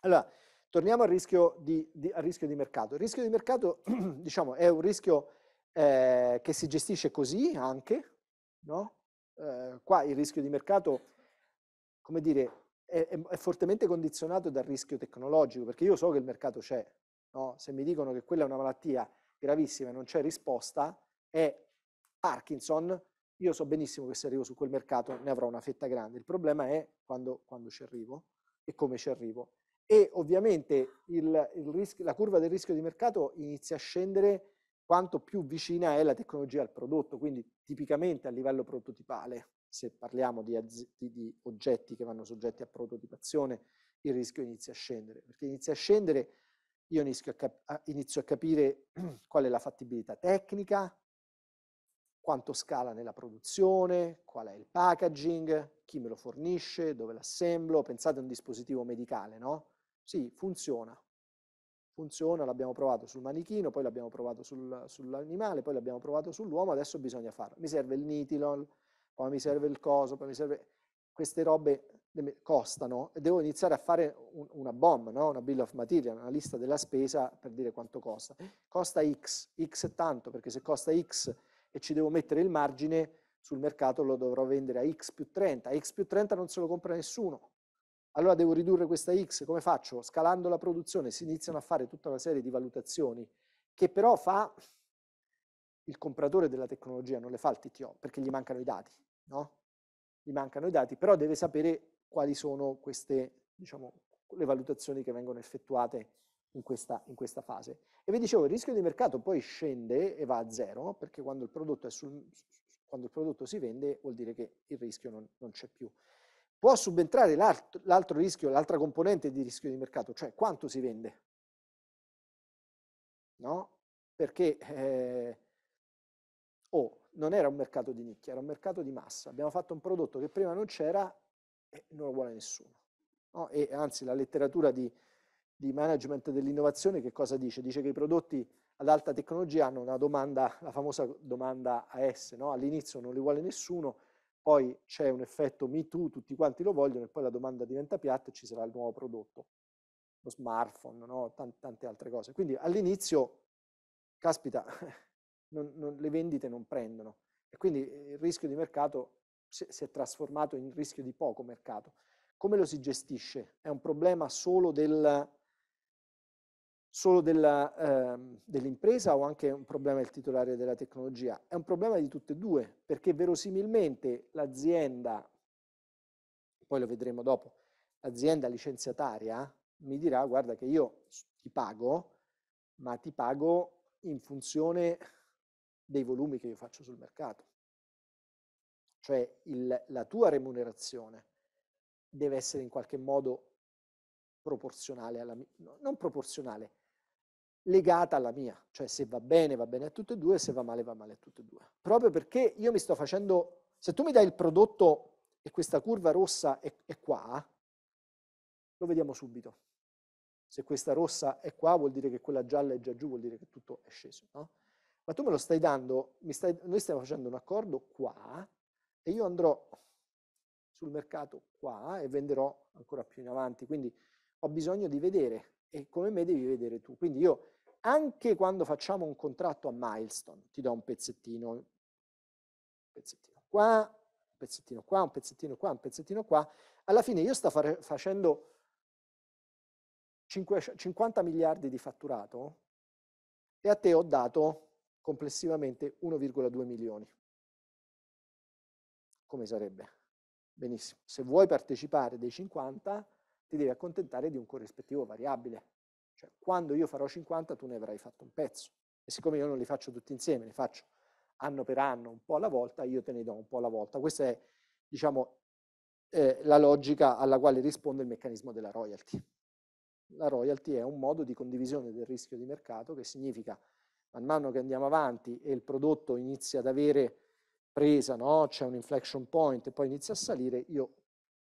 Allora, torniamo al rischio di, di, al rischio di mercato. Il rischio di mercato, diciamo, è un rischio eh, che si gestisce così anche, no? Eh, qua il rischio di mercato, come dire, è, è, fortemente condizionato dal rischio tecnologico, perché io so che il mercato c'è, no? Se mi dicono che quella è una malattia gravissima e non c'è risposta, è Parkinson, io so benissimo che se arrivo su quel mercato ne avrò una fetta grande. Il problema è quando, quando ci arrivo e come ci arrivo. E ovviamente il, il rischio, la curva del rischio di mercato inizia a scendere quanto più vicina è la tecnologia al prodotto, quindi tipicamente a livello prototipale, se parliamo di, di, di oggetti che vanno soggetti a prototipazione, il rischio inizia a scendere, perché inizia a scendere, io inizio a, cap inizio a capire qual è la fattibilità tecnica, quanto scala nella produzione, qual è il packaging, chi me lo fornisce, dove l'assemblo, pensate a un dispositivo medicale, no? Sì, funziona, funziona, l'abbiamo provato sul manichino, poi l'abbiamo provato sul, sull'animale, poi l'abbiamo provato sull'uomo, adesso bisogna farlo. Mi serve il nitilol, poi mi serve il coso, poi mi serve... Queste robe costano e devo iniziare a fare un, una BOM, no? una bill of material, una lista della spesa per dire quanto costa. Costa X, X è tanto, perché se costa X e ci devo mettere il margine, sul mercato lo dovrò vendere a X più 30. A X più 30 non se lo compra nessuno. Allora devo ridurre questa X, come faccio? Scalando la produzione si iniziano a fare tutta una serie di valutazioni che però fa il compratore della tecnologia, non le fa il TTO, perché gli mancano i dati, no? Gli mancano i dati, però deve sapere quali sono queste, diciamo, le valutazioni che vengono effettuate in questa, in questa fase. E vi dicevo, il rischio di mercato poi scende e va a zero, perché quando il prodotto, sul, quando il prodotto si vende vuol dire che il rischio non, non c'è più. Può subentrare l'altro rischio, l'altra componente di rischio di mercato, cioè quanto si vende. No? Perché eh, oh, non era un mercato di nicchia, era un mercato di massa. Abbiamo fatto un prodotto che prima non c'era e non lo vuole nessuno. No? E anzi la letteratura di, di management dell'innovazione che cosa dice? Dice che i prodotti ad alta tecnologia hanno una domanda, la famosa domanda AS, no? all'inizio non li vuole nessuno, poi c'è un effetto Me Too, tutti quanti lo vogliono e poi la domanda diventa piatta e ci sarà il nuovo prodotto, lo smartphone, no? tante, tante altre cose. Quindi all'inizio, caspita, non, non, le vendite non prendono e quindi il rischio di mercato si, si è trasformato in rischio di poco mercato. Come lo si gestisce? È un problema solo del solo eh, dell'impresa o anche un problema del titolare della tecnologia? È un problema di tutte e due, perché verosimilmente l'azienda, poi lo vedremo dopo, l'azienda licenziataria mi dirà guarda che io ti pago, ma ti pago in funzione dei volumi che io faccio sul mercato. Cioè il, la tua remunerazione deve essere in qualche modo proporzionale alla non proporzionale, legata alla mia, cioè se va bene va bene a tutte e due, se va male va male a tutte e due. Proprio perché io mi sto facendo, se tu mi dai il prodotto e questa curva rossa è, è qua, lo vediamo subito. Se questa rossa è qua vuol dire che quella gialla è già giù, vuol dire che tutto è sceso, no? Ma tu me lo stai dando, stai, noi stiamo facendo un accordo qua e io andrò sul mercato qua e venderò ancora più in avanti, quindi ho bisogno di vedere e come me devi vedere tu. Quindi io anche quando facciamo un contratto a milestone, ti do un pezzettino, un pezzettino qua, un pezzettino qua, un pezzettino qua, un pezzettino qua, alla fine io sto facendo 50 miliardi di fatturato e a te ho dato complessivamente 1,2 milioni. Come sarebbe? Benissimo. Se vuoi partecipare dei 50, ti devi accontentare di un corrispettivo variabile. Cioè, quando io farò 50 tu ne avrai fatto un pezzo. E siccome io non li faccio tutti insieme, li faccio anno per anno, un po' alla volta, io te ne do un po' alla volta. Questa è, diciamo, eh, la logica alla quale risponde il meccanismo della royalty. La royalty è un modo di condivisione del rischio di mercato che significa man mano che andiamo avanti e il prodotto inizia ad avere presa, no? c'è un inflection point e poi inizia a salire, io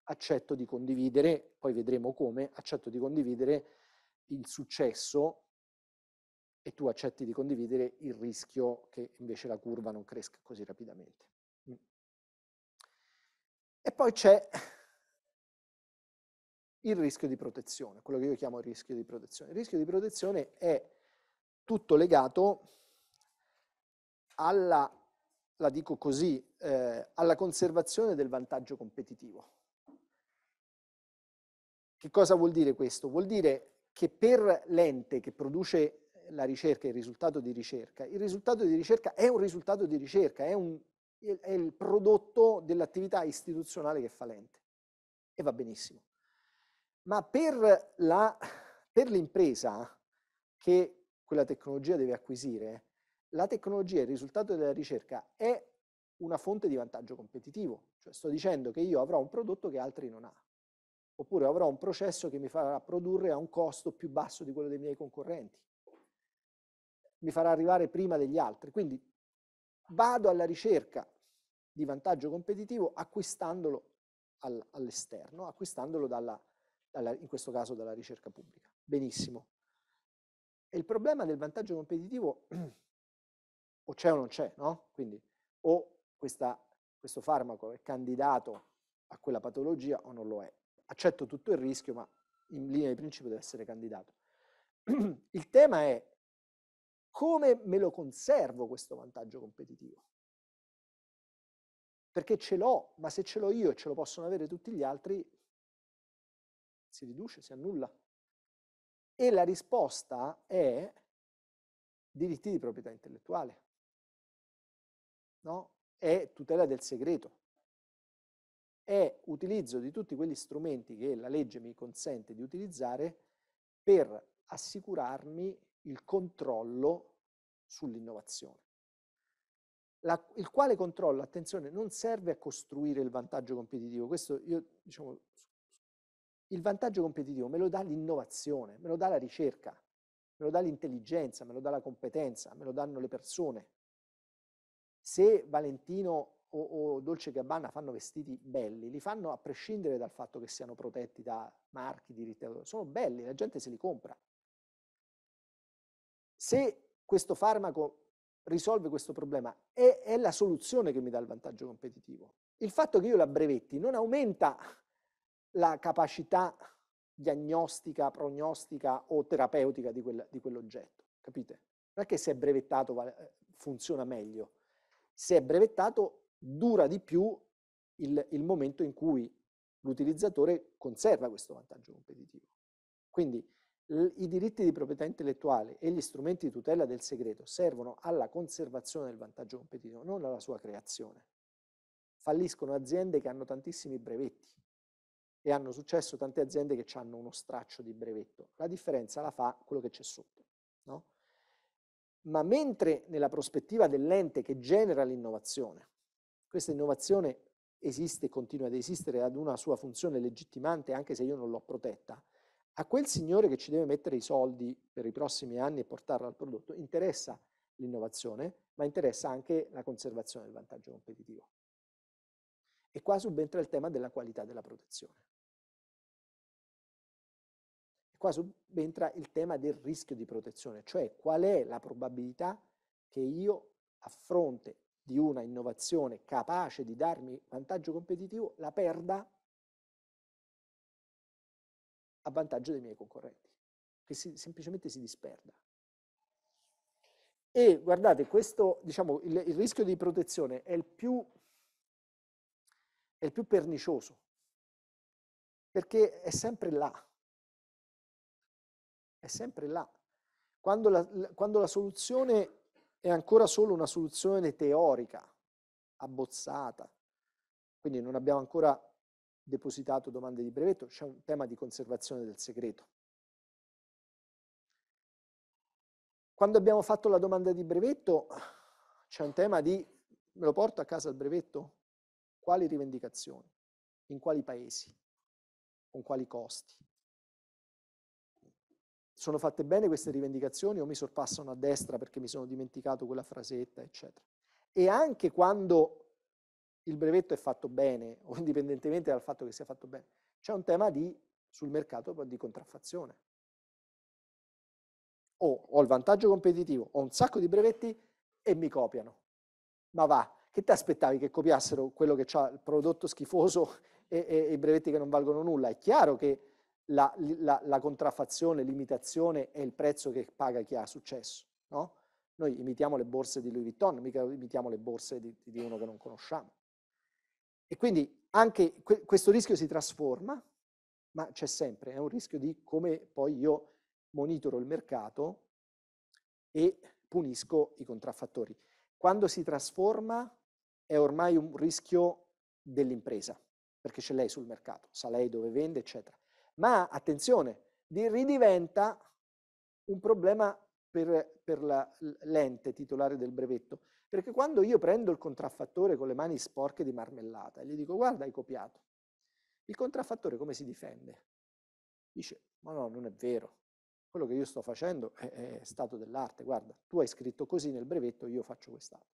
accetto di condividere, poi vedremo come, accetto di condividere il successo e tu accetti di condividere il rischio che invece la curva non cresca così rapidamente. Mm. E poi c'è il rischio di protezione, quello che io chiamo il rischio di protezione. Il rischio di protezione è tutto legato alla, la dico così, eh, alla conservazione del vantaggio competitivo. Che cosa vuol dire questo? Vuol dire che per l'ente che produce la ricerca, il risultato di ricerca, il risultato di ricerca è un risultato di ricerca, è, un, è il prodotto dell'attività istituzionale che fa l'ente e va benissimo. Ma per, l'impresa che quella tecnologia deve acquisire, la tecnologia, il risultato della ricerca è una fonte di vantaggio competitivo. Cioè sto dicendo che io avrò un prodotto che altri non ha, oppure avrò un processo che mi farà produrre a un costo più basso di quello dei miei concorrenti. Mi farà arrivare prima degli altri. Quindi vado alla ricerca di vantaggio competitivo acquistandolo al, all'esterno, acquistandolo dalla, dalla, in questo caso dalla ricerca pubblica. Benissimo. E il problema del vantaggio competitivo o c'è o non c'è, no? Quindi o questa, questo farmaco è candidato a quella patologia o non lo è. Accetto tutto il rischio, ma in linea di principio deve essere candidato. Il tema è come me lo conservo questo vantaggio competitivo? Perché ce l'ho, ma se ce l'ho io e ce lo possono avere tutti gli altri, si riduce, si annulla. E la risposta è diritti di proprietà intellettuale, no? è tutela del segreto, è utilizzo di tutti quegli strumenti che la legge mi consente di utilizzare per assicurarmi il controllo sull'innovazione. La, il quale controllo, attenzione, non serve a costruire il vantaggio competitivo. Questo io, diciamo, il vantaggio competitivo me lo dà l'innovazione, me lo dà la ricerca, me lo dà l'intelligenza, me lo dà la competenza, me lo danno le persone. Se Valentino o, o Dolce Gabbana fanno vestiti belli, li fanno a prescindere dal fatto che siano protetti da marchi, diritti d'autore. Sono belli, la gente se li compra. Se questo farmaco risolve questo problema, è, è la soluzione che mi dà il vantaggio competitivo. Il fatto che io la brevetti non aumenta la capacità diagnostica, prognostica o terapeutica di, quel, di quell'oggetto, capite? Non è che se è brevettato eh, funziona meglio, se è brevettato dura di più il, il momento in cui l'utilizzatore conserva questo vantaggio competitivo. Quindi i diritti di proprietà intellettuale e gli strumenti di tutela del segreto servono alla conservazione del vantaggio competitivo, non alla sua creazione. Falliscono aziende che hanno tantissimi brevetti e hanno successo tante aziende che hanno uno straccio di brevetto. La differenza la fa quello che c'è sotto. No? Ma mentre nella prospettiva dell'ente che genera l'innovazione, questa innovazione esiste e continua ad esistere ad una sua funzione legittimante anche se io non l'ho protetta, a quel signore che ci deve mettere i soldi per i prossimi anni e portarlo al prodotto interessa l'innovazione, ma interessa anche la conservazione del vantaggio competitivo. E qua subentra il tema della qualità della protezione. Qua subentra il tema del rischio di protezione, cioè qual è la probabilità che io a fronte di una innovazione capace di darmi vantaggio competitivo la perda a vantaggio dei miei concorrenti, che si, semplicemente si disperda. E guardate, questo, diciamo, il, il rischio di protezione è il più, è il più pernicioso, perché è sempre là è sempre là. Quando la, quando la soluzione è ancora solo una soluzione teorica, abbozzata, quindi non abbiamo ancora depositato domande di brevetto, c'è un tema di conservazione del segreto. Quando abbiamo fatto la domanda di brevetto, c'è un tema di me lo porto a casa il brevetto? Quali rivendicazioni? In quali paesi? Con quali costi? Sono fatte bene queste rivendicazioni o mi sorpassano a destra perché mi sono dimenticato quella frasetta, eccetera. E anche quando il brevetto è fatto bene, o indipendentemente dal fatto che sia fatto bene, c'è un tema di, sul mercato di contraffazione. O ho il vantaggio competitivo, ho un sacco di brevetti e mi copiano. Ma va, che ti aspettavi che copiassero quello che ha il prodotto schifoso e, e, e i brevetti che non valgono nulla? È chiaro che la, la, la, contraffazione, l'imitazione è il prezzo che paga chi ha successo. No? Noi imitiamo le borse di Louis Vuitton, mica imitiamo le borse di, di uno che non conosciamo. E quindi anche que, questo rischio si trasforma, ma c'è sempre, è un rischio di come poi io monitoro il mercato e punisco i contraffattori. Quando si trasforma è ormai un rischio dell'impresa, perché c'è lei sul mercato, sa lei dove vende, eccetera. Ma attenzione, ridiventa un problema per, per l'ente titolare del brevetto, perché quando io prendo il contraffattore con le mani sporche di marmellata e gli dico guarda hai copiato, il contraffattore come si difende? Dice ma no, non è vero, quello che io sto facendo è, è stato dell'arte, guarda, tu hai scritto così nel brevetto, io faccio quest'altro.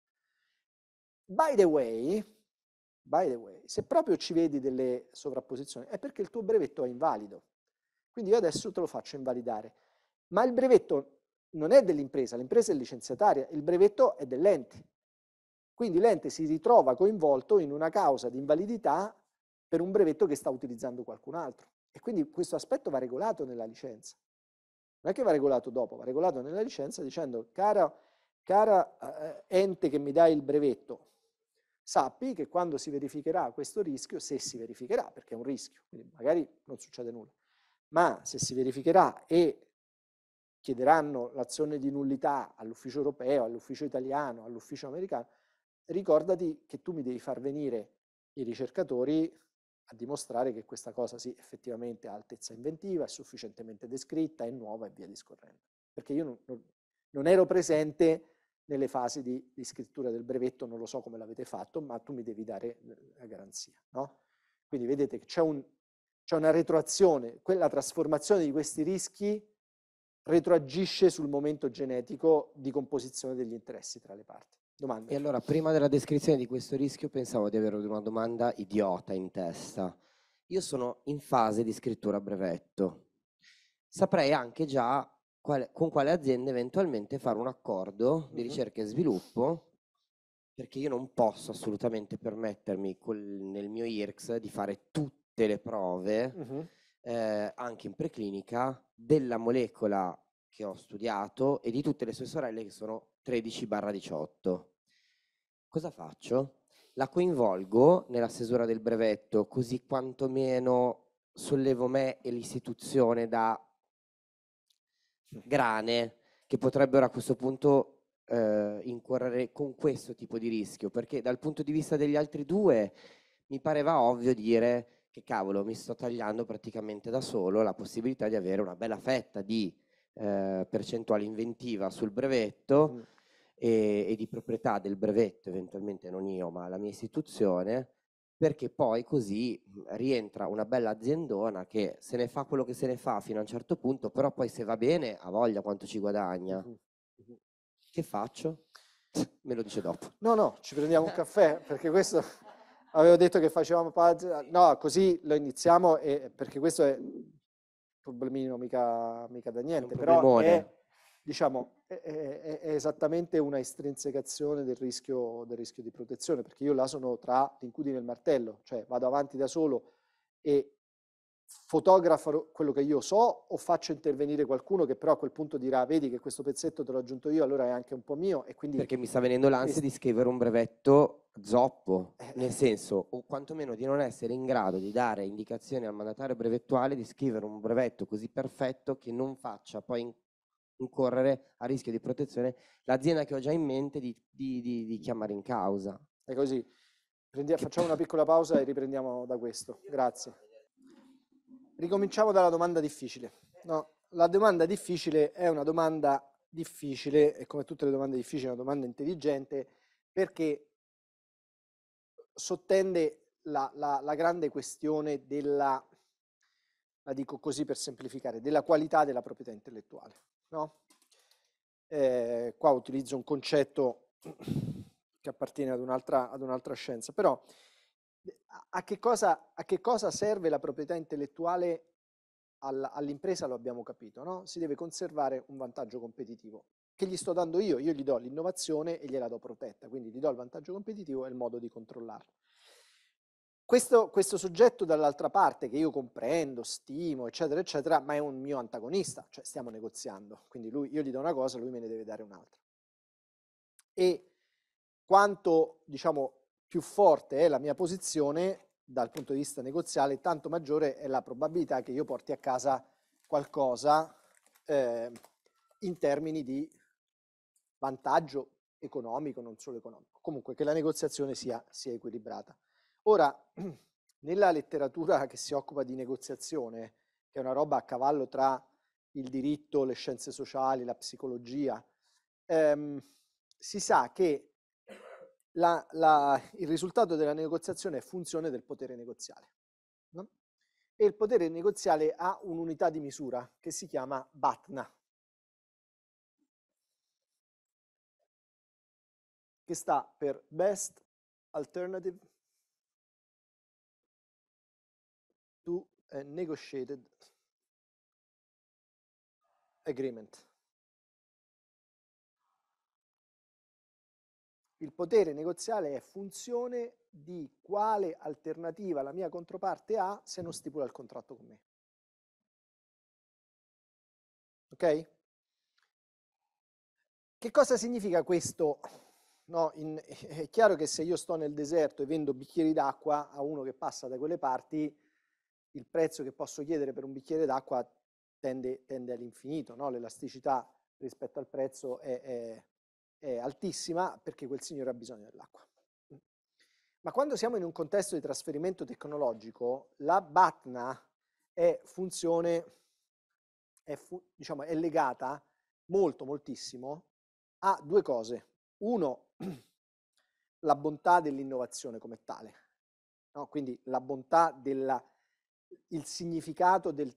By the way, by the way, se proprio ci vedi delle sovrapposizioni, è perché il tuo brevetto è invalido. Quindi io adesso te lo faccio invalidare. Ma il brevetto non è dell'impresa, l'impresa è licenziataria, il brevetto è dell'ente. Quindi l'ente si ritrova coinvolto in una causa di invalidità per un brevetto che sta utilizzando qualcun altro. E quindi questo aspetto va regolato nella licenza. Non è che va regolato dopo, va regolato nella licenza dicendo, cara, cara eh, ente che mi dai il brevetto, sappi che quando si verificherà questo rischio, se si verificherà, perché è un rischio, quindi magari non succede nulla, ma se si verificherà e chiederanno l'azione di nullità all'ufficio europeo, all'ufficio italiano, all'ufficio americano, ricordati che tu mi devi far venire i ricercatori a dimostrare che questa cosa sì, effettivamente ha altezza inventiva, è sufficientemente descritta, è nuova e via discorrendo. Perché io non, non, non ero presente nelle fasi di, di, scrittura del brevetto, non lo so come l'avete fatto, ma tu mi devi dare la garanzia. No? Quindi vedete che c'è un, una retroazione, quella trasformazione di questi rischi retroagisce sul momento genetico di composizione degli interessi tra le parti. Domande. E allora, prima della descrizione di questo rischio, pensavo di avere una domanda idiota in testa. Io sono in fase di scrittura brevetto. Saprei anche già quale, con quale azienda eventualmente fare un accordo di ricerca e sviluppo, perché io non posso assolutamente permettermi col, nel mio IRCS di fare tutte le prove. Uh-huh eh, anche in preclinica della molecola che ho studiato e di tutte le sue sorelle che sono 13-18. Cosa faccio? La coinvolgo nella stesura del brevetto, così quantomeno sollevo me e l'istituzione da grane che potrebbero a questo punto eh, incorrere con questo tipo di rischio, perché dal punto di vista degli altri due mi pareva ovvio dire che cavolo, mi sto tagliando praticamente da solo la possibilità di avere una bella fetta di eh, percentuale inventiva sul brevetto mm. e, e, di proprietà del brevetto, eventualmente non io, ma la mia istituzione, perché poi così rientra una bella aziendona che se ne fa quello che se ne fa fino a un certo punto, però poi se va bene ha voglia quanto ci guadagna. Che faccio? Me lo dice dopo. No, no, ci prendiamo un caffè perché questo avevo detto che facevamo parte, no, così lo iniziamo e, perché questo è un problemino mica, mica da niente, però è, diciamo, è, è, è, esattamente una estrinsecazione del rischio, del rischio di protezione, perché io là sono tra l'incudine e il martello, cioè vado avanti da solo e fotografo quello che io so o faccio intervenire qualcuno che però a quel punto dirà vedi che questo pezzetto te l'ho aggiunto io allora è anche un po' mio e quindi perché mi sta venendo l'ansia di scrivere un brevetto zoppo eh, nel senso o quantomeno di non essere in grado di dare indicazioni al mandatario brevettuale di scrivere un brevetto così perfetto che non faccia poi incorrere a rischio di protezione l'azienda che ho già in mente di, di, di, di chiamare in causa è così Prendiamo, facciamo una piccola pausa e riprendiamo da questo grazie Ricominciamo dalla domanda difficile. No, la domanda difficile è una domanda difficile e come tutte le domande difficili è una domanda intelligente perché sottende la, la, la grande questione della, la dico così per semplificare, della qualità della proprietà intellettuale. No? Eh, qua utilizzo un concetto che appartiene ad un'altra, ad un'altra scienza, però a che, cosa, a che cosa serve la proprietà intellettuale all'impresa lo abbiamo capito, no? si deve conservare un vantaggio competitivo. Che gli sto dando io? Io gli do l'innovazione e gliela do protetta, quindi gli do il vantaggio competitivo e il modo di controllarlo. Questo, questo soggetto dall'altra parte, che io comprendo, stimo, eccetera, eccetera, ma è un mio antagonista, cioè stiamo negoziando, quindi lui, io gli do una cosa, lui me ne deve dare un'altra. E quanto, diciamo, più forte è la mia posizione dal punto di vista negoziale, tanto maggiore è la probabilità che io porti a casa qualcosa eh, in termini di vantaggio economico, non solo economico. Comunque che la negoziazione sia, sia equilibrata. Ora, nella letteratura che si occupa di negoziazione, che è una roba a cavallo tra il diritto, le scienze sociali, la psicologia, ehm, si sa che la, la, il risultato della negoziazione è funzione del potere negoziale. No? E il potere negoziale ha un'unità di misura che si chiama BATNA, che sta per Best Alternative a Negotiated Agreement. Il potere negoziale è funzione di quale alternativa la mia controparte ha se non stipula il contratto con me. Ok? Che cosa significa questo? No, in, è chiaro che se io sto nel deserto e vendo bicchieri d'acqua a uno che passa da quelle parti, il prezzo che posso chiedere per un bicchiere d'acqua tende, tende all'infinito, no? l'elasticità rispetto al prezzo è, è, è altissima perché quel signore ha bisogno dell'acqua. Ma quando siamo in un contesto di trasferimento tecnologico, la BATNA è funzione, è, fu, diciamo, è legata molto, moltissimo a due cose. Uno, la bontà dell'innovazione come tale, no? quindi la bontà del significato del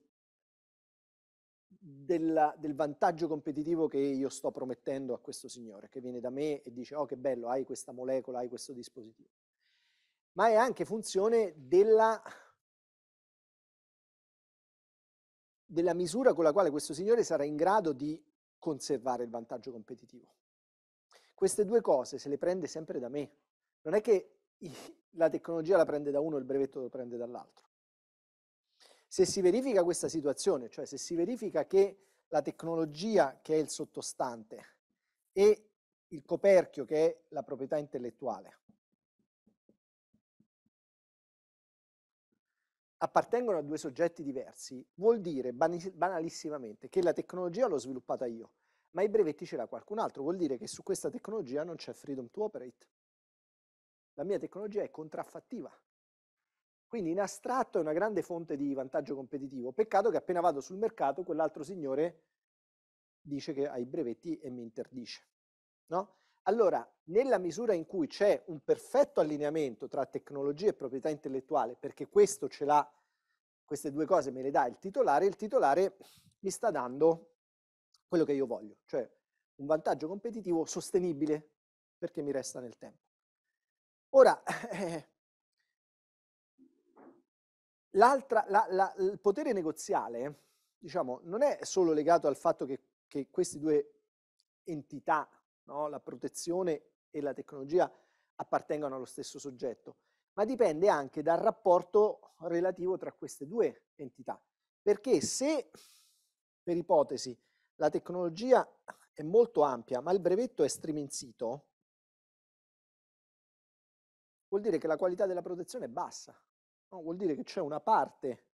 del, del, vantaggio competitivo che io sto promettendo a questo signore che viene da me e dice oh che bello hai questa molecola, hai questo dispositivo. Ma è anche funzione della, della misura con la quale questo signore sarà in grado di conservare il vantaggio competitivo. Queste due cose se le prende sempre da me. Non è che la tecnologia la prende da uno e il brevetto lo prende dall'altro se si verifica questa situazione, cioè se si verifica che la tecnologia che è il sottostante e il coperchio che è la proprietà intellettuale appartengono a due soggetti diversi, vuol dire banalissimamente che la tecnologia l'ho sviluppata io, ma i brevetti ce l'ha qualcun altro, vuol dire che su questa tecnologia non c'è freedom to operate. La mia tecnologia è contraffattiva, quindi in astratto è una grande fonte di vantaggio competitivo. Peccato che appena vado sul mercato quell'altro signore dice che ha i brevetti e mi interdice. No? Allora, nella misura in cui c'è un perfetto allineamento tra tecnologia e proprietà intellettuale, perché questo ce l'ha, queste due cose me le dà il titolare, il titolare mi sta dando quello che io voglio, cioè un vantaggio competitivo sostenibile perché mi resta nel tempo. Ora, eh, L'altra, la, la, il potere negoziale, diciamo, non è solo legato al fatto che, che queste due entità, no, la protezione e la tecnologia, appartengano allo stesso soggetto, ma dipende anche dal rapporto relativo tra queste due entità. Perché se, per ipotesi, la tecnologia è molto ampia, ma il brevetto è striminzito, vuol dire che la qualità della protezione è bassa. No, vuol dire che c'è una parte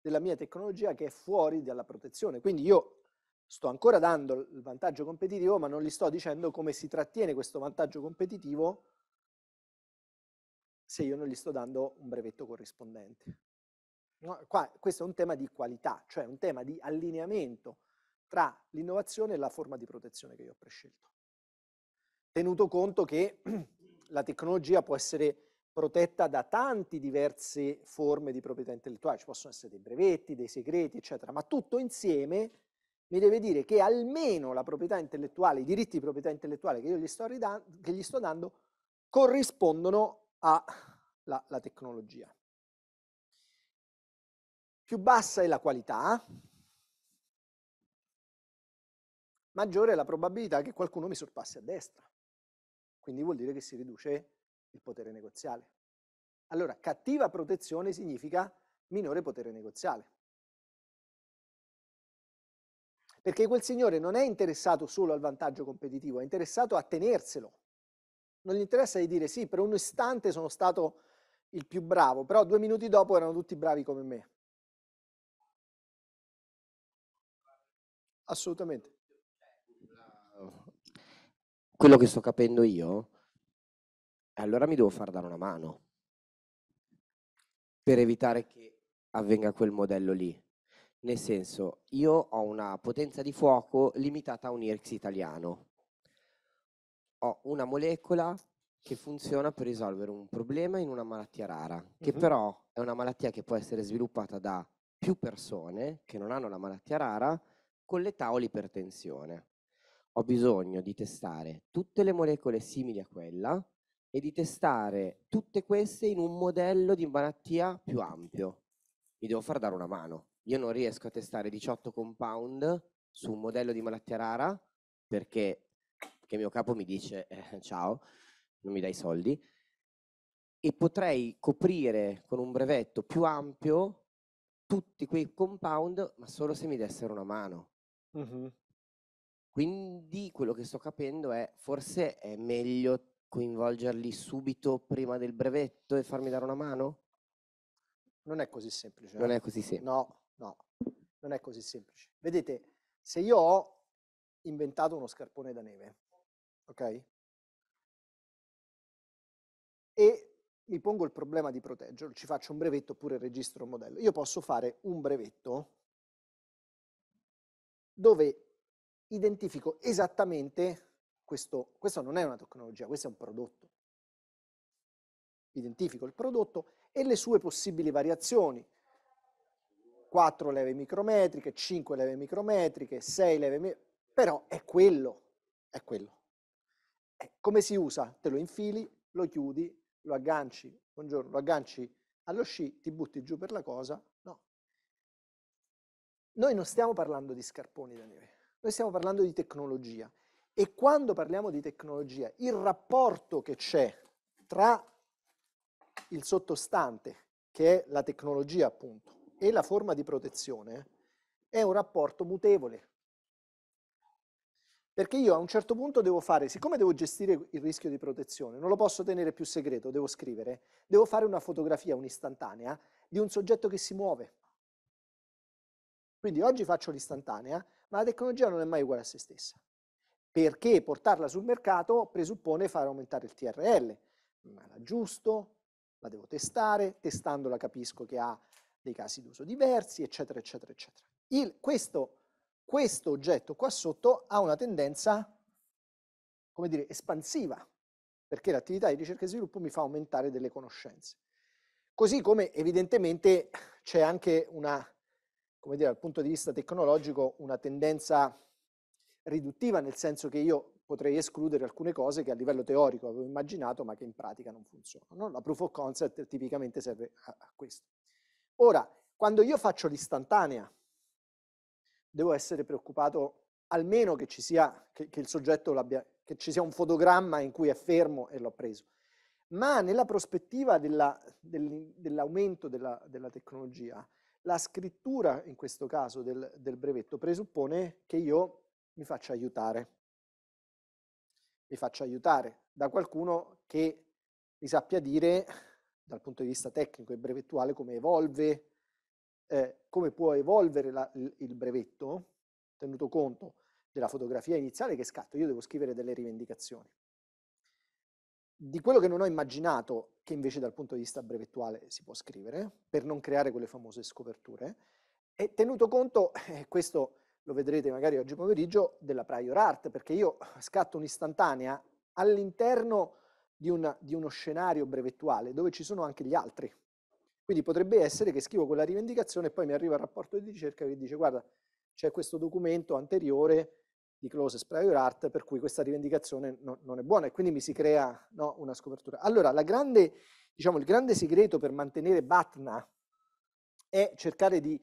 della mia tecnologia che è fuori dalla protezione. Quindi io sto ancora dando il vantaggio competitivo, ma non gli sto dicendo come si trattiene questo vantaggio competitivo se io non gli sto dando un brevetto corrispondente. No, qua, questo è un tema di qualità, cioè un tema di allineamento tra l'innovazione e la forma di protezione che io ho prescelto. Tenuto conto che la tecnologia può essere protetta da tante diverse forme di proprietà intellettuale, ci possono essere dei brevetti, dei segreti, eccetera, ma tutto insieme mi deve dire che almeno la proprietà intellettuale, i diritti di proprietà intellettuale che io gli sto, che gli sto dando corrispondono alla tecnologia. Più bassa è la qualità, maggiore è la probabilità che qualcuno mi sorpassi a destra. Quindi vuol dire che si riduce il potere negoziale. Allora, cattiva protezione significa minore potere negoziale. Perché quel signore non è interessato solo al vantaggio competitivo, è interessato a tenerselo. Non gli interessa di dire sì, per un istante sono stato il più bravo, però due minuti dopo erano tutti bravi come me. Assolutamente. quello che sto capendo io, allora mi devo far dare una mano per evitare che avvenga quel modello lì. Nel senso, io ho una potenza di fuoco limitata a un IRX italiano. Ho una molecola che funziona per risolvere un problema in una malattia rara, che Mhm. però è una malattia che può essere sviluppata da più persone che non hanno la malattia rara con l'età o l'ipertensione. Ho bisogno di testare tutte le molecole simili a quella e di testare tutte queste in un modello di malattia più ampio. Mi devo far dare una mano. Io non riesco a testare 18 compound su un modello di malattia rara perché, perché mio capo mi dice eh, ciao, non mi dai soldi, e potrei coprire con un brevetto più ampio tutti quei compound, ma solo se mi dessero una mano. Mhm. Quindi quello che sto capendo è forse è meglio coinvolgerli subito prima del brevetto e farmi dare una mano? Non è così semplice. Non eh. è così semplice. No, no, non è così semplice. Vedete, se io ho inventato uno scarpone da neve, ok? E mi pongo il problema di proteggerlo, ci faccio un brevetto oppure registro un modello. Io posso fare un brevetto dove identifico esattamente questo, questo non è una tecnologia, questo è un prodotto. Identifico il prodotto e le sue possibili variazioni. 4 leve micrometriche, 5 leve micrometriche, 6 leve mi- però è quello, è quello. Come si usa? Te lo infili, lo chiudi, lo agganci, buongiorno, lo agganci allo sci, ti butti giù per la cosa, no. Noi non stiamo parlando di scarponi da neve, noi stiamo parlando di tecnologia e quando parliamo di tecnologia, il rapporto che c'è tra il sottostante, che è la tecnologia appunto, e la forma di protezione, è un rapporto mutevole. Perché io a un certo punto devo fare, siccome devo gestire il rischio di protezione, non lo posso tenere più segreto, devo scrivere, devo fare una fotografia, un'istantanea, di un soggetto che si muove. Quindi oggi faccio l'istantanea, ma la tecnologia non è mai uguale a se stessa. Perché portarla sul mercato presuppone far aumentare il TRL. Ma la aggiusto, la devo testare, testandola capisco che ha dei casi d'uso diversi, eccetera, eccetera, eccetera. Il- questo, questo oggetto qua sotto ha una tendenza, come dire, espansiva, perché l'attività di ricerca e sviluppo mi fa aumentare delle conoscenze. Così come evidentemente c'è anche una, come dire, dal punto di vista tecnologico, una tendenza riduttiva, nel senso che io potrei escludere alcune cose che a livello teorico avevo immaginato, ma che in pratica non funzionano. no? La proof of concept tipicamente serve a, a questo. Ora, quando io faccio l'istantanea, devo essere preoccupato almeno che ci sia, che, che il soggetto l'abbia, che ci sia un fotogramma in cui è fermo e l'ho preso. Ma nella prospettiva della- dell'in- dell'aumento della, della tecnologia, la scrittura, in questo caso, del, del brevetto presuppone che io mi faccia aiutare. Mi faccia aiutare da qualcuno che mi sappia dire, dal punto di vista tecnico e brevettuale, come evolve, eh, come può evolvere la- il, il brevetto, tenuto conto della fotografia iniziale che scatto. Io devo scrivere delle rivendicazioni. Di quello che non ho immaginato, che invece dal punto di vista brevettuale si può scrivere, per non creare quelle famose scoperture, e tenuto conto, eh, questo lo vedrete magari oggi pomeriggio, della prior art, perché io scatto un'istantanea all'interno di, di uno scenario brevettuale dove ci sono anche gli altri. Quindi potrebbe essere che scrivo quella rivendicazione e poi mi arriva il rapporto di ricerca che dice guarda, c'è questo documento anteriore di closes prior art per cui questa rivendicazione no- non è buona e quindi mi si crea no, una scopertura. Allora, grande, diciamo, il grande segreto per mantenere BATNA è cercare di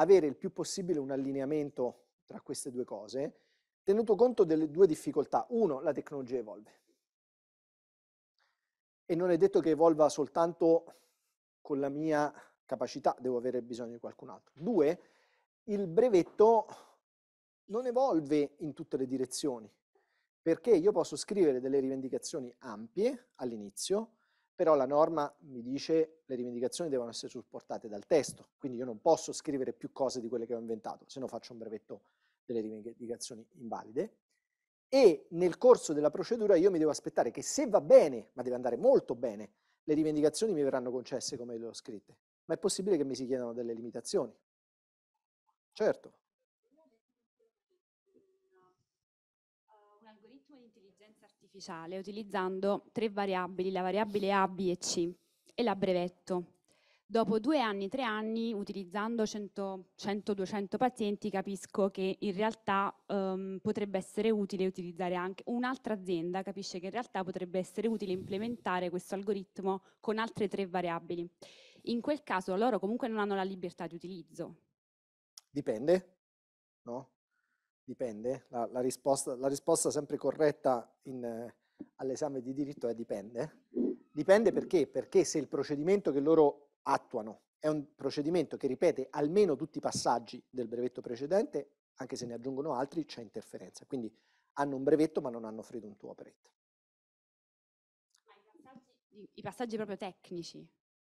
avere il più possibile un allineamento tra queste due cose, tenuto conto delle due difficoltà. Uno, la tecnologia evolve. E non è detto che evolva soltanto con la mia capacità, devo avere bisogno di qualcun altro. Due, il brevetto non evolve in tutte le direzioni, perché io posso scrivere delle rivendicazioni ampie all'inizio, però la norma mi dice le rivendicazioni devono essere supportate dal testo, quindi io non posso scrivere più cose di quelle che ho inventato, se no faccio un brevetto delle rivendicazioni invalide. e nel corso della procedura io mi devo aspettare che se va bene, ma deve andare molto bene, le rivendicazioni mi verranno concesse come le ho scritte. Ma è possibile che mi si chiedano delle limitazioni? Certo. un algoritmo di intelligenza artificiale utilizzando tre variabili, la variabile A, B e C e la brevetto. Dopo due anni, tre anni, utilizzando 100-200 pazienti, capisco che in realtà um, potrebbe essere utile utilizzare anche un'altra azienda, capisce che in realtà potrebbe essere utile implementare questo algoritmo con altre tre variabili. In quel caso loro comunque non hanno la libertà di utilizzo. Dipende, no? Dipende. La, la, risposta, la risposta, sempre corretta eh, all'esame di diritto è dipende. Dipende perché? Perché se il procedimento che loro attuano. È un procedimento che ripete almeno tutti i passaggi del brevetto precedente, anche se ne aggiungono altri, c'è interferenza. Quindi hanno un brevetto ma non hanno freedom to operate. I passaggi, I passaggi proprio tecnici?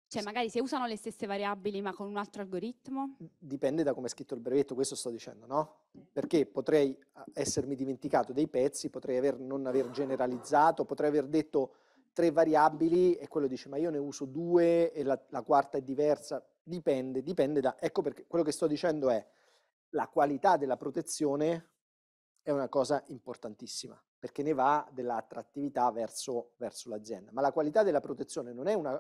Cioè magari se usano le stesse variabili ma con un altro algoritmo? Dipende da come è scritto il brevetto, questo sto dicendo, no? Perché potrei essermi dimenticato dei pezzi, potrei aver, non aver generalizzato, potrei aver detto tre variabili e quello dice ma io ne uso due e la, la quarta è diversa, dipende, dipende da... Ecco perché quello che sto dicendo è la qualità della protezione è una cosa importantissima perché ne va dell'attrattività verso, verso l'azienda. Ma la qualità della protezione non è, una,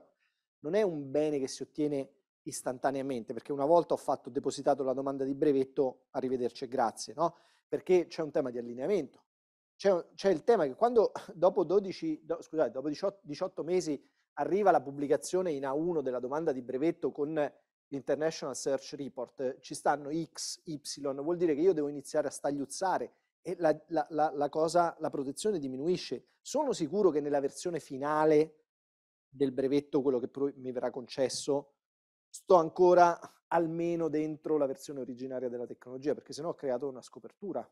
non è un bene che si ottiene istantaneamente, perché una volta ho fatto, depositato la domanda di brevetto, arrivederci e grazie, no? Perché c'è un tema di allineamento c'è, il tema che quando dopo, 12, do, scusate, dopo 18, 18, mesi arriva la pubblicazione in A1 della domanda di brevetto con l'International Search Report, ci stanno X, Y, vuol dire che io devo iniziare a stagliuzzare e la, la, la, la cosa, la protezione diminuisce. Sono sicuro che nella versione finale del brevetto, quello che mi verrà concesso, sto ancora almeno dentro la versione originaria della tecnologia, perché sennò ho creato una scopertura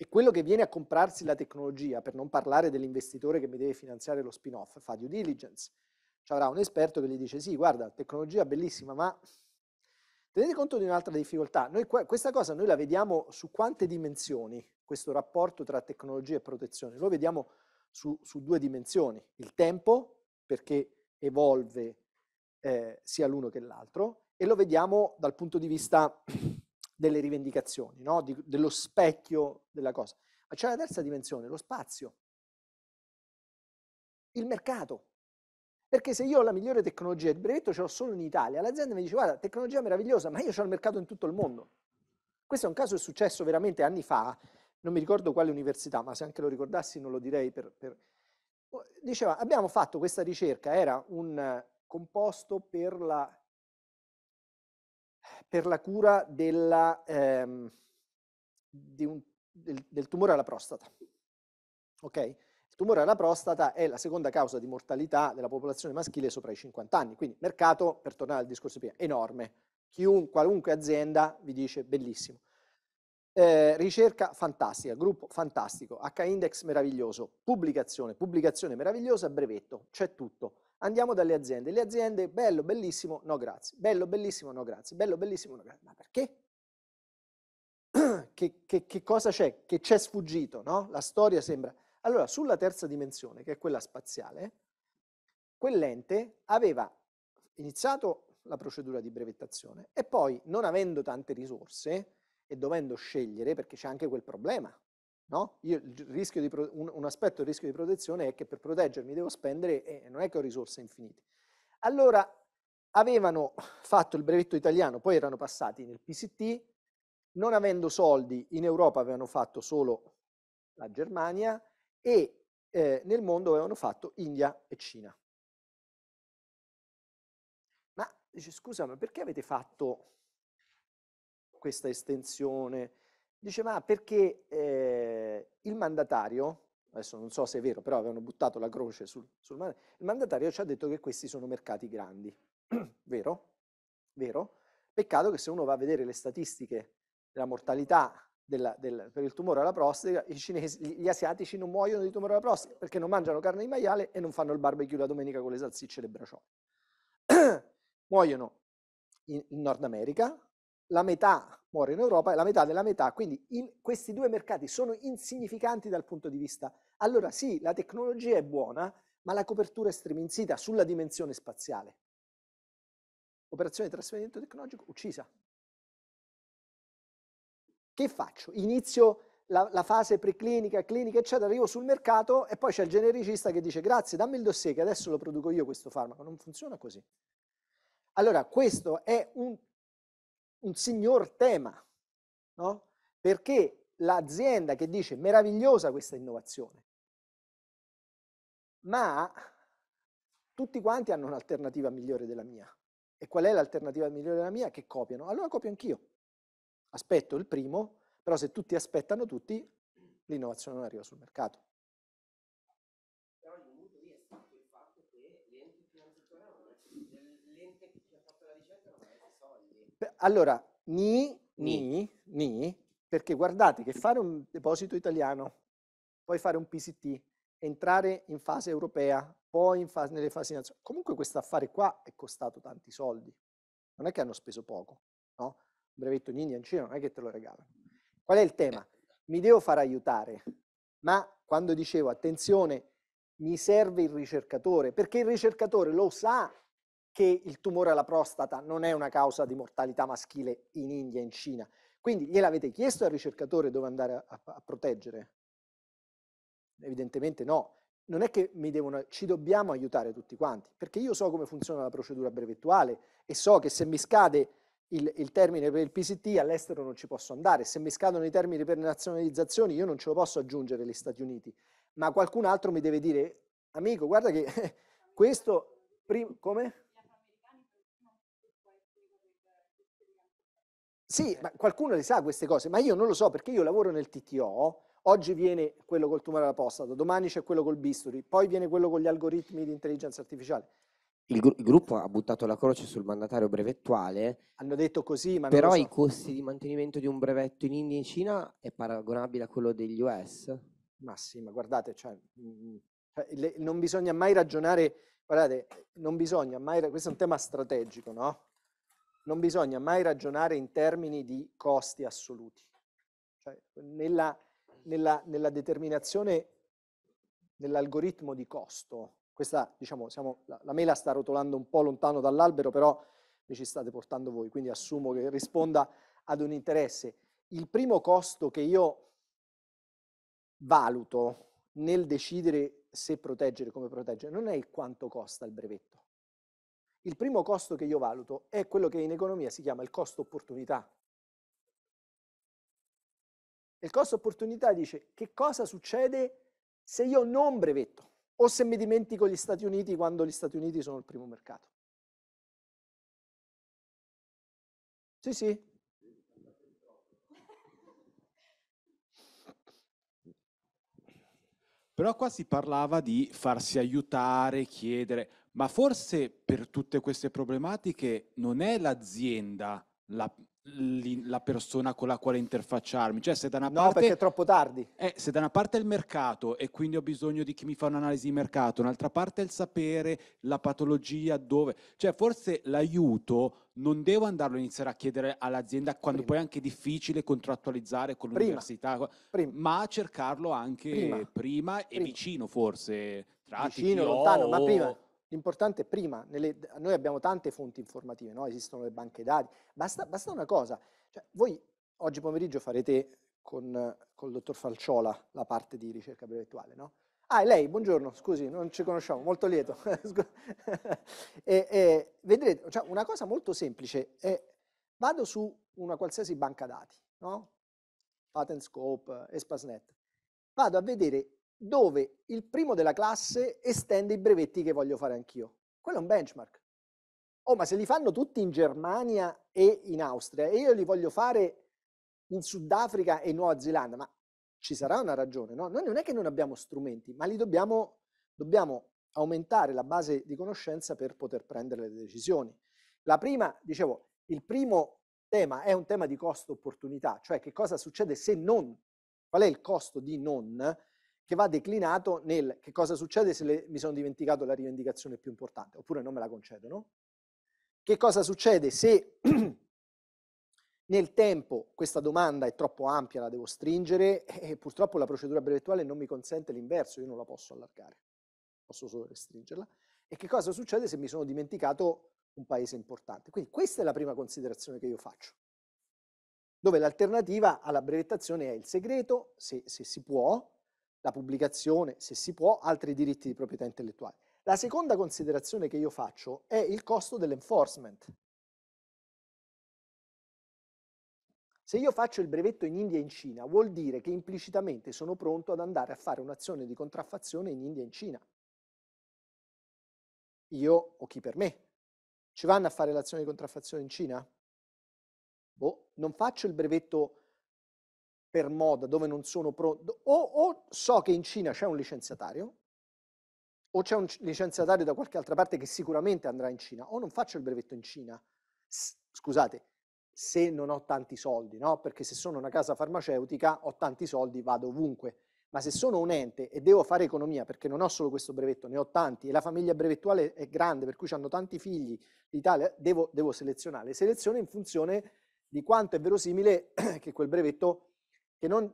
e quello che viene a comprarsi la tecnologia, per non parlare dell'investitore che mi deve finanziare lo spin-off, fa due diligence. Ci avrà un esperto che gli dice sì, guarda, tecnologia bellissima, ma tenete conto di un'altra difficoltà. Noi, questa cosa noi la vediamo su quante dimensioni, questo rapporto tra tecnologia e protezione. Lo vediamo su, su due dimensioni. Il tempo, perché evolve eh, sia l'uno che l'altro, e lo vediamo dal punto di vista delle rivendicazioni, no? Di, dello specchio della cosa. Ma c'è la terza dimensione, lo spazio, il mercato. Perché se io ho la migliore tecnologia, il brevetto ce l'ho solo in Italia, l'azienda mi dice guarda, tecnologia meravigliosa, ma io ho il mercato in tutto il mondo. Questo è un caso che è successo veramente anni fa, non mi ricordo quale università, ma se anche lo ricordassi non lo direi per... per... Diceva, abbiamo fatto questa ricerca, era un composto per la per la cura della, ehm, un, del, del, tumore alla prostata. Okay? Il tumore alla prostata è la seconda causa di mortalità della popolazione maschile sopra i 50 anni, quindi mercato, per tornare al discorso prima, enorme. Chiun, qualunque azienda vi dice bellissimo. Eh, ricerca fantastica, gruppo fantastico, H-index meraviglioso, pubblicazione, pubblicazione meravigliosa, brevetto, c'è tutto. Andiamo dalle aziende. Le aziende, bello, bellissimo, no grazie. Bello, bellissimo, no grazie. Bello, bellissimo, no grazie. Ma perché? che, che, che cosa c'è? Che c'è sfuggito, no? La storia sembra... Allora, sulla terza dimensione, che è quella spaziale, quell'ente aveva iniziato la procedura di brevettazione e poi, non avendo tante risorse e dovendo scegliere, perché c'è anche quel problema, No? Io, un, un, aspetto del rischio di protezione è che per proteggermi devo spendere e non è che ho risorse infinite. Allora avevano fatto il brevetto italiano, poi erano passati nel PCT, non avendo soldi in Europa avevano fatto solo la Germania e eh, nel mondo avevano fatto India e Cina. Ma dice scusa, ma perché avete fatto questa estensione? Dice, ma perché eh, il mandatario, adesso non so se è vero, però avevano buttato la croce sul, sul mandatario, il mandatario ci ha detto che questi sono mercati grandi. vero? Vero? Peccato che se uno va a vedere le statistiche della mortalità della, del, per il tumore alla prostata, cinesi, gli asiatici non muoiono di tumore alla prostata perché non mangiano carne di maiale e non fanno il barbecue la domenica con le salsicce e le braciole. muoiono in, in Nord America, la metà muore in Europa e la metà della metà, quindi in, questi due mercati sono insignificanti dal punto di vista. Allora sì, la tecnologia è buona, ma la copertura è striminzita sulla dimensione spaziale. Operazione di trasferimento tecnologico uccisa. Che faccio? Inizio la, la, fase preclinica, clinica, eccetera, arrivo sul mercato e poi c'è il genericista che dice grazie, dammi il dossier che adesso lo produco io questo farmaco. Non funziona così. Allora, questo è un, un signor tema, no? Perché l'azienda che dice meravigliosa questa innovazione, ma tutti quanti hanno un'alternativa migliore della mia. E qual è l'alternativa migliore della mia? Che copiano. Allora copio anch'io. Aspetto il primo, però se tutti aspettano tutti, l'innovazione non arriva sul mercato. Però il punto lì è stato il fatto che l'ente finanziatore l'ente che ha fatto la ricerca non aveva soldi. Allora, ni, ni, ni, perché guardate che fare un deposito italiano, poi fare un PCT, entrare in fase europea, poi fase, nelle fasi nazionali, comunque questo affare qua è costato tanti soldi. Non è che hanno speso poco, no? Un brevetto in India, in Cina, non è che te lo regalano. Qual è il tema? Mi devo far aiutare, ma quando dicevo attenzione, mi serve il ricercatore, perché il ricercatore lo sa che il tumore alla prostata non è una causa di mortalità maschile in India, in Cina. Quindi gliel'avete chiesto al ricercatore dove andare a, a, a proteggere? Evidentemente no. Non è che mi devono, ci dobbiamo aiutare tutti quanti, perché io so come funziona la procedura brevettuale e so che se mi scade il, il, termine per il PCT all'estero non ci posso andare, se mi scadono i termini per le nazionalizzazioni io non ce lo posso aggiungere agli Stati Uniti, ma qualcun altro mi deve dire, amico guarda che questo, prima, come? Sì, ma qualcuno le sa queste cose, ma io non lo so perché io lavoro nel TTO, oggi viene quello col tumore alla prostata, domani c'è quello col bisturi, poi viene quello con gli algoritmi di intelligenza artificiale il, gru- il, gruppo ha buttato la croce sul mandatario brevettuale. Hanno detto così, ma però so. i costi di mantenimento di un brevetto in India e in Cina è paragonabile a quello degli US? Ma sì, ma guardate, cioè, mm, cioè, non bisogna mai ragionare, guardate, non bisogna mai, questo è un tema strategico, no? Non bisogna mai ragionare in termini di costi assoluti. Cioè, nella, nella, nella determinazione dell'algoritmo di costo, questa, diciamo, siamo, la, la, mela sta rotolando un po' lontano dall'albero, però vi ci state portando voi, quindi assumo che risponda ad un interesse. Il primo costo che io valuto nel decidere se proteggere, come proteggere, non è il quanto costa il brevetto. Il primo costo che io valuto è quello che in economia si chiama il costo opportunità. Il costo opportunità dice che cosa succede se io non brevetto o se mi dimentico gli Stati Uniti quando gli Stati Uniti sono il primo mercato. Sì, sì. Però qua si parlava di farsi aiutare, chiedere, ma forse per tutte queste problematiche non è l'azienda la, la persona con la quale interfacciarmi. Cioè, se da una no, parte. perché è troppo tardi. Eh, se da una parte è il mercato e quindi ho bisogno di chi mi fa un'analisi di mercato, un'altra parte è il sapere, la patologia, dove. Cioè, forse l'aiuto non devo andarlo a iniziare a chiedere all'azienda quando prima. poi è anche difficile contrattualizzare con l'università, prima. ma cercarlo anche prima, prima e vicino, forse. Tra vicino, TTO, lontano, ma prima L'importante è prima, nelle, noi abbiamo tante fonti informative, no? esistono le banche dati, basta, basta una cosa, cioè, voi oggi pomeriggio farete con, con il dottor Falciola la parte di ricerca brevettuale, no? Ah, è lei, buongiorno, scusi, non ci conosciamo, molto lieto. e, e, vedrete, cioè, una cosa molto semplice è, vado su una qualsiasi banca dati, no? Patent Scope, Espasnet, vado a vedere dove il primo della classe estende i brevetti che voglio fare anch'io. Quello è un benchmark. Oh, ma se li fanno tutti in Germania e in Austria e io li voglio fare in Sudafrica e in Nuova Zelanda, ma ci sarà una ragione, no? Noi non è che non abbiamo strumenti, ma li dobbiamo, dobbiamo aumentare la base di conoscenza per poter prendere le decisioni. La prima, dicevo, il primo tema è un tema di costo-opportunità, cioè che cosa succede se non, qual è il costo di non, che va declinato nel che cosa succede se le, mi sono dimenticato la rivendicazione più importante, oppure non me la concedono. Che cosa succede se Nel tempo questa domanda è troppo ampia, la devo stringere e purtroppo la procedura brevettuale non mi consente l'inverso, io non la posso allargare, posso solo restringerla. E che cosa succede se mi sono dimenticato un paese importante? Quindi questa è la prima considerazione che io faccio, dove l'alternativa alla brevettazione è il segreto, se, se si può, la pubblicazione, se si può, altri diritti di proprietà intellettuale. La seconda considerazione che io faccio è il costo dell'enforcement. Se io faccio il brevetto in India e in Cina, vuol dire che implicitamente sono pronto ad andare a fare un'azione di contraffazione in India e in Cina. Io o chi per me. Ci vanno a fare l'azione di contraffazione in Cina? Boh, non faccio il brevetto per moda dove non sono pronto. O, o so che in Cina c'è un licenziatario, o c'è un licenziatario da qualche altra parte che sicuramente andrà in Cina, o non faccio il brevetto in Cina. Scusate, se non ho tanti soldi, no? Perché se sono una casa farmaceutica ho tanti soldi, vado ovunque. Ma se sono un ente e devo fare economia, perché non ho solo questo brevetto, ne ho tanti, e la famiglia brevettuale è grande, per cui hanno tanti figli, l'Italia, devo, devo selezionare. Seleziono in funzione di quanto è verosimile che quel brevetto, che non,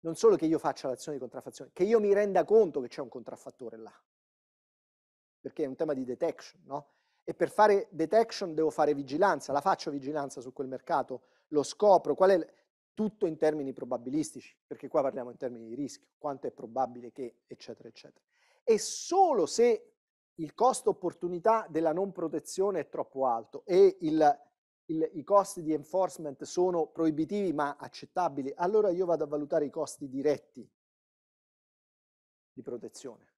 non solo che io faccia l'azione di contraffazione, che io mi renda conto che c'è un contraffattore là. Perché è un tema di detection, no? e per fare detection devo fare vigilanza, la faccio vigilanza su quel mercato, lo scopro, qual è tutto in termini probabilistici, perché qua parliamo in termini di rischio, quanto è probabile che, eccetera, eccetera. E solo se il costo opportunità della non protezione è troppo alto e il, il, i costi di enforcement sono proibitivi ma accettabili, allora io vado a valutare i costi diretti di protezione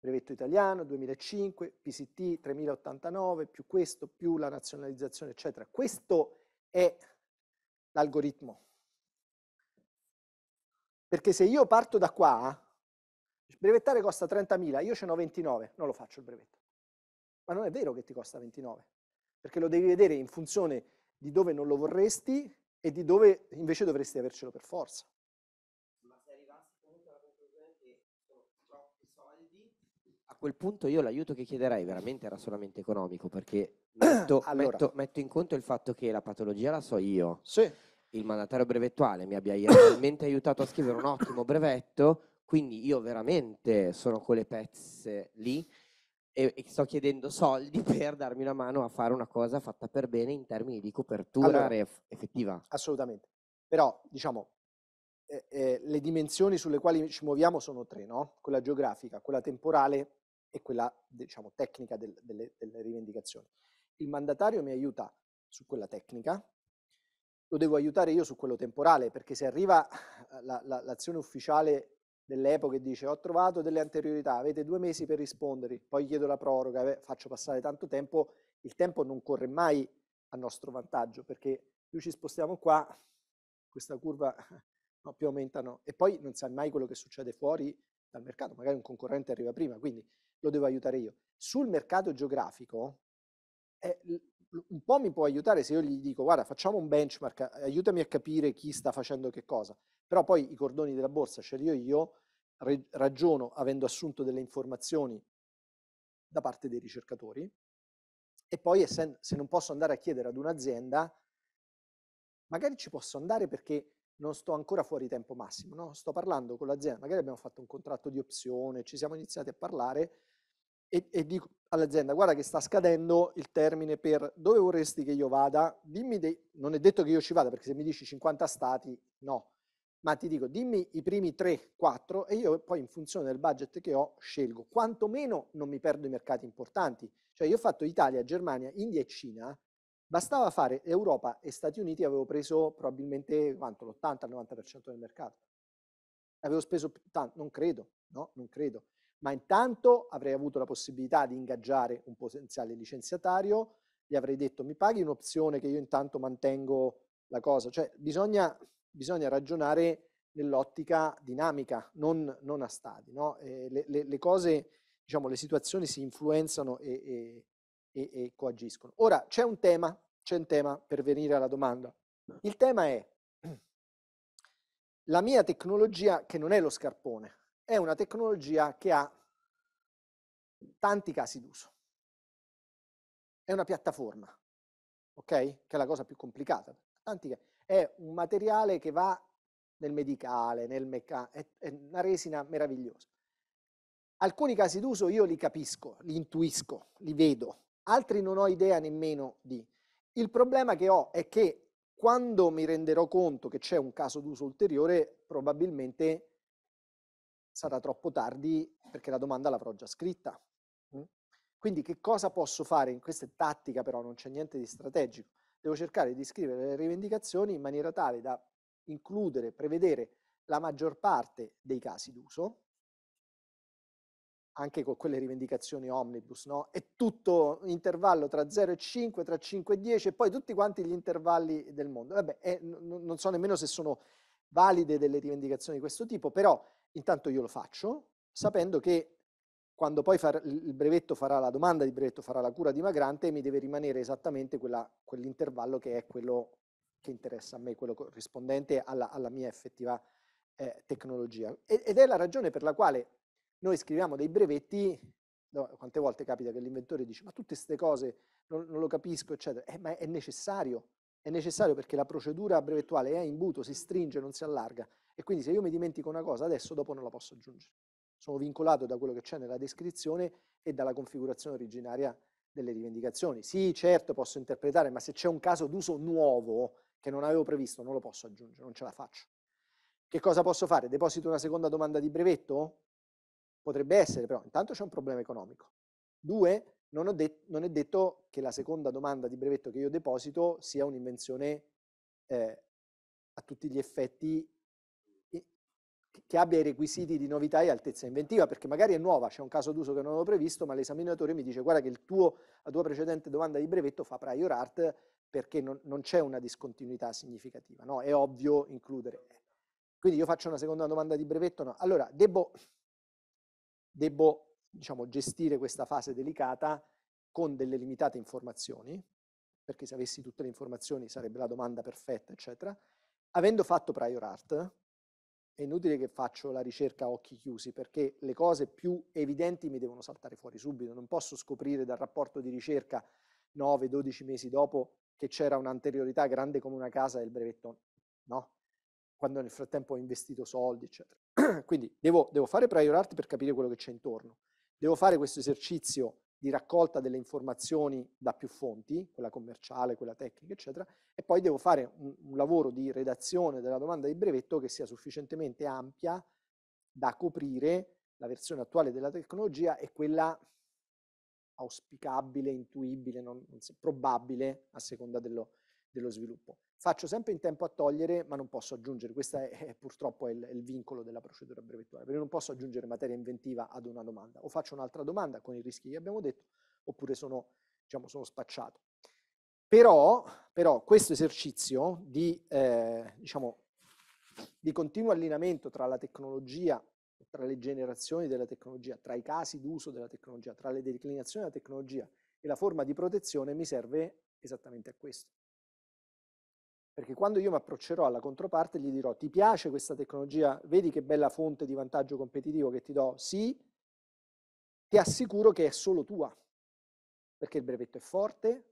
brevetto italiano 2005, PCT 3089, più questo, più la nazionalizzazione, eccetera. Questo è l'algoritmo. Perché se io parto da qua, brevettare costa 30.000, io ce ne ho 29, non lo faccio il brevetto. Ma non è vero che ti costa 29, perché lo devi vedere in funzione di dove non lo vorresti e di dove invece dovresti avercelo per forza. quel punto io l'aiuto che chiederei veramente era solamente economico, perché metto, allora. metto, metto in conto il fatto che la patologia la so io. Sì. Il mandatario brevettuale mi abbia realmente aiutato a scrivere un ottimo brevetto, quindi io veramente sono con le pezze lì e, e, sto chiedendo soldi per darmi una mano a fare una cosa fatta per bene in termini di copertura allora, effettiva. Assolutamente. Però, diciamo, eh, eh, le dimensioni sulle quali ci muoviamo sono tre, no? Quella geografica, quella temporale e quella diciamo, tecnica del, delle, delle rivendicazioni. Il mandatario mi aiuta su quella tecnica, lo devo aiutare io su quello temporale, perché se arriva la, la, l'azione ufficiale dell'epoca e dice ho trovato delle anteriorità, avete due mesi per rispondere, poi chiedo la proroga, faccio passare tanto tempo, il tempo non corre mai a nostro vantaggio, perché più ci spostiamo qua, questa curva no, più aumentano, e poi non sai mai quello che succede fuori dal mercato, magari un concorrente arriva prima, quindi lo devo aiutare io. Sul mercato geografico, eh, un po' mi può aiutare se io gli dico guarda facciamo un benchmark, aiutami a capire chi sta facendo che cosa, però poi i cordoni della borsa ce li ho io, ragiono avendo assunto delle informazioni da parte dei ricercatori e poi se non posso andare a chiedere ad un'azienda, magari ci posso andare perché non sto ancora fuori tempo massimo, no? sto parlando con l'azienda, magari abbiamo fatto un contratto di opzione, ci siamo iniziati a parlare e, e dico all'azienda guarda che sta scadendo il termine per dove vorresti che io vada, dimmi dei, non è detto che io ci vada perché se mi dici 50 stati no, ma ti dico dimmi i primi 3, 4 e io poi in funzione del budget che ho scelgo, quantomeno non mi perdo i mercati importanti, cioè io ho fatto Italia, Germania, India e Cina. Bastava fare Europa e Stati Uniti, avevo preso probabilmente quanto, l'80-90% del mercato. Avevo speso tanto, non credo, no, non credo. Ma intanto avrei avuto la possibilità di ingaggiare un potenziale licenziatario, gli avrei detto mi paghi un'opzione che io intanto mantengo la cosa. Cioè bisogna, bisogna ragionare nell'ottica dinamica, non, non, a stadi. No? Le, le, le, cose, diciamo, le situazioni si influenzano e, e, e, e coagiscono. Ora c'è un tema, c'è un tema per venire alla domanda. Il tema è la mia tecnologia che non è lo scarpone, è una tecnologia che ha tanti casi d'uso. È una piattaforma, ok? Che è la cosa più complicata. atlantica, è un materiale che va nel medicale, nel meccanico, è, è una resina meravigliosa. Alcuni casi d'uso io li capisco, li intuisco, li vedo, altri non ho idea nemmeno di. Il problema che ho è che quando mi renderò conto che c'è un caso d'uso ulteriore, probabilmente sarà troppo tardi perché la domanda l'avrò già scritta. Mm? Quindi che cosa posso fare? In questa tattica però, non c'è niente di strategico. Devo cercare di scrivere le rivendicazioni in maniera tale da includere, prevedere la maggior parte dei casi d'uso, anche con quelle rivendicazioni omnibus, no? È tutto intervallo tra 0 e 5, tra 5 e 10 e poi tutti quanti gli intervalli del mondo. Vabbè, è, non so nemmeno se sono valide delle rivendicazioni di questo tipo, però intanto io lo faccio, sapendo che quando poi far, il brevetto farà la domanda di brevetto, farà la cura dimagrante, mi deve rimanere esattamente quell'intervallo che è quello che interessa a me, quello corrispondente alla, alla mia effettiva eh, tecnologia. ed è la ragione per la quale noi scriviamo dei brevetti, no, quante volte capita che l'inventore dice ma tutte queste cose non, non lo capisco, eccetera, eh, ma è necessario, è necessario perché la procedura brevettuale è a imbuto, si stringe, non si allarga e quindi se io mi dimentico una cosa adesso dopo non la posso aggiungere. Sono vincolato da quello che c'è nella descrizione e dalla configurazione originaria delle rivendicazioni. Sì, certo, posso interpretare, ma se c'è un caso d'uso nuovo che non avevo previsto, non lo posso aggiungere, non ce la faccio. Che cosa posso fare? Deposito una seconda domanda di brevetto? Potrebbe essere, però intanto c'è un problema economico. Due, non, non, è detto che la seconda domanda di brevetto che io deposito sia un'invenzione eh, a tutti gli effetti che abbia i requisiti di novità e altezza inventiva, perché magari è nuova, c'è un caso d'uso che non avevo previsto, ma l'esaminatore mi dice guarda che tuo, la tua precedente domanda di brevetto fa prior art perché non, non c'è una discontinuità significativa, no? è ovvio includere. Quindi io faccio una seconda domanda di brevetto, no? Allora, devo Devo diciamo, gestire questa fase delicata con delle limitate informazioni, perché se avessi tutte le informazioni sarebbe la domanda perfetta, eccetera. Avendo fatto prior art, è inutile che faccio la ricerca a occhi chiusi, perché le cose più evidenti mi devono saltare fuori subito. Non posso scoprire dal rapporto di ricerca 9-12 mesi dopo che c'era un'anteriorità grande come una casa del brevetto. No, quando nel frattempo ho investito soldi, eccetera. Quindi devo, devo fare prior art per capire quello che c'è intorno. Devo fare questo esercizio di raccolta delle informazioni da più fonti, quella commerciale, quella tecnica, eccetera, e poi devo fare un, un lavoro di redazione della domanda di brevetto che sia sufficientemente ampia da coprire la versione attuale della tecnologia e quella auspicabile, intuibile, non, non probabile a seconda dello, dello sviluppo. Faccio sempre in tempo a togliere, ma non posso aggiungere. Questo è, è purtroppo è il, è il, vincolo della procedura brevettuale, perché non posso aggiungere materia inventiva ad una domanda. O faccio un'altra domanda con i rischi che abbiamo detto, oppure sono, diciamo, sono spacciato. Però, però, questo esercizio di, eh, diciamo, di continuo allineamento tra la tecnologia, tra le generazioni della tecnologia, tra i casi d'uso della tecnologia, tra le declinazioni della tecnologia e la forma di protezione mi serve esattamente a questo. Perché quando io mi approccerò alla controparte gli dirò ti piace questa tecnologia, vedi che bella fonte di vantaggio competitivo che ti do? Sì, ti assicuro che è solo tua, perché il brevetto è forte.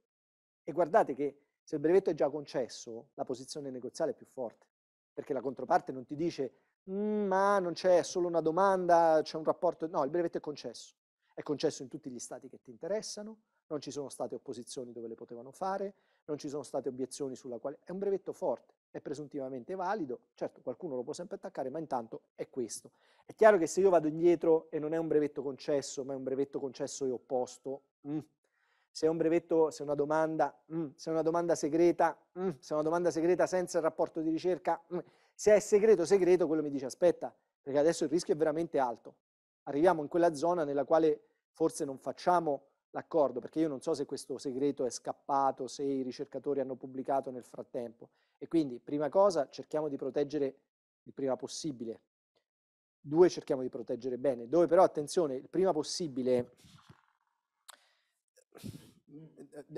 E guardate che se il brevetto è già concesso, la posizione negoziale è più forte, perché la controparte non ti dice mm, ma non c'è solo una domanda, c'è un rapporto, no, il brevetto è concesso, è concesso in tutti gli stati che ti interessano, non ci sono state opposizioni dove le potevano fare, non ci sono state obiezioni sulla quale... È un brevetto forte, è presuntivamente valido, certo qualcuno lo può sempre attaccare, ma intanto è questo. È chiaro che se io vado indietro e non è un brevetto concesso, ma è un brevetto concesso e opposto, mm, se è un brevetto, se è una domanda, mm, se è una domanda segreta, mm, se è una domanda segreta senza il rapporto di ricerca, mm, se è segreto segreto, quello mi dice aspetta, perché adesso il rischio è veramente alto. Arriviamo in quella zona nella quale forse non facciamo l'accordo, perché io non so se questo segreto è scappato, se i ricercatori hanno pubblicato nel frattempo. E quindi, prima cosa, cerchiamo di proteggere il prima possibile. Due, cerchiamo di proteggere bene. Dove però, attenzione, il prima possibile,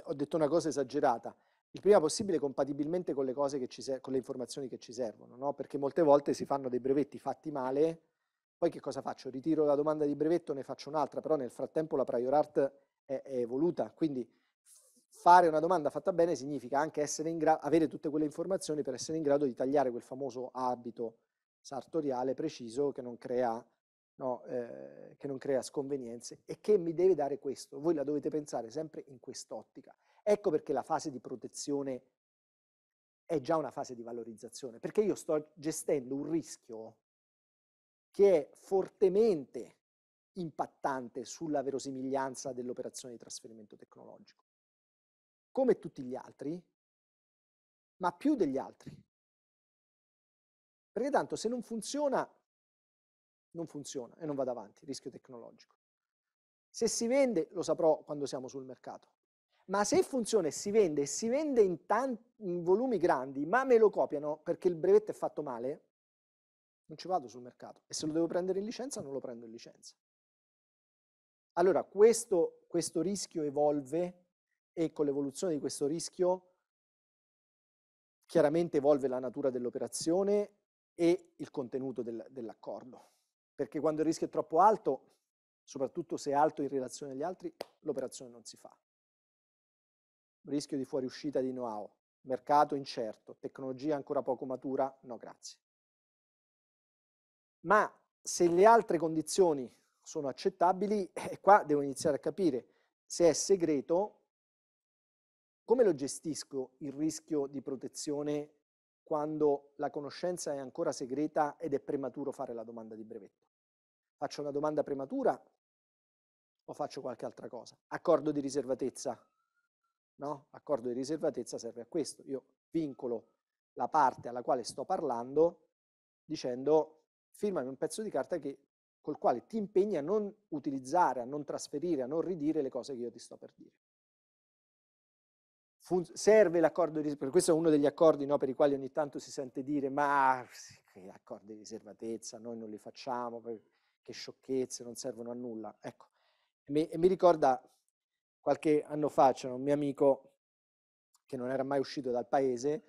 ho detto una cosa esagerata, il prima possibile compatibilmente con le, ci con le informazioni che ci servono, no? perché molte volte si fanno dei brevetti fatti male, poi che cosa faccio? Ritiro la domanda di brevetto, ne faccio un'altra, però nel frattempo la prior art è, è evoluta, quindi fare una domanda fatta bene significa anche essere in grado, avere tutte quelle informazioni per essere in grado di tagliare quel famoso abito sartoriale preciso che non crea, no, eh, che non crea sconvenienze e che mi deve dare questo. Voi la dovete pensare sempre in quest'ottica. Ecco perché la fase di protezione è già una fase di valorizzazione, perché io sto gestendo un rischio che è fortemente impattante sulla verosimiglianza dell'operazione di trasferimento tecnologico, come tutti gli altri, ma più degli altri. Perché tanto se non funziona, non funziona e non vado avanti, rischio tecnologico. Se si vende, lo saprò quando siamo sul mercato. Ma se funziona e si vende, e si vende in, tanti, in volumi grandi, ma me lo copiano perché il brevetto è fatto male, non ci vado sul mercato. E se lo devo prendere in licenza, non lo prendo in licenza. Allora, questo, questo rischio evolve e con l'evoluzione di questo rischio chiaramente evolve la natura dell'operazione e il contenuto del, dell'accordo. Perché quando il rischio è troppo alto, soprattutto se è alto in relazione agli altri, l'operazione non si fa. Rischio di fuoriuscita di know-how, mercato incerto, tecnologia ancora poco matura, no grazie. Ma se le altre condizioni sono accettabili, e qua devo iniziare a capire se è segreto, come lo gestisco il rischio di protezione quando la conoscenza è ancora segreta ed è prematuro fare la domanda di brevetto? Faccio una domanda prematura o faccio qualche altra cosa? Accordo di riservatezza? No? Accordo di riservatezza serve a questo. Io vincolo la parte alla quale sto parlando dicendo firmami un pezzo di carta che col quale ti impegni a non utilizzare, a non trasferire, a non ridire le cose che io ti sto per dire. Fun serve l'accordo di riservatezza, questo è uno degli accordi no, per i quali ogni tanto si sente dire ma che accordi di riservatezza, noi non li facciamo, che sciocchezze, non servono a nulla. Ecco, e mi, e mi ricorda qualche anno fa c'era un mio amico che non era mai uscito dal paese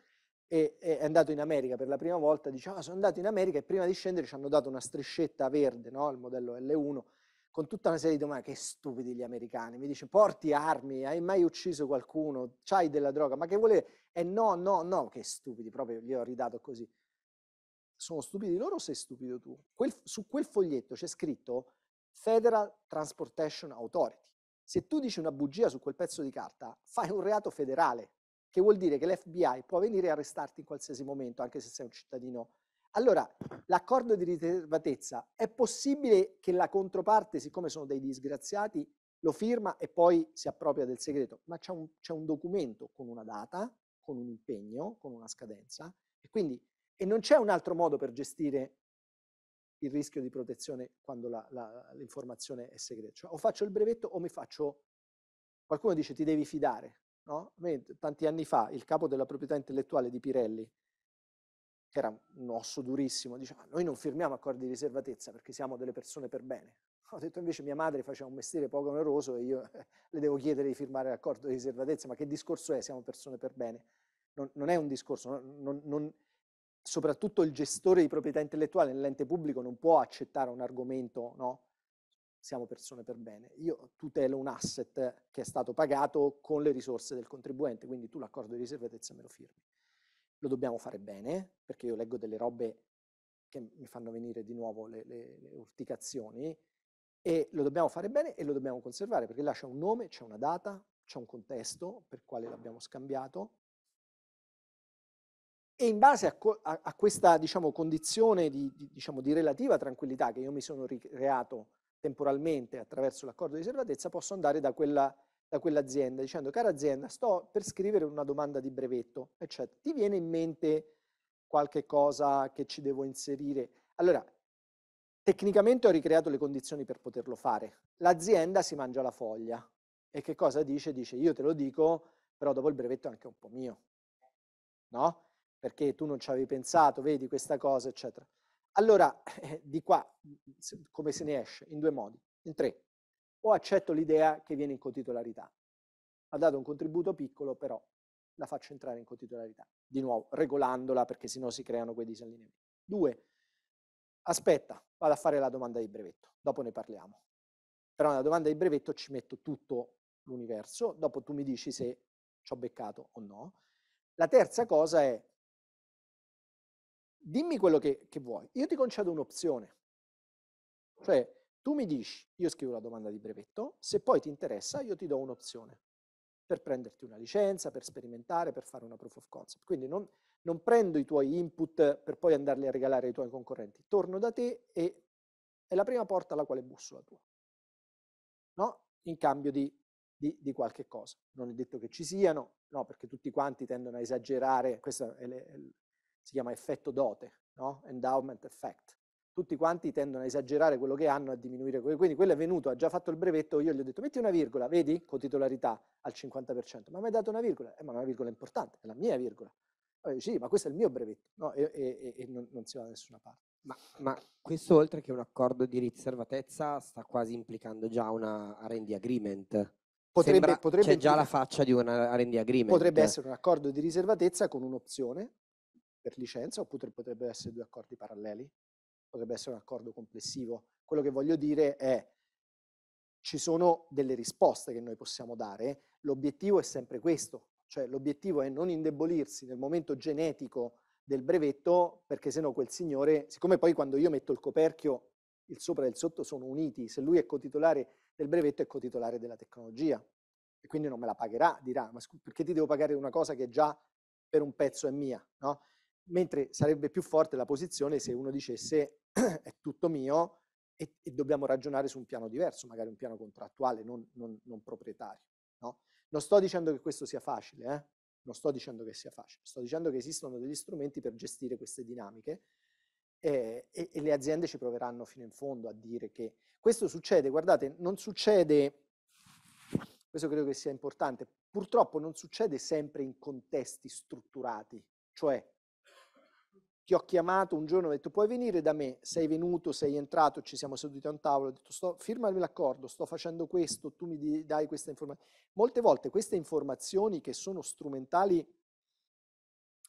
e è andato in America per la prima volta, dice, ah, sono andato in America e prima di scendere ci hanno dato una striscetta verde, no? il modello L1, con tutta una serie di domande, che stupidi gli americani, mi dice, porti armi, hai mai ucciso qualcuno, c'hai della droga, ma che vuole? E no, no, no, che stupidi, proprio gli ho ridato così. Sono stupidi loro o sei stupido tu? Quel, su quel foglietto c'è scritto Federal Transportation Authority. Se tu dici una bugia su quel pezzo di carta, fai un reato federale che vuol dire che l'FBI può venire a arrestarti in qualsiasi momento, anche se sei un cittadino. Allora, l'accordo di riservatezza, è possibile che la controparte, siccome sono dei disgraziati, lo firma e poi si appropria del segreto, ma c'è un, un, documento con una data, con un impegno, con una scadenza, e quindi e non c'è un altro modo per gestire il rischio di protezione quando l'informazione è segreta. Cioè, o faccio il brevetto o mi faccio... Qualcuno dice ti devi fidare. No? Tanti anni fa il capo della proprietà intellettuale di Pirelli, che era un osso durissimo, diceva noi non firmiamo accordi di riservatezza perché siamo delle persone per bene. Ho detto invece mia madre faceva un mestiere poco oneroso e io le devo chiedere di firmare l'accordo di riservatezza, ma che discorso è siamo persone per bene? Non, non è un discorso, non, non, soprattutto il gestore di proprietà intellettuale nell'ente pubblico non può accettare un argomento no, siamo persone per bene. Io tutelo un asset che è stato pagato con le risorse del contribuente, quindi tu l'accordo di riservatezza me lo firmi. Lo dobbiamo fare bene, perché io leggo delle robe che mi fanno venire di nuovo le, le, le urticazioni, e lo dobbiamo fare bene e lo dobbiamo conservare, perché là c'è un nome, c'è una data, c'è un contesto per quale l'abbiamo scambiato, e in base a, a, a questa diciamo, condizione di, di, diciamo, di relativa tranquillità che io mi sono ricreato temporalmente attraverso l'accordo di riservatezza, posso andare da, quella, da quell'azienda dicendo, cara azienda, sto per scrivere una domanda di brevetto, eccetera. Ti viene in mente qualche cosa che ci devo inserire? Allora, tecnicamente ho ricreato le condizioni per poterlo fare. L'azienda si mangia la foglia. E che cosa dice? Dice, io te lo dico, però dopo il brevetto è anche un po' mio. No? Perché tu non ci avevi pensato, vedi questa cosa, eccetera. Allora, eh, di qua, come se ne esce? In due modi, in tre. O accetto l'idea che viene in cotitolarità. Ha dato un contributo piccolo, però la faccio entrare in cotitolarità. Di nuovo, regolandola perché sennò si creano quei disallineamenti. Due, aspetta, vado a fare la domanda di brevetto, dopo ne parliamo. Però nella domanda di brevetto ci metto tutto l'universo, dopo tu mi dici se ci ho beccato o no. La terza cosa è, dimmi quello che, che vuoi, io ti concedo un'opzione. Cioè, tu mi dici, io scrivo la domanda di brevetto, se poi ti interessa io ti do un'opzione per prenderti una licenza, per sperimentare, per fare una proof of concept. Quindi non, non prendo i tuoi input per poi andarli a regalare ai tuoi concorrenti, torno da te e è la prima porta alla quale busso la tua, no? in cambio di, di, di, qualche cosa. Non è detto che ci siano, no, perché tutti quanti tendono a esagerare, le, è, si chiama effetto dote, no? endowment effect. Tutti quanti tendono a esagerare quello che hanno a diminuire quello. Quindi quello è venuto, ha già fatto il brevetto, io gli ho detto metti una virgola, vedi, con titolarità al 50%, ma mi hai dato una virgola, eh, ma una virgola importante, è la mia virgola. Allora, sì, ma questo è il mio brevetto, no? e, e, e non, non si va da nessuna parte. Ma, ma, questo oltre che un accordo di riservatezza sta quasi implicando già una R&D agreement. Potrebbe, Sembra, potrebbe c'è già la faccia di una R&D agreement. Potrebbe essere un accordo di riservatezza con un'opzione per licenza, oppure potrebbe essere due accordi paralleli, potrebbe essere un accordo complessivo. Quello che voglio dire è, ci sono delle risposte che noi possiamo dare, l'obiettivo è sempre questo, cioè l'obiettivo è non indebolirsi nel momento genetico del brevetto, perché sennò quel signore, siccome poi quando io metto il coperchio, il sopra e il sotto sono uniti, se lui è cotitolare del brevetto è cotitolare della tecnologia e quindi non me la pagherà, dirà, ma perché ti devo pagare una cosa che già per un pezzo è mia, no? Mentre sarebbe più forte la posizione se uno dicesse è tutto mio e, e dobbiamo ragionare su un piano diverso, magari un piano contrattuale, non, non- non proprietario, no? Non sto dicendo che questo sia facile, eh? non sto dicendo che sia facile, sto dicendo che esistono degli strumenti per gestire queste dinamiche eh, e, e le aziende ci proveranno fino in fondo a dire che questo succede, guardate, non succede, questo credo che sia importante, purtroppo non succede sempre in contesti strutturati, cioè ti ho chiamato un giorno e ho detto puoi venire da me, sei venuto, sei entrato, ci siamo seduti a un tavolo, ho detto sto, firmami l'accordo, sto facendo questo, tu mi dai questa informazione. Molte volte queste informazioni che sono strumentali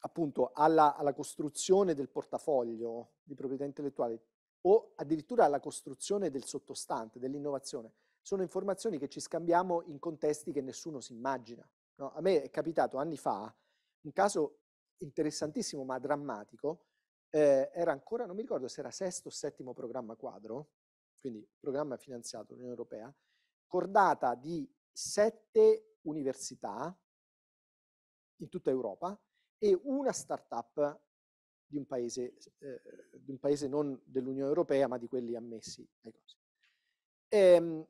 appunto alla, alla costruzione del portafoglio di proprietà intellettuale o addirittura alla costruzione del sottostante, dell'innovazione, sono informazioni che ci scambiamo in contesti che nessuno si immagina. no? A me è capitato anni fa un caso interessantissimo ma drammatico, eh, era ancora, non mi ricordo se era sesto o settimo programma quadro, quindi programma finanziato dall'Unione Europea, cordata di sette università in tutta Europa e una startup di un paese, eh, di un paese non dell'Unione Europea, ma di quelli ammessi. Ehm,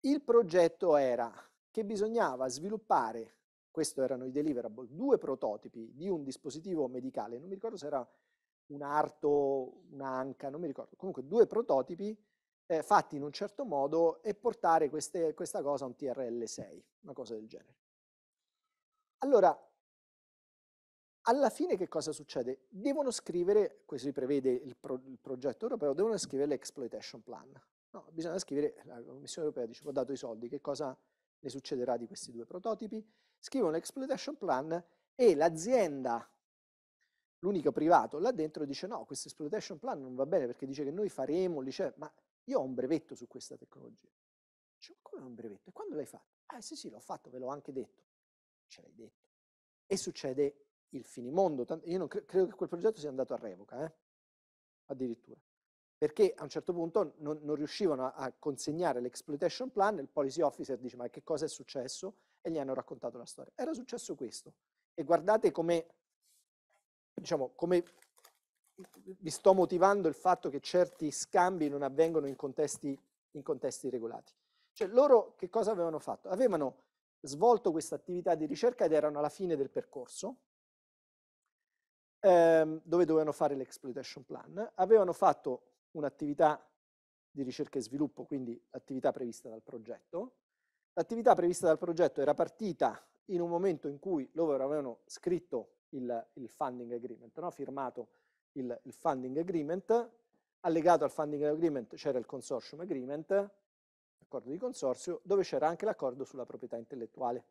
il progetto era che bisognava sviluppare, questo erano i deliverable, due prototipi di un dispositivo medicale, non mi ricordo se era un arto, un'anca, non mi ricordo, comunque due prototipi eh, fatti in un certo modo e portare queste- questa cosa a un TRL6, una cosa del genere. Allora, alla fine che cosa succede? Devono scrivere, così prevede il, pro- il progetto europeo, devono scrivere l'exploitation plan. No, bisogna scrivere, la Commissione europea dice, ho dato i soldi, che cosa ne succederà di questi due prototipi? Scrivono l'exploitation plan e l'azienda, l'unico privato là dentro, dice no, questo exploitation plan non va bene perché dice che noi faremo, dice, ma io ho un brevetto su questa tecnologia. Dice, ma come un brevetto? E quando l'hai fatto? Ah sì sì, l'ho fatto, ve l'ho anche detto. Ce l'hai detto. E succede il finimondo. Io non cre- credo che quel progetto sia andato a revoca, eh? addirittura. Perché a un certo punto non, non riuscivano a, a consegnare l'exploitation plan, il policy officer dice ma che cosa è successo? E gli hanno raccontato la storia. Era successo questo. E guardate come, diciamo, come vi sto motivando il fatto che certi scambi non avvengono in contesti, in contesti regolati. Cioè loro che cosa avevano fatto? Avevano svolto questa attività di ricerca ed erano alla fine del percorso, ehm, dove dovevano fare l'exploitation plan, avevano fatto un'attività di ricerca e sviluppo, quindi l'attività prevista dal progetto. L'attività prevista dal progetto era partita in un momento in cui loro avevano scritto il, il funding agreement, no? firmato il, il funding agreement, allegato al funding agreement c'era il consortium agreement, l'accordo di consorzio, dove c'era anche l'accordo sulla proprietà intellettuale.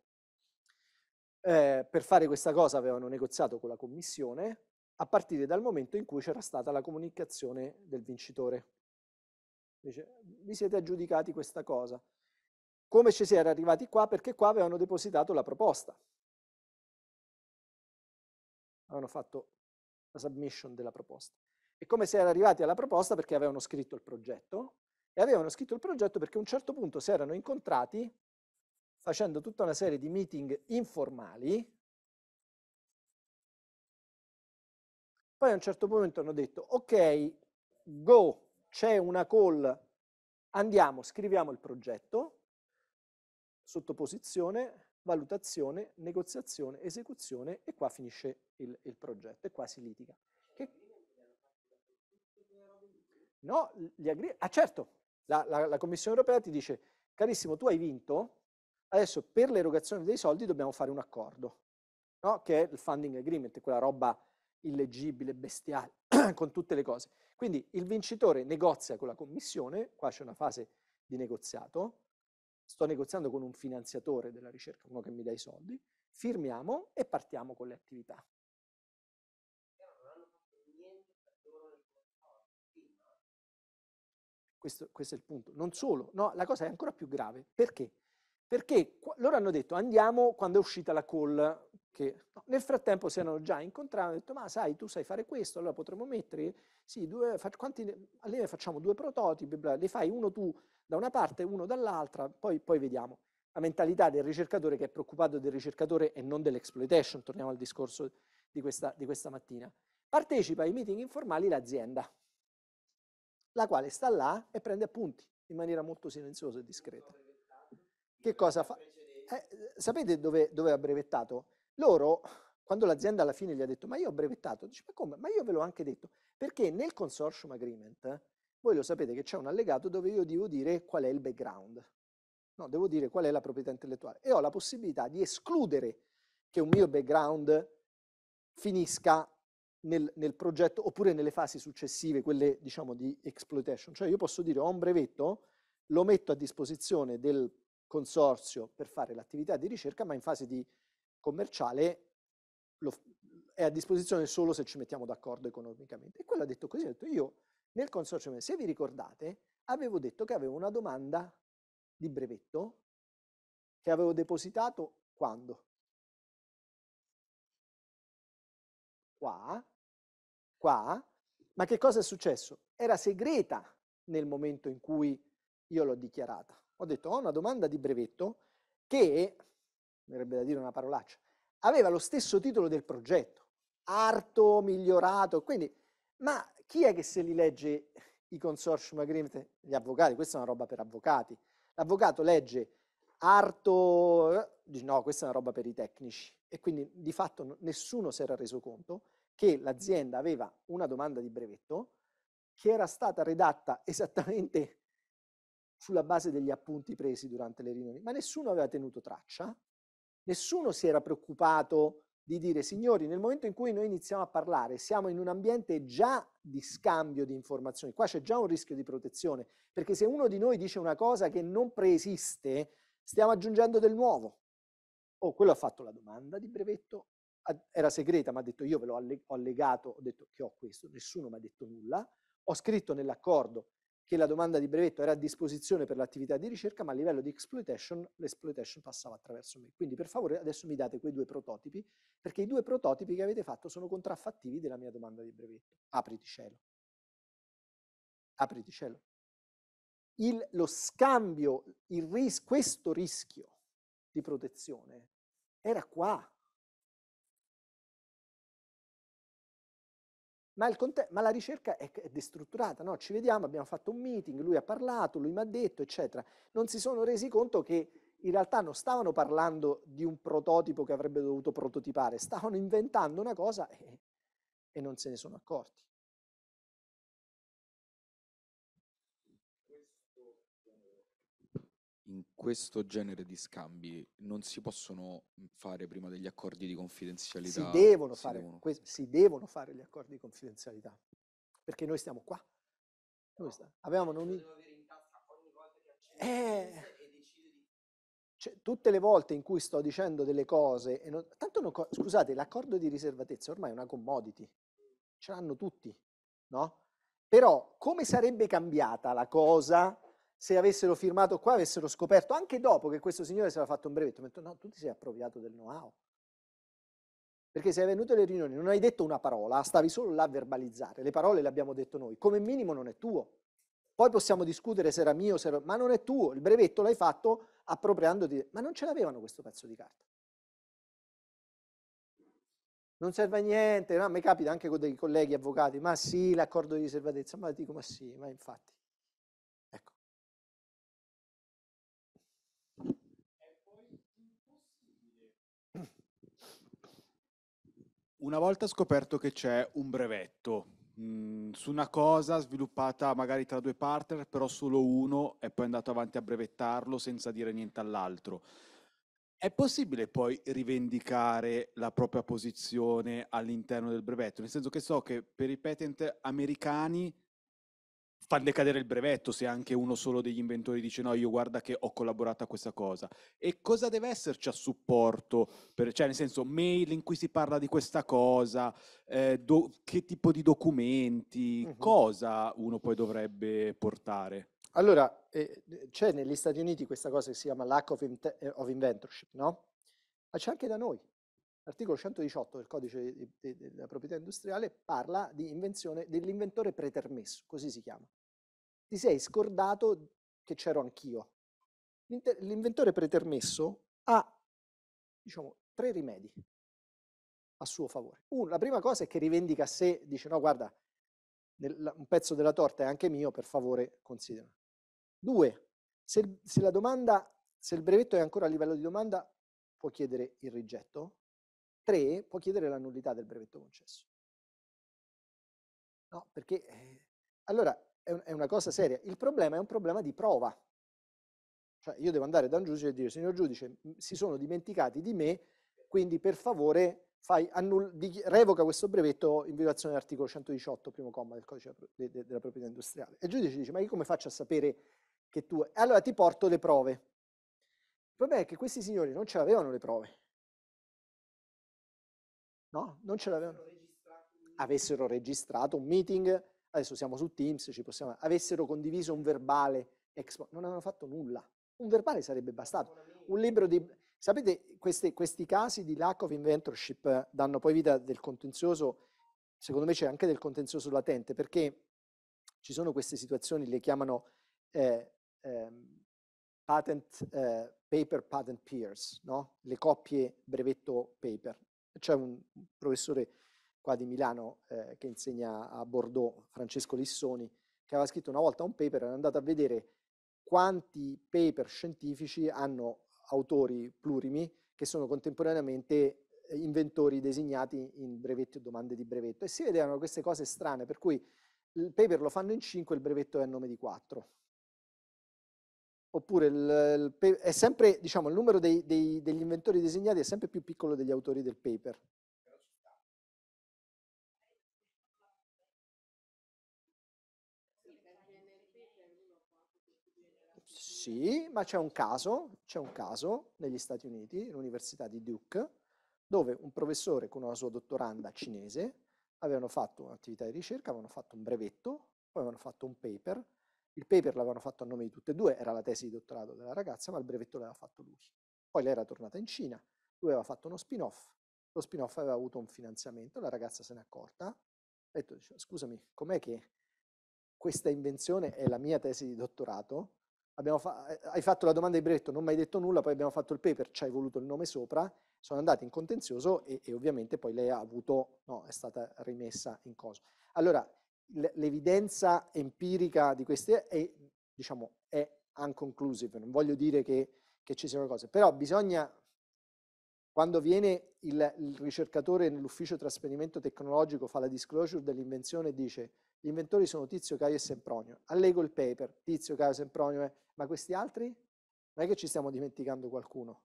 Eh, per fare questa cosa avevano negoziato con la commissione a partire dal momento in cui c'era stata la comunicazione del vincitore. Dice, vi siete aggiudicati questa cosa. Come ci si era arrivati qua? Perché qua avevano depositato la proposta. avevano fatto la submission della proposta. E come si era arrivati alla proposta? Perché avevano scritto il progetto, e avevano scritto il progetto perché a un certo punto si erano incontrati facendo tutta una serie di meeting informali, poi a un certo punto hanno detto, ok, go, c'è una call, andiamo, scriviamo il progetto, sottoposizione, valutazione, negoziazione, esecuzione e qua finisce il, il progetto e qua si litiga. Che... No, gli agri... Ah certo, la, la, la Commissione europea ti dice, carissimo, tu hai vinto, adesso per l'erogazione dei soldi dobbiamo fare un accordo, no? che è il funding agreement, quella roba illeggibile, bestiale, con tutte le cose. Quindi il vincitore negozia con la Commissione, qua c'è una fase di negoziato, sto negoziando con un finanziatore della ricerca, uno che mi dà i soldi, firmiamo e partiamo con le attività. Questo, questo, è il punto. Non solo, no, la cosa è ancora più grave. Perché? Perché loro hanno detto andiamo quando è uscita la call, che no, nel frattempo si erano già incontrati, hanno detto ma sai tu sai fare questo, allora potremmo mettere, sì, due, fa, quanti, allora facciamo due prototipi, bla, li fai uno tu da una parte uno dall'altra, poi, poi vediamo. La mentalità del ricercatore che è preoccupato del ricercatore e non dell'exploitation, torniamo al discorso di questa, di questa mattina. Partecipa ai meeting informali l'azienda, la quale sta là e prende appunti in maniera molto silenziosa e discreta. Che cosa fa? Eh, sapete dove, dove ha brevettato? Loro, quando l'azienda alla fine gli ha detto ma io ho brevettato, dice ma come? Ma io ve l'ho anche detto, perché nel consortium agreement voi lo sapete che c'è un allegato dove io devo dire qual è il background, no, devo dire qual è la proprietà intellettuale e ho la possibilità di escludere che un mio background finisca nel, nel, progetto oppure nelle fasi successive, quelle diciamo di exploitation. Cioè io posso dire ho un brevetto, lo metto a disposizione del consorzio per fare l'attività di ricerca, ma in fase di commerciale lo, è a disposizione solo se ci mettiamo d'accordo economicamente. E quello ha detto così, ha detto io nel consorzio, se vi ricordate, avevo detto che avevo una domanda di brevetto che avevo depositato quando? Qua, qua, ma che cosa è successo? Era segreta nel momento in cui io l'ho dichiarata. Ho detto, ho una domanda di brevetto che, verrebbe da dire una parolaccia, aveva lo stesso titolo del progetto, arto, migliorato, quindi, ma chi è che se li legge i consortium agreement? Gli avvocati, questa è una roba per avvocati. L'avvocato legge arto, dice no, questa è una roba per i tecnici. E quindi di fatto nessuno si era reso conto che l'azienda aveva una domanda di brevetto che era stata redatta esattamente sulla base degli appunti presi durante le riunioni, ma nessuno aveva tenuto traccia, nessuno si era preoccupato di dire signori nel momento in cui noi iniziamo a parlare siamo in un ambiente già di scambio di informazioni, qua c'è già un rischio di protezione, perché se uno di noi dice una cosa che non preesiste, stiamo aggiungendo del nuovo. Oh, quello ha fatto la domanda di brevetto, era segreta, mi ha detto io ve l'ho allegato, ho detto che ho questo, nessuno mi ha detto nulla, ho scritto nell'accordo che la domanda di brevetto era a disposizione per l'attività di ricerca, ma a livello di exploitation, l'exploitation passava attraverso me. Quindi per favore adesso mi date quei due prototipi, perché i due prototipi che avete fatto sono contraffattivi della mia domanda di brevetto. Apriti cielo. Apriti cielo. Il, lo scambio, ris- questo rischio di protezione era qua. Ma, ma, la ricerca è, è destrutturata, no? Ci vediamo, abbiamo fatto un meeting, lui ha parlato, lui mi ha detto, eccetera. Non si sono resi conto che in realtà non stavano parlando di un prototipo che avrebbe dovuto prototipare, stavano inventando una cosa e, e non se ne sono accorti. In questo genere di scambi non si possono mhmm, fare prima degli accordi di confidenzialità? Si devono, si fare, devono... si devono fare gli accordi di confidenzialità, perché noi stiamo qua. Noi stiamo, avevamo non... Eh, cioè, tutte le volte in cui sto dicendo delle cose, e non, tanto non, scusate, l'accordo di riservatezza ormai è una commodity, ce l'hanno tutti, no? Però come sarebbe cambiata la cosa se avessero firmato qua, avessero scoperto, anche dopo che questo signore si era fatto un brevetto, mi detto, no, tu ti sei appropriato del know-how. Perché sei venuto alle riunioni, non hai detto una parola, stavi solo là a verbalizzare. Le parole le abbiamo detto noi. Come minimo non è tuo. Poi possiamo discutere se era mio, se era... ma non è tuo. Il brevetto l'hai fatto appropriandoti. Ma non ce l'avevano questo pezzo di carta. Non serve a niente, no? mi capita anche con dei colleghi avvocati, ma sì, l'accordo di riservatezza, ma dico ma sì, ma infatti. Ecco. Una volta scoperto che c'è un brevetto mh, mm, su una cosa sviluppata magari tra due partner, però solo uno è poi andato avanti a brevettarlo senza dire niente all'altro. È possibile poi rivendicare la propria posizione all'interno del brevetto? Nel senso che so che per i patent americani fanno decadere il brevetto se anche uno solo degli inventori dice no, io guarda che ho collaborato a questa cosa. E cosa deve esserci a supporto? Per, cioè, nel senso, mail in cui si parla di questa cosa, eh, do, che tipo di documenti, uh-huh. cosa uno poi dovrebbe portare? Allora, eh, c'è negli Stati Uniti questa cosa che si chiama lack of, in- eh, of inventorship, no? Ma c'è anche da noi. L'articolo 118 del codice di, di, della proprietà industriale parla di invenzione dell'inventore pretermesso, così si chiama. Ti sei scordato che c'ero anch'io. L'inventore pretermesso ha, diciamo, tre rimedi a suo favore. Uno, la prima cosa è che rivendica a sé, dice no, guarda, nel, un pezzo della torta è anche mio, per favore considera. Due, se, se, la domanda, se il brevetto è ancora a livello di domanda, può chiedere il rigetto. Tre, può chiedere la nullità del brevetto concesso. No, perché eh, allora è, un, è, una cosa seria. Il problema è un problema di prova. Cioè io devo andare da un giudice e dire, signor giudice, si sono dimenticati di me, quindi per favore fai, annull- revoca questo brevetto in violazione dell'articolo 118, primo comma del codice de, de, della proprietà industriale. E il giudice dice, ma io come faccio a sapere che tu... Allora ti porto le prove. Il problema è che questi signori non ce l'avevano le prove. No? Non ce l'avevano. Avessero registrato un meeting, adesso siamo su Teams, ci possiamo... avessero condiviso un verbale, expo, non avevano fatto nulla. Un verbale sarebbe bastato. Un libro di... Sapete, questi, questi casi di lack of inventorship danno poi vita del contenzioso, secondo me c'è anche del contenzioso latente, perché ci sono queste situazioni, le chiamano eh, ehm, patent, eh, paper patent peers, no? le coppie brevetto paper. C'è un professore qua di Milano eh, che insegna a Bordeaux, Francesco Lissoni, che aveva scritto una volta un paper, era andato a vedere quanti paper scientifici hanno autori plurimi che sono contemporaneamente eh, inventori designati in brevetti o domande di brevetto e si vedevano queste cose strane, per cui il paper lo fanno in 5 e il brevetto è a nome di 4 oppure il, il, è sempre, diciamo, il numero dei, dei, degli inventori disegnati è sempre più piccolo degli autori del paper. Sì, ma c'è un caso, c'è un caso negli Stati Uniti, l'Università di Duke, dove un professore con una sua dottoranda cinese avevano fatto un'attività di ricerca, avevano fatto un brevetto, poi avevano fatto un paper, il paper l'avevano fatto a nome di tutte e due, era la tesi di dottorato della ragazza, ma il brevetto l'aveva fatto lui. Poi lei era tornata in Cina, lui aveva fatto uno spin-off, lo spin-off aveva avuto un finanziamento, la ragazza se n'è accorta, ha detto, scusami, com'è che questa invenzione è la mia tesi di dottorato? Fa eh, hai fatto la domanda di brevetto, non mi hai detto nulla, poi abbiamo fatto il paper, ci hai voluto il nome sopra, sono andati in contenzioso e, e ovviamente poi lei ha avuto, no, è stata rimessa in cosa. Allora, l'evidenza empirica di queste è, diciamo, è unconclusive, non voglio dire che, che ci siano cose, però bisogna, quando viene il, il ricercatore nell'ufficio trasferimento tecnologico, fa la disclosure dell'invenzione e dice gli inventori sono Tizio, Caio e Sempronio, allego il paper, Tizio, Caio, Sempronio, eh, ma questi altri? Non è che ci stiamo dimenticando qualcuno.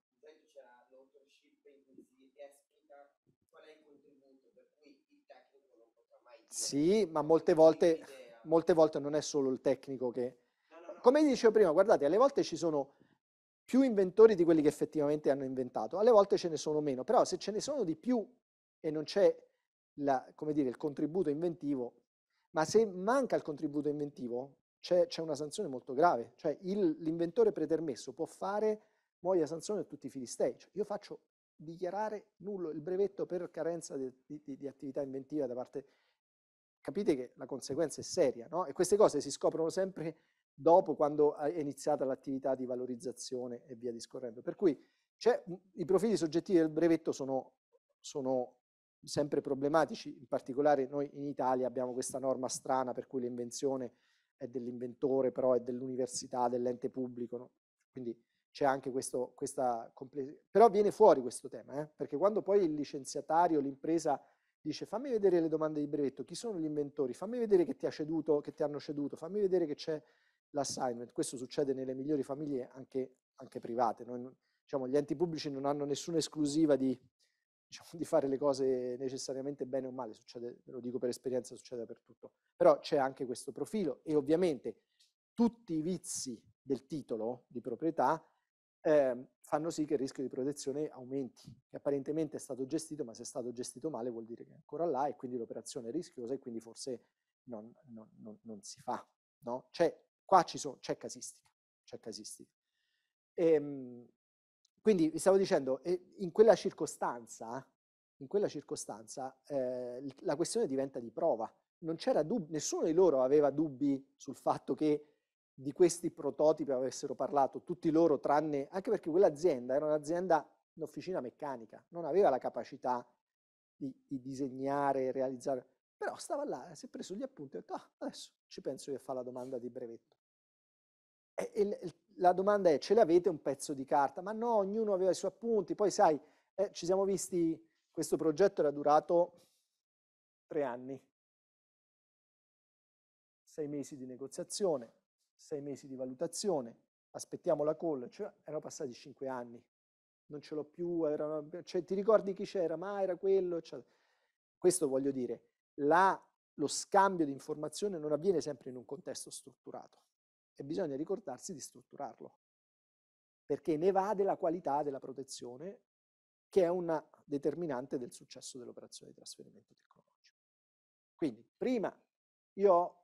Sì, ma molte volte, molte volte non è solo il tecnico che... Come dicevo prima, guardate, alle volte ci sono più inventori di quelli che effettivamente hanno inventato, alle volte ce ne sono meno, però se ce ne sono di più e non c'è la, dire, il contributo inventivo, ma se manca il contributo inventivo c'è, una sanzione molto grave, cioè l'inventore pretermesso può fare muoia sanzione a tutti i filistei, cioè io faccio dichiarare nullo il brevetto per carenza di, di, di attività inventiva da parte... Capite che la conseguenza è seria, no? E queste cose si scoprono sempre dopo quando è iniziata l'attività di valorizzazione e via discorrendo. Per cui i profili soggettivi del brevetto sono, sono sempre problematici, in particolare noi in Italia abbiamo questa norma strana per cui l'invenzione è dell'inventore, però è dell'università, dell'ente pubblico, no? quindi c'è anche questo, questa complessità. Però viene fuori questo tema, eh? perché quando poi il licenziatario, l'impresa dice fammi vedere le domande di brevetto, chi sono gli inventori, fammi vedere che ti, ha ceduto, che ti hanno ceduto, fammi vedere che c'è l'assignment. Questo succede nelle migliori famiglie anche, anche private. Noi, diciamo, gli enti pubblici non hanno nessuna esclusiva di, diciamo, di fare le cose necessariamente bene o male, succede, ve lo dico per esperienza, succede dappertutto. Però c'è anche questo profilo e ovviamente tutti i vizi del titolo di proprietà eh, fanno sì che il rischio di protezione aumenti, che apparentemente è stato gestito, ma se è stato gestito male vuol dire che è ancora là e quindi l'operazione è rischiosa e quindi forse non, non, non, non si fa. No? C'è, qua c'è casistica, c'è casistica. E, ehm, quindi vi stavo dicendo, in quella circostanza, in quella circostanza eh, la questione diventa di prova. Nessuno di loro aveva dubbi sul fatto che di questi prototipi avessero parlato, tutti loro tranne, anche perché quell'azienda era un'azienda, un'officina meccanica, non aveva la capacità di, di disegnare, realizzare, però stava là, si è preso gli appunti e ha detto, ah, adesso ci penso io a fare la domanda di brevetto. E, e, la domanda è, ce l'avete un pezzo di carta? Ma no, ognuno aveva i suoi appunti, poi sai, eh, ci siamo visti, questo progetto era durato tre anni, sei mesi di negoziazione, sei mesi di valutazione, aspettiamo la call, cioè erano passati cinque anni, non ce l'ho più, erano, cioè, ti ricordi chi c'era? Ma era quello, eccetera. Questo voglio dire, la, lo scambio di informazione non avviene sempre in un contesto strutturato e bisogna ricordarsi di strutturarlo, perché ne va della qualità della protezione, che è una determinante del successo dell'operazione di trasferimento tecnologico. Quindi, prima io ho,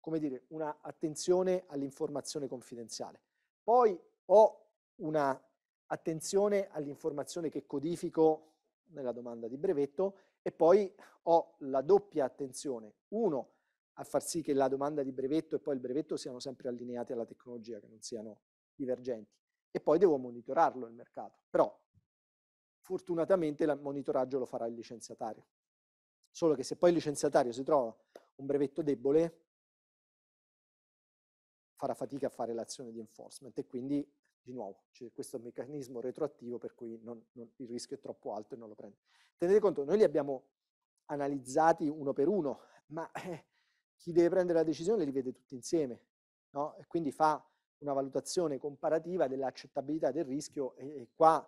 come dire, una attenzione all'informazione confidenziale, poi ho una attenzione all'informazione che codifico nella domanda di brevetto e poi ho la doppia attenzione, uno, a far sì che la domanda di brevetto e poi il brevetto siano sempre allineati alla tecnologia, che non siano divergenti. E poi devo monitorarlo il mercato. Però fortunatamente il monitoraggio lo farà il licenziatario. Solo che se poi il licenziatario si trova un brevetto debole, farà fatica a fare l'azione di enforcement e quindi di nuovo c'è questo meccanismo retroattivo per cui non, non, il rischio è troppo alto e non lo prende. Tenete conto, noi li abbiamo analizzati uno per uno, ma eh, chi deve prendere la decisione li vede tutti insieme, no? E quindi fa una valutazione comparativa dell'accettabilità del rischio e, e qua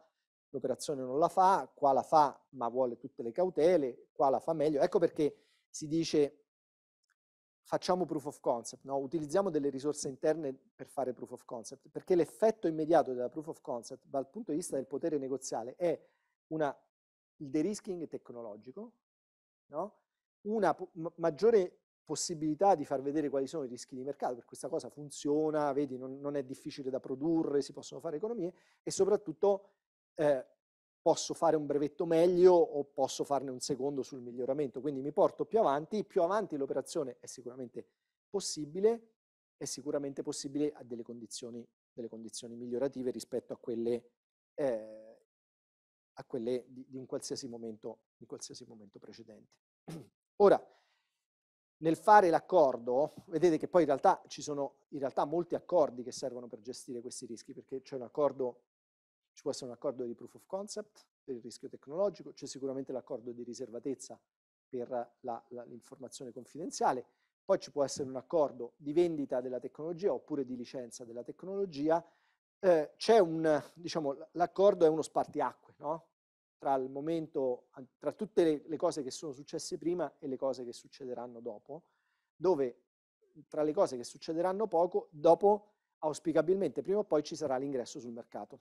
l'operazione non la fa, qua la fa ma vuole tutte le cautele, qua la fa meglio. Ecco perché si dice facciamo proof of concept, no? utilizziamo delle risorse interne per fare proof of concept, perché l'effetto immediato della proof of concept dal punto di vista del potere negoziale è una, il de-risking tecnologico, no? una maggiore possibilità di far vedere quali sono i rischi di mercato, per questa cosa funziona, vedi, non, non è difficile da produrre, si possono fare economie e soprattutto eh, posso fare un brevetto meglio o posso farne un secondo sul miglioramento, quindi mi porto più avanti, più avanti l'operazione è sicuramente possibile, è sicuramente possibile a delle condizioni, delle condizioni migliorative rispetto a quelle, eh, a quelle di, di, un qualsiasi momento, di qualsiasi momento precedente. Ora, nel fare l'accordo, vedete che poi in realtà ci sono in realtà molti accordi che servono per gestire questi rischi, perché c'è un accordo, ci può essere un accordo di proof of concept per il rischio tecnologico, c'è sicuramente l'accordo di riservatezza per l'informazione confidenziale, poi ci può essere un accordo di vendita della tecnologia oppure di licenza della tecnologia, eh, c'è un, diciamo, l'accordo è uno spartiacque, no? Tra il momento, tra tutte le, le, cose che sono successe prima e le cose che succederanno dopo, dove tra le cose che succederanno poco, dopo auspicabilmente prima o poi ci sarà l'ingresso sul mercato.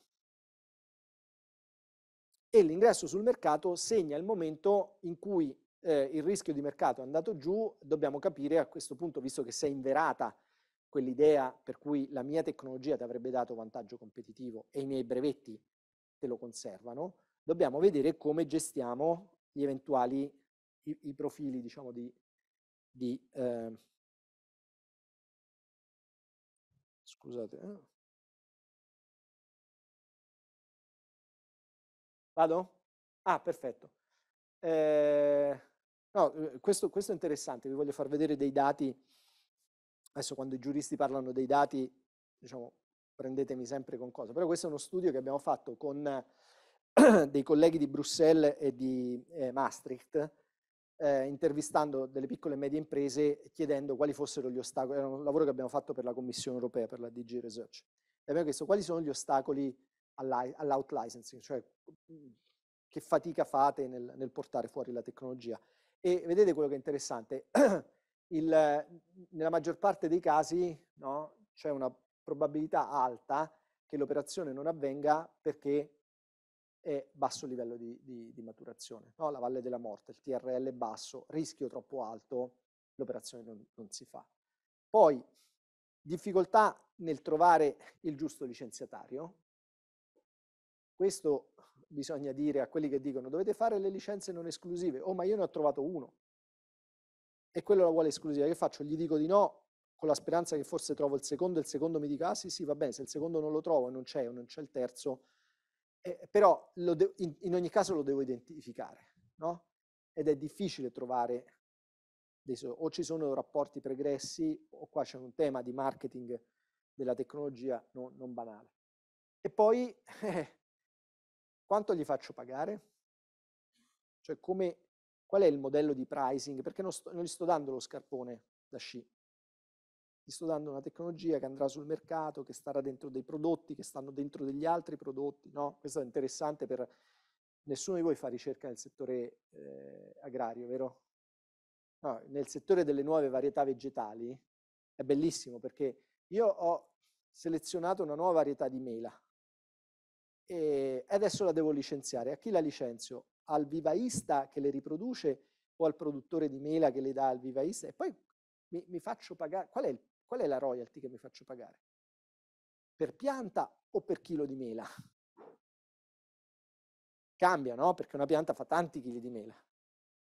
E l'ingresso sul mercato segna il momento in cui eh, il rischio di mercato è andato giù, dobbiamo capire a questo punto, visto che si è inverata quell'idea per cui la mia tecnologia ti avrebbe dato vantaggio competitivo e i miei brevetti te lo conservano, dobbiamo vedere come gestiamo gli eventuali i, i profili diciamo di, di eh, scusate eh. vado? ah perfetto eh, no, questo, questo è interessante vi voglio far vedere dei dati adesso quando i giuristi parlano dei dati diciamo prendetemi sempre con cosa però questo è uno studio che abbiamo fatto con dei colleghi di Bruxelles e di eh, Maastricht, eh, intervistando delle piccole e medie imprese chiedendo quali fossero gli ostacoli. Era un lavoro che abbiamo fatto per la Commissione europea, per la DG Research. E abbiamo chiesto quali sono gli ostacoli all'out licensing, cioè che fatica fate nel, nel, portare fuori la tecnologia. E vedete quello che è interessante, Il, nella maggior parte dei casi no, c'è una probabilità alta che l'operazione non avvenga perché e basso livello di, di, di maturazione. No? La valle della morte, il TRL basso, rischio troppo alto, l'operazione non, non si fa. Poi, difficoltà nel trovare il giusto licenziatario. Questo bisogna dire a quelli che dicono dovete fare le licenze non esclusive. Oh, ma io ne ho trovato uno. E quello la vuole esclusiva. Che faccio? Gli dico di no con la speranza che forse trovo il secondo e il secondo mi dica ah sì sì va bene, se il secondo non lo trovo e non c'è o non c'è il terzo, eh, però in, in, ogni caso lo devo identificare, no? Ed è difficile trovare, dei, o ci sono rapporti pregressi o qua c'è un tema di marketing della tecnologia no, non banale. E poi, eh, quanto gli faccio pagare? Cioè come, qual è il modello di pricing? Perché non, sto, non gli sto dando lo scarpone da sci, gli sto dando una tecnologia che andrà sul mercato, che starà dentro dei prodotti, che stanno dentro degli altri prodotti. No? Questo è interessante per... Nessuno di voi fa ricerca nel settore eh, agrario, vero? No, nel settore delle nuove varietà vegetali è bellissimo perché io ho selezionato una nuova varietà di mela e adesso la devo licenziare. A chi la licenzio? Al vivaista che le riproduce o al produttore di mela che le dà al vivaista? E poi mi, mi faccio pagare... Qual è il Qual è la royalty che mi faccio pagare? Per pianta o per chilo di mela? Cambia, no? Perché una pianta fa tanti chili di mela.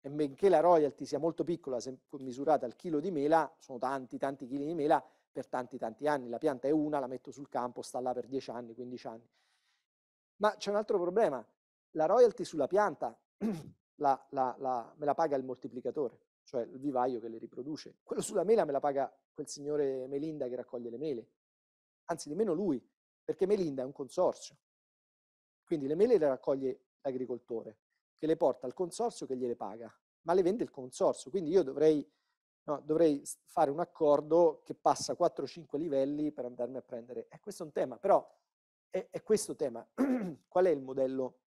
E benché la royalty sia molto piccola, se misurata al chilo di mela, sono tanti, tanti chili di mela per tanti, tanti anni. La pianta è una, la metto sul campo, sta là per 10 anni, 15 anni. Ma c'è un altro problema. La royalty sulla pianta la, la, la, me la paga il moltiplicatore, cioè il vivaio che le riproduce. Quello sulla mela me la paga quel signore Melinda che raccoglie le mele. Anzi, nemmeno lui, perché Melinda è un consorzio. Quindi le mele le raccoglie l'agricoltore, che le porta al consorzio che gliele paga, ma le vende il consorzio. Quindi io dovrei, no, dovrei fare un accordo che passa 4-5 livelli per andarmi a prendere. E questo è un tema, però è, è questo tema. Qual è il modello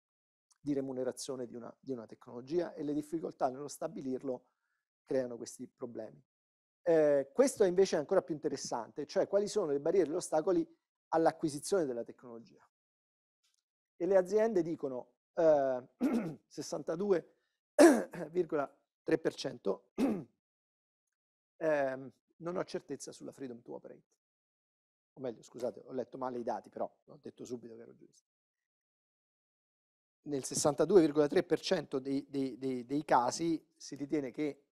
di remunerazione di una, di una tecnologia? E le difficoltà nello stabilirlo creano questi problemi. Eh, questo invece è ancora più interessante, cioè quali sono le barriere e gli ostacoli all'acquisizione della tecnologia. E le aziende dicono eh, 62,3% eh, non ho certezza sulla freedom to operate. O meglio, scusate, ho letto male i dati, però ho detto subito che ero giusto. Nel 62,3% dei, dei, dei, dei casi si ritiene che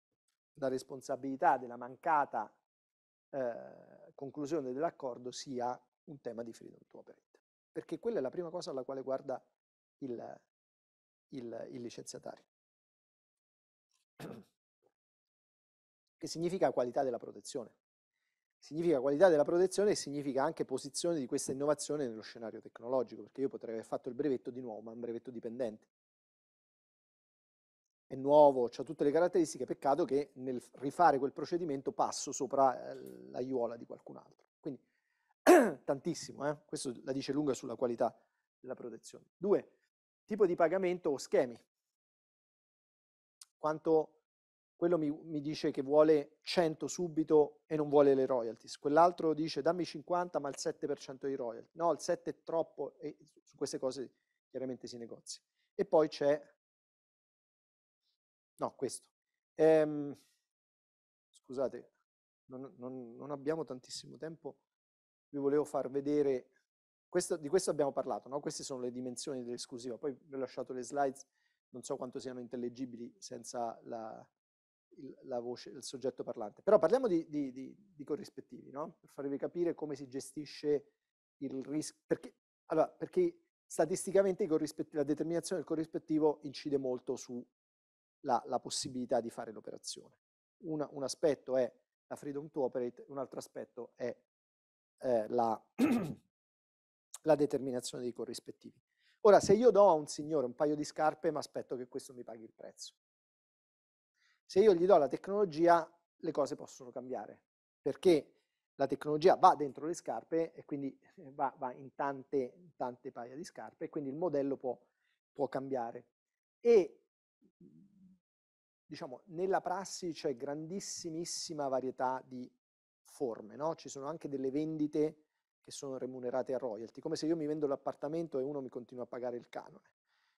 la responsabilità della mancata eh, conclusione dell'accordo sia un tema di freedom to operate, perché quella è la prima cosa alla quale guarda il, il, il licenziatario. Che significa qualità della protezione. Significa qualità della protezione e significa anche posizione di questa innovazione nello scenario tecnologico, perché io potrei aver fatto il brevetto di nuovo, ma è un brevetto dipendente è nuovo, ha tutte le caratteristiche, peccato che nel rifare quel procedimento passo sopra eh, l'aiuola di qualcun altro. Quindi tantissimo, eh? questo la dice lunga sulla qualità della protezione. Due, tipo di pagamento o schemi. Quanto quello mi, mi, dice che vuole 100 subito e non vuole le royalties, quell'altro dice dammi 50 ma il 7% di royalty. No, il 7 è troppo e su queste cose chiaramente si negozia. E poi c'è No, questo. Ehm, scusate, non, non, non, abbiamo tantissimo tempo. Vi volevo far vedere questo, di questo abbiamo parlato, no? queste sono le dimensioni dell'esclusiva, poi vi ho lasciato le slides, non so quanto siano intellegibili senza la, il, voce, il soggetto parlante. Però parliamo di, di, di, di corrispettivi, no? per farvi capire come si gestisce il rischio, perché, allora, perché statisticamente la determinazione del corrispettivo incide molto sulla la possibilità di fare l'operazione. Un, un aspetto è la freedom to operate, un altro aspetto è eh, la, la determinazione dei corrispettivi. Ora, se io do a un signore un paio di scarpe, mi aspetto che questo mi paghi il prezzo. Se io gli do la tecnologia, le cose possono cambiare, perché la tecnologia va dentro le scarpe e quindi eh, va, va in, tante, tante, paia di scarpe e quindi il modello può, può cambiare. E diciamo, nella prassi c'è grandissimissima varietà di forme, no? ci sono anche delle vendite che sono remunerate a royalty, come se io mi vendo l'appartamento e uno mi continua a pagare il canone.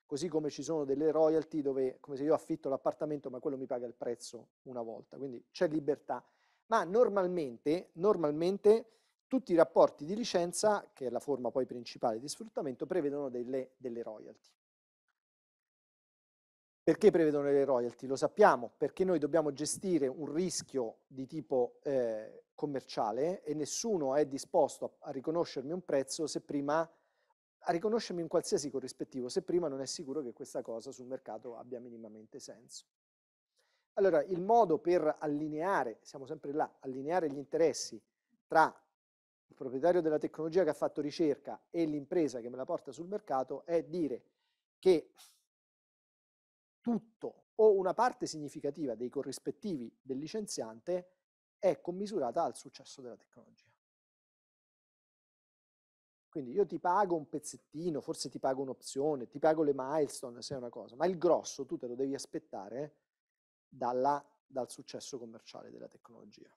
Così come ci sono delle royalty dove, come se io affitto l'appartamento ma quello mi paga il prezzo una volta, quindi c'è libertà. Ma normalmente, normalmente tutti i rapporti di licenza, che è la forma poi principale di sfruttamento, prevedono delle, delle royalty. Perché prevedono le royalty? Lo sappiamo, perché noi dobbiamo gestire un rischio di tipo eh, commerciale e nessuno è disposto a, a riconoscermi un prezzo se prima a riconoscermi un qualsiasi corrispettivo se prima non è sicuro che questa cosa sul mercato abbia minimamente senso. Allora, il modo per allineare, siamo sempre là, allineare gli interessi tra il proprietario della tecnologia che ha fatto ricerca e l'impresa che me la porta sul mercato è dire che tutto o una parte significativa dei corrispettivi del licenziante è commisurata al successo della tecnologia. Quindi io ti pago un pezzettino, forse ti pago un'opzione, ti pago le milestone se è una cosa, ma il grosso tu te lo devi aspettare dalla, dal successo commerciale della tecnologia.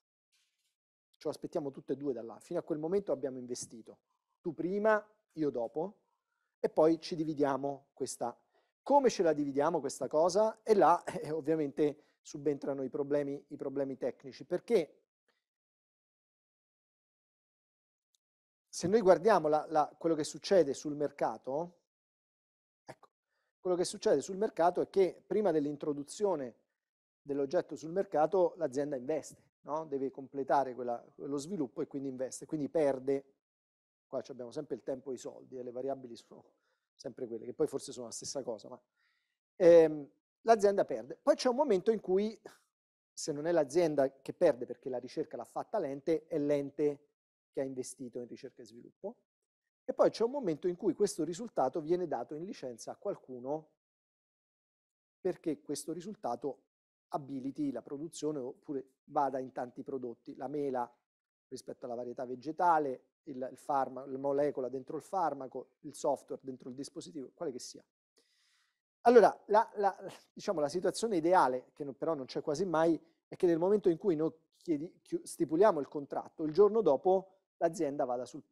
Ce lo aspettiamo tutte e due da là. Fino a quel momento abbiamo investito. Tu prima, io dopo, e poi ci dividiamo questa. Come ce la dividiamo questa cosa? E là eh, ovviamente subentrano i problemi, i problemi tecnici, perché se noi guardiamo la, la, quello che succede sul mercato, ecco, quello che succede sul mercato è che prima dell'introduzione dell'oggetto sul mercato l'azienda investe, no? deve completare quella, quello sviluppo e quindi investe, quindi perde, qua abbiamo sempre il tempo e i soldi e le variabili sono sempre quelle, che poi forse sono la stessa cosa, ma ehm, l'azienda perde. Poi c'è un momento in cui, se non è l'azienda che perde perché la ricerca l'ha fatta l'ente, è l'ente che ha investito in ricerca e sviluppo. E poi c'è un momento in cui questo risultato viene dato in licenza a qualcuno perché questo risultato abiliti la produzione oppure vada in tanti prodotti. La mela rispetto alla varietà vegetale, il, il farmaco, la molecola dentro il farmaco, il software dentro il dispositivo, quale che sia. Allora, la, la, diciamo, la situazione ideale, che non, però non c'è quasi mai, è che nel momento in cui noi chiedi, stipuliamo il contratto, il giorno dopo l'azienda vada sul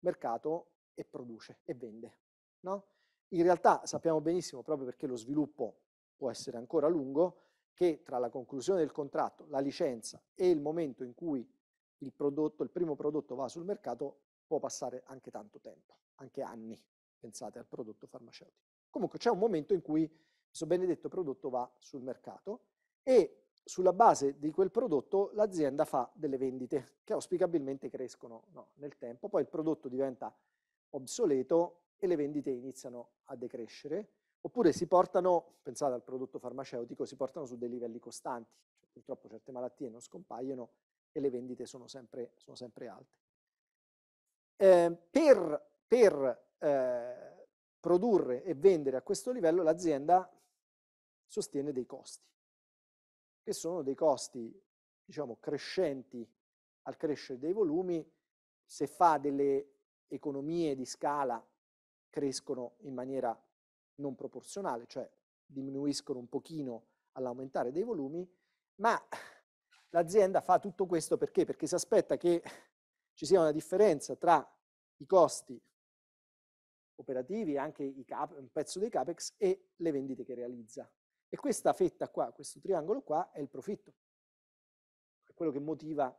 mercato e produce e vende. No? In realtà sappiamo benissimo, proprio perché lo sviluppo può essere ancora lungo, che tra la conclusione del contratto, la licenza e il momento in cui il, prodotto, il primo prodotto va sul mercato può passare anche tanto tempo, anche anni, pensate al prodotto farmaceutico. Comunque c'è un momento in cui questo benedetto prodotto va sul mercato e sulla base di quel prodotto l'azienda fa delle vendite che auspicabilmente crescono no, nel tempo, poi il prodotto diventa obsoleto e le vendite iniziano a decrescere, oppure si portano, pensate al prodotto farmaceutico, si portano su dei livelli costanti, cioè, purtroppo certe malattie non scompaiono e le vendite sono sempre, sono sempre alte. Eh, per, per eh, produrre e vendere a questo livello l'azienda sostiene dei costi che sono dei costi, diciamo, crescenti al crescere dei volumi, se fa delle economie di scala crescono in maniera non proporzionale, cioè diminuiscono un pochino all'aumentare dei volumi, ma l'azienda fa tutto questo perché? Perché si aspetta che ci sia una differenza tra i costi operativi, anche cap, un pezzo dei capex e le vendite che realizza. E questa fetta qua, questo triangolo qua, è il profitto. È quello che motiva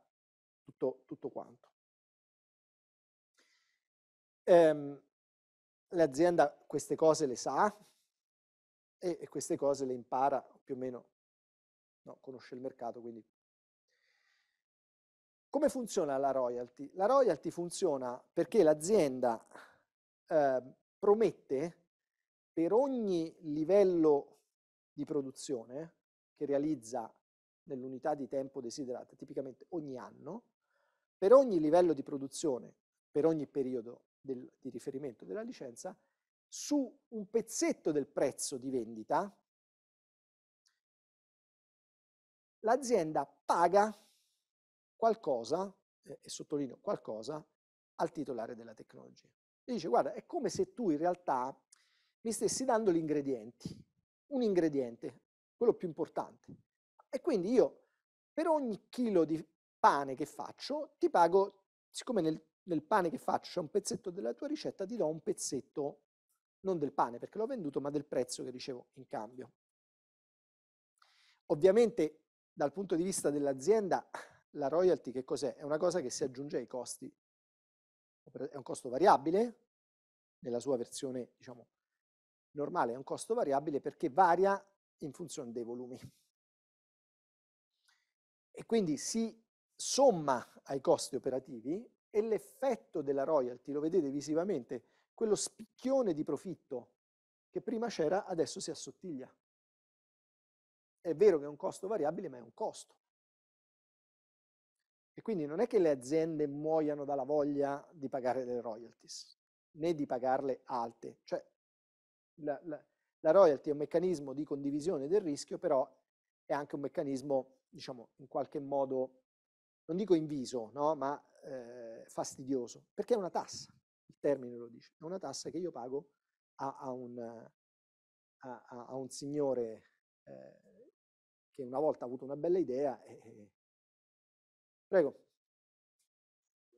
tutto, tutto quanto. ehm, l'azienda queste cose le sa e, e, queste cose le impara più o meno, no, conosce il mercato, quindi... Come funziona la royalty? La royalty funziona perché l'azienda eh, promette per ogni livello di produzione che realizza nell'unità di tempo desiderata, tipicamente ogni anno, per ogni livello di produzione, per ogni periodo del, di riferimento della licenza, su un pezzetto del prezzo di vendita, l'azienda paga qualcosa, e sottolineo qualcosa, al titolare della tecnologia. E dice, guarda, è come se tu in realtà mi stessi dando gli ingredienti, un ingrediente, quello più importante. E quindi io per ogni chilo di pane che faccio ti pago, siccome nel, nel pane che faccio c'è un pezzetto della tua ricetta, ti do un pezzetto, non del pane perché l'ho venduto, ma del prezzo che ricevo in cambio. Ovviamente dal punto di vista dell'azienda la royalty che cos'è? È una cosa che si aggiunge ai costi. È un costo variabile, nella sua versione diciamo normale è un costo variabile perché varia in funzione dei volumi. E quindi si somma ai costi operativi e l'effetto della royalty, lo vedete visivamente, quello spicchione di profitto che prima c'era adesso si assottiglia. È vero che è un costo variabile, ma è un costo. Quindi non è che le aziende muoiano dalla voglia di pagare le royalties, né di pagarle alte. Cioè, la, la, la royalty è un meccanismo di condivisione del rischio, però è anche un meccanismo, diciamo, in qualche modo, non dico inviso, no? ma eh, fastidioso, perché è una tassa, il termine lo dice, è una tassa che io pago a, a, un, a, a un, signore eh, che una volta ha avuto una bella idea. E... Prego.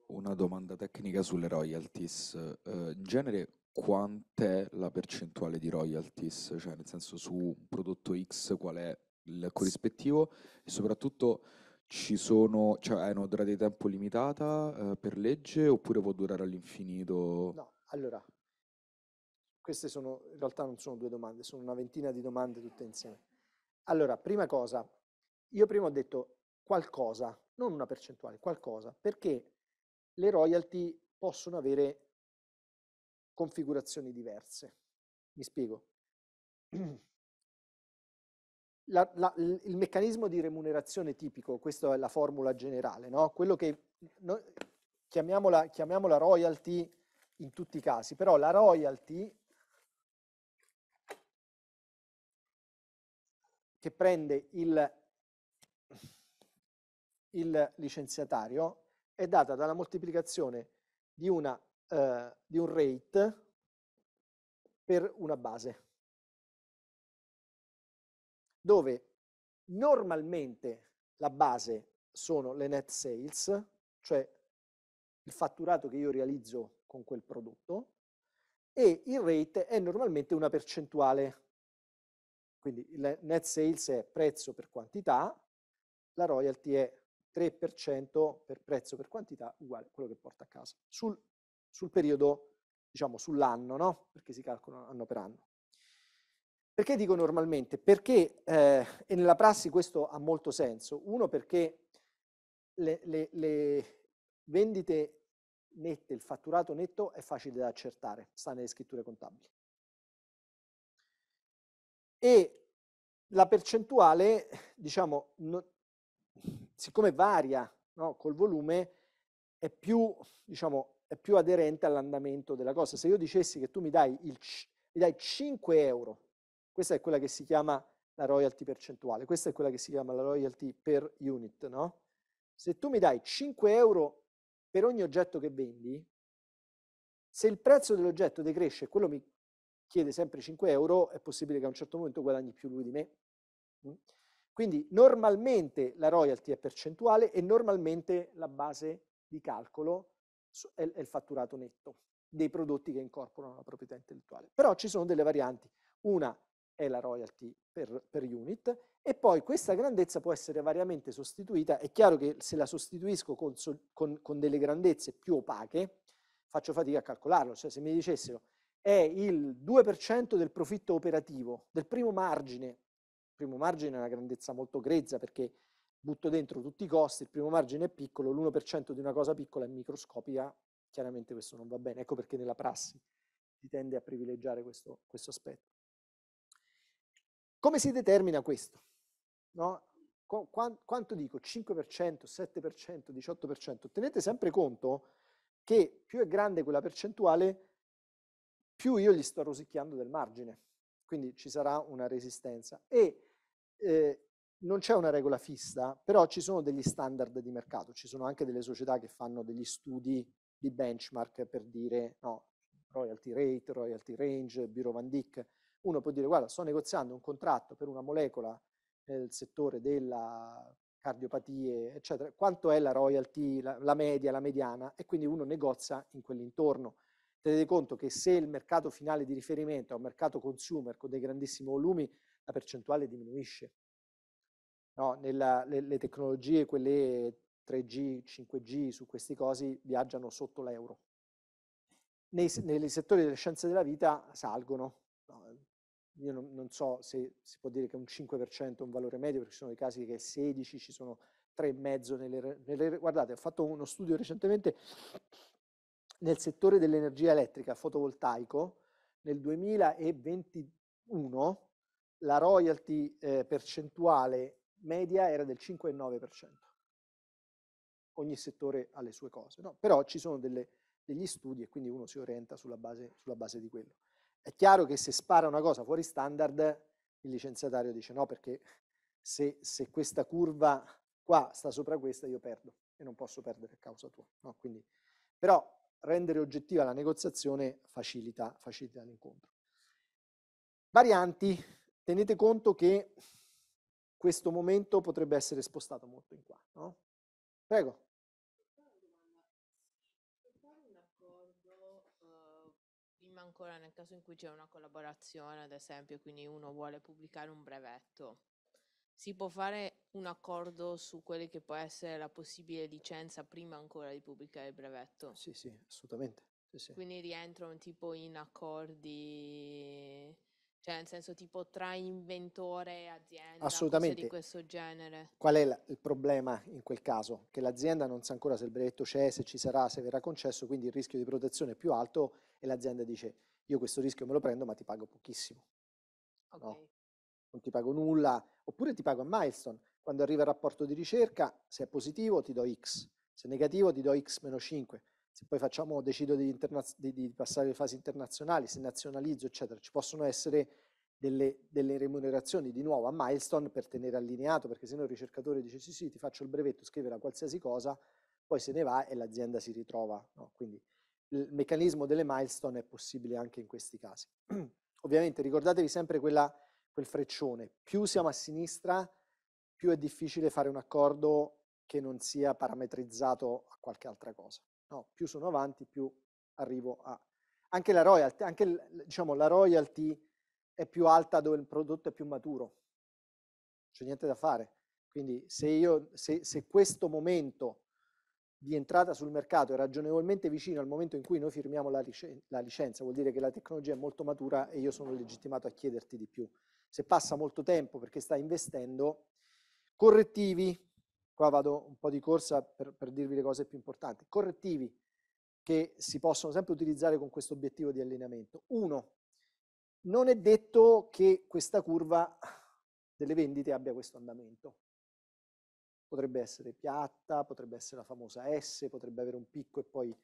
Una domanda tecnica sulle royalties. In genere quant'è la percentuale di royalties, cioè nel senso su un prodotto X qual è il corrispettivo e soprattutto ci sono, cioè è una durata di tempo limitata eh, per legge oppure può durare all'infinito? No, allora, queste sono, in realtà non sono due domande, sono una ventina di domande tutte insieme. Allora, prima cosa, io prima ho detto qualcosa, non una percentuale, qualcosa, perché le royalty possono avere configurazioni diverse. Mi spiego. La, la, il meccanismo di remunerazione tipico, questa è la formula generale, no? quello che no, chiamiamola, chiamiamola royalty in tutti i casi, però la royalty che prende il, il licenziatario è data dalla moltiplicazione di una eh, di un rate per una base, dove normalmente la base sono le net sales, cioè il fatturato che io realizzo con quel prodotto, e il rate è normalmente una percentuale. Quindi il net sales è prezzo per quantità, la royalty è 3% per prezzo per quantità uguale a quello che porta a casa. Sul sul periodo, diciamo sull'anno, no? Perché si calcolano anno per anno. Perché dico normalmente? Perché, eh, e nella prassi questo ha molto senso, uno perché le, le, le vendite nette, il fatturato netto è facile da accertare, sta nelle scritture contabili. E la percentuale, diciamo, no, siccome varia no, col volume, è più, diciamo, è più aderente all'andamento della cosa. Se io dicessi che tu mi dai, il, mi dai 5 euro, questa è quella che si chiama la royalty percentuale, questa è quella che si chiama la royalty per unit, no? Se tu mi dai 5 euro per ogni oggetto che vendi, se il prezzo dell'oggetto decresce e quello mi chiede sempre 5 euro, è possibile che a un certo momento guadagni più lui di me. Quindi normalmente la royalty è percentuale e normalmente la base di calcolo è, il fatturato netto dei prodotti che incorporano la proprietà intellettuale. Però ci sono delle varianti. Una è la royalty per, per, unit e poi questa grandezza può essere variamente sostituita. È chiaro che se la sostituisco con, con, con delle grandezze più opache, faccio fatica a calcolarlo, cioè se mi dicessero è il 2% del profitto operativo, del primo margine, primo margine è una grandezza molto grezza perché butto dentro tutti i costi, il primo margine è piccolo, l'1% di una cosa piccola è microscopica, chiaramente questo non va bene, ecco perché nella prassi si tende a privilegiare questo, questo aspetto. Come si determina questo? No? Qu quanto dico? 5%, 7%, 18%? Tenete sempre conto che più è grande quella percentuale, più io gli sto rosicchiando del margine, quindi ci sarà una resistenza. E eh, non c'è una regola fissa, però ci sono degli standard di mercato, ci sono anche delle società che fanno degli studi di benchmark per dire no, royalty rate, royalty range, Bureau Van Dyck. Uno può dire guarda sto negoziando un contratto per una molecola nel settore della cardiopatie, eccetera, quanto è la royalty, la, la media, la mediana, e quindi uno negozia in quell'intorno. Tenete conto che se il mercato finale di riferimento è un mercato consumer con dei grandissimi volumi, la percentuale diminuisce. No, nella, le, le tecnologie, quelle 3G, 5G, su questi cosi viaggiano sotto l'euro. Nei, nei, settori delle scienze della vita salgono. No, io non, non, so se si può dire che un 5% è un valore medio, perché ci sono i casi che è 16, ci sono 3,5 nelle, nelle... Guardate, ho fatto uno studio recentemente nel settore dell'energia elettrica fotovoltaico, nel 2021 la royalty eh, percentuale media era del 5,9%. Ogni settore ha le sue cose, no? però ci sono delle, degli studi e quindi uno si orienta sulla base, sulla base di quello. È chiaro che se spara una cosa fuori standard, il licenziatario dice no, perché se, se questa curva qua sta sopra questa, io perdo e non posso perdere a causa tua. No? Quindi, però rendere oggettiva la negoziazione facilita, facilita l'incontro. Varianti, tenete conto che questo momento potrebbe essere spostato molto in qua. No? Prego. Ancora nel caso in cui c'è una collaborazione, ad esempio, quindi uno vuole pubblicare un brevetto, si può fare un accordo su quella che può essere la possibile licenza prima ancora di pubblicare il brevetto? Sì, sì, assolutamente. Sì, sì. Quindi rientrano tipo in accordi cioè, nel senso tipo tra inventore e azienda, Assolutamente. di questo genere. Qual è la, il problema in quel caso? Che l'azienda non sa ancora se il brevetto c'è, se ci sarà, se verrà concesso, quindi il rischio di protezione è più alto e l'azienda dice io questo rischio me lo prendo ma ti pago pochissimo. Okay. No? Non ti pago nulla, oppure ti pago a milestone. Quando arriva il rapporto di ricerca, se è positivo ti do X, se è negativo ti do X-5 se poi facciamo, decido di, di, di, passare le fasi internazionali, se nazionalizzo, eccetera, ci possono essere delle, delle, remunerazioni di nuovo a milestone per tenere allineato, perché se no il ricercatore dice sì sì ti faccio il brevetto, scrive la qualsiasi cosa, poi se ne va e l'azienda si ritrova. No? Quindi il meccanismo delle milestone è possibile anche in questi casi. Ovviamente ricordatevi sempre quella, quel freccione, più siamo a sinistra, più è difficile fare un accordo che non sia parametrizzato a qualche altra cosa. No, più sono avanti, più arrivo a... Anche la royalty, anche diciamo, la royalty è più alta dove il prodotto è più maturo. C'è niente da fare. Quindi se, io, se, se questo momento di entrata sul mercato è ragionevolmente vicino al momento in cui noi firmiamo la, licenza, vuol dire che la tecnologia è molto matura e io sono legittimato a chiederti di più. Se passa molto tempo perché stai investendo, correttivi, Qua vado un po' di corsa per, per dirvi le cose più importanti. Correttivi che si possono sempre utilizzare con questo obiettivo di allineamento. Uno, non è detto che questa curva delle vendite abbia questo andamento. Potrebbe essere piatta, potrebbe essere la famosa S, potrebbe avere un picco e poi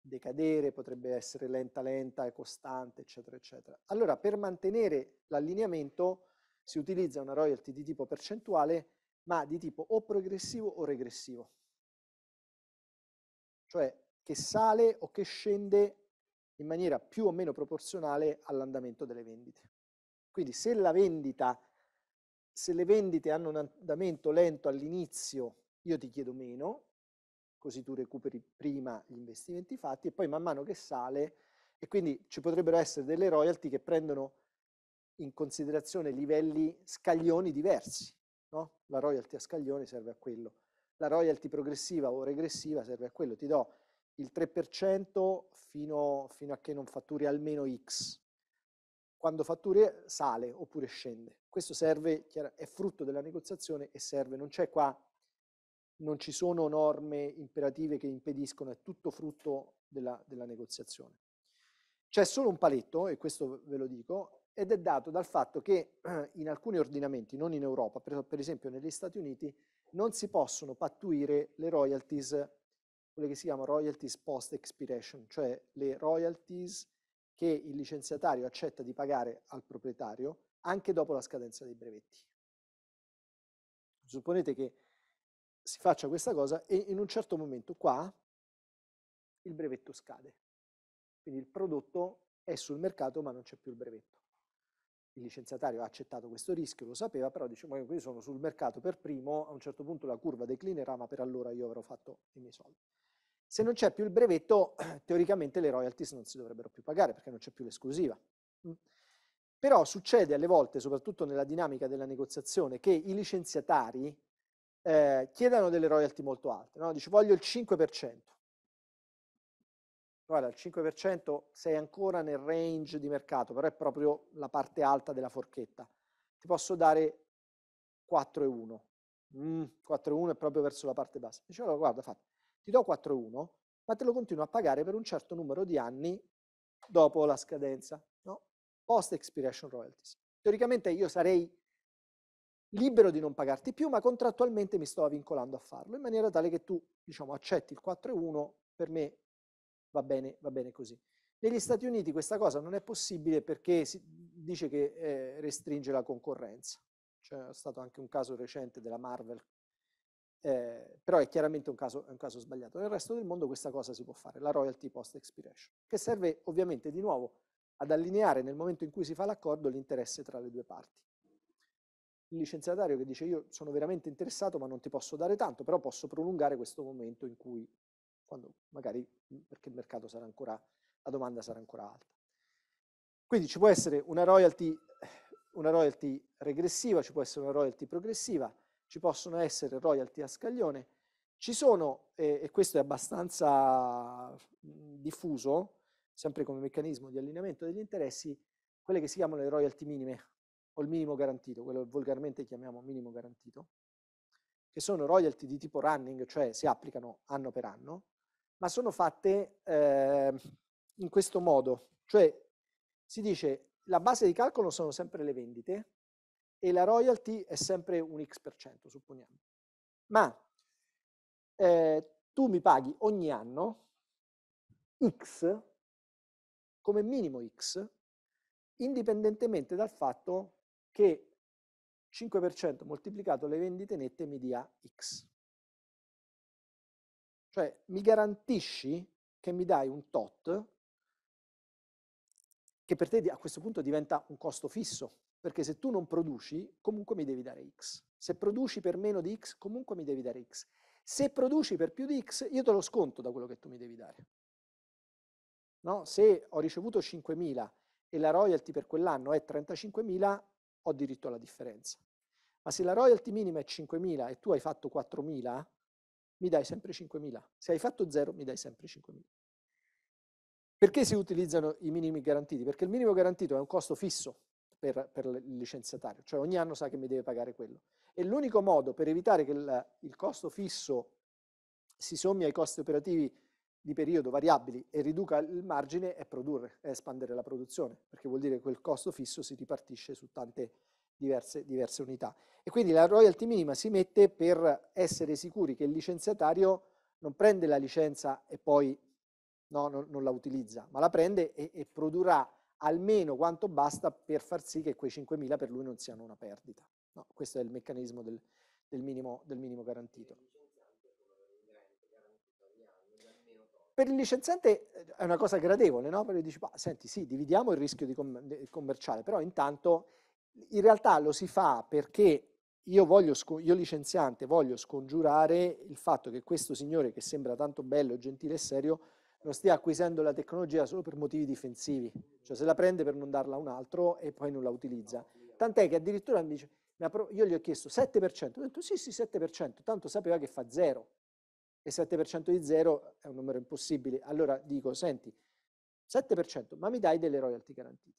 decadere, potrebbe essere lenta lenta e costante, eccetera, eccetera. Allora, per mantenere l'allineamento si utilizza una royalty di tipo percentuale ma di tipo o progressivo o regressivo. Cioè che sale o che scende in maniera più o meno proporzionale all'andamento delle vendite. Quindi se la vendita, se le vendite hanno un andamento lento all'inizio, io ti chiedo meno, così tu recuperi prima gli investimenti fatti e poi man mano che sale, e quindi ci potrebbero essere delle royalty che prendono in considerazione livelli scaglioni diversi. No? La royalty a scaglione serve a quello. La royalty progressiva o regressiva serve a quello. Ti do il 3% fino, fino a che non fatturi almeno X. Quando fatturi sale oppure scende. Questo serve, è frutto della negoziazione e serve, non c'è qua, non ci sono norme imperative che impediscono, è tutto frutto della, della negoziazione. C'è solo un paletto, e questo ve lo dico, ed è dato dal fatto che in alcuni ordinamenti, non in Europa, per, per esempio negli Stati Uniti, non si possono pattuire le royalties, quelle che si chiamano royalties post expiration, cioè le royalties che il licenziatario accetta di pagare al proprietario anche dopo la scadenza dei brevetti. Supponete che si faccia questa cosa e in un certo momento qua il brevetto scade. Quindi il prodotto è sul mercato ma non c'è più il brevetto. Il licenziatario ha accettato questo rischio, lo sapeva, però dice, ma io sono sul mercato per primo, a un certo punto la curva declinerà, ma per allora io avrò fatto i miei soldi. Se non c'è più il brevetto, teoricamente le royalties non si dovrebbero più pagare perché non c'è più l'esclusiva. Mm. Però succede alle volte, soprattutto nella dinamica della negoziazione, che i licenziatari eh, chiedano delle royalty molto alte. No? Dice voglio il 5%. Guarda, il 5% sei ancora nel range di mercato, però è proprio la parte alta della forchetta. Ti posso dare 4,1. Mm, 4,1 è proprio verso la parte bassa. Dice allora guarda, fate, ti do 4,1, ma te lo continuo a pagare per un certo numero di anni dopo la scadenza. No? post expiration royalties. Teoricamente io sarei libero di non pagarti più, ma contrattualmente mi sto vincolando a farlo, in maniera tale che tu, diciamo, accetti il 4,1, per me va bene, va bene così. Negli Stati Uniti questa cosa non è possibile perché si dice che eh, restringe la concorrenza. C'è stato anche un caso recente della Marvel, eh, però è chiaramente un caso, un caso sbagliato. Nel resto del mondo questa cosa si può fare, la royalty post expiration, che serve ovviamente di nuovo ad allineare nel momento in cui si fa l'accordo l'interesse tra le due parti. Il licenziatario che dice io sono veramente interessato ma non ti posso dare tanto, però posso prolungare questo momento in cui, quando magari perché il mercato sarà ancora, la domanda sarà ancora alta. Quindi ci può essere una royalty, una royalty regressiva, ci può essere una royalty progressiva, ci possono essere royalty a scaglione, ci sono, e questo è abbastanza diffuso, sempre come meccanismo di allineamento degli interessi, quelle che si chiamano le royalty minime o il minimo garantito, quello che volgarmente chiamiamo minimo garantito, che sono royalty di tipo running, cioè si applicano anno per anno, ma sono fatte eh, in questo modo, cioè si dice la base di calcolo sono sempre le vendite e la royalty è sempre un x%, supponiamo. Ma eh, tu mi paghi ogni anno x come minimo x, indipendentemente dal fatto che 5% moltiplicato le vendite nette mi dia x. Cioè mi garantisci che mi dai un tot che per te a questo punto diventa un costo fisso, perché se tu non produci comunque mi devi dare x. Se produci per meno di x comunque mi devi dare x. Se produci per più di x io te lo sconto da quello che tu mi devi dare. No? Se ho ricevuto 5.000 e la royalty per quell'anno è 35.000, ho diritto alla differenza. Ma se la royalty minima è 5.000 e tu hai fatto 4.000, mi dai sempre 5.000. Se hai fatto 0, mi dai sempre 5.000. Perché si utilizzano i minimi garantiti? Perché il minimo garantito è un costo fisso per, per il licenziatario, cioè ogni anno sa che mi deve pagare quello. E l'unico modo per evitare che il, il costo fisso si sommi ai costi operativi di periodo variabili e riduca il margine è produrre, è espandere la produzione, perché vuol dire che quel costo fisso si ripartisce su tante diverse, diverse unità. E quindi la royalty minima si mette per essere sicuri che il licenziatario non prende la licenza e poi no, non, non, la utilizza, ma la prende e, e, produrrà almeno quanto basta per far sì che quei 5.000 per lui non siano una perdita. No, questo è il meccanismo del, del, minimo, del minimo garantito. Per il licenziante eh, è una cosa gradevole, no? Perché dici, senti, sì, dividiamo il rischio com commerciale, però intanto in realtà lo si fa perché io, voglio, io licenziante voglio scongiurare il fatto che questo signore che sembra tanto bello, gentile e serio non stia acquisendo la tecnologia solo per motivi difensivi, cioè se la prende per non darla a un altro e poi non la utilizza. Tant'è che addirittura mi dice, io gli ho chiesto 7%, ho detto sì sì 7%, tanto sapeva che fa zero, e 7% di zero è un numero impossibile. Allora dico, senti, 7%, ma mi dai delle royalty garantite.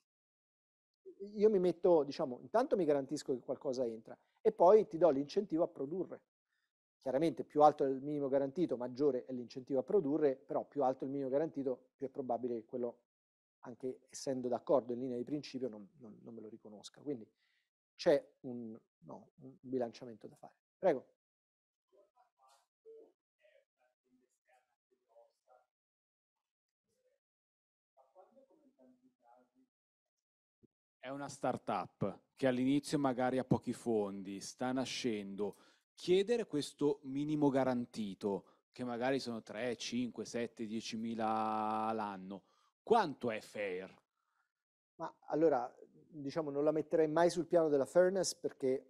Io mi metto, diciamo, intanto mi garantisco che qualcosa entra e poi ti do l'incentivo a produrre. Chiaramente più alto è il minimo garantito, maggiore è l'incentivo a produrre, però più alto è il minimo garantito, più è probabile che quello, anche essendo d'accordo in linea di principio, non, non, non me lo riconosca. Quindi c'è un, no, un bilanciamento da fare. Prego. È una startup che all'inizio magari ha pochi fondi, sta nascendo. Chiedere questo minimo garantito, che magari sono 3, 5, 7, 10 mila l'anno, quanto è fair? Ma allora, diciamo, non la metterei mai sul piano della fairness perché,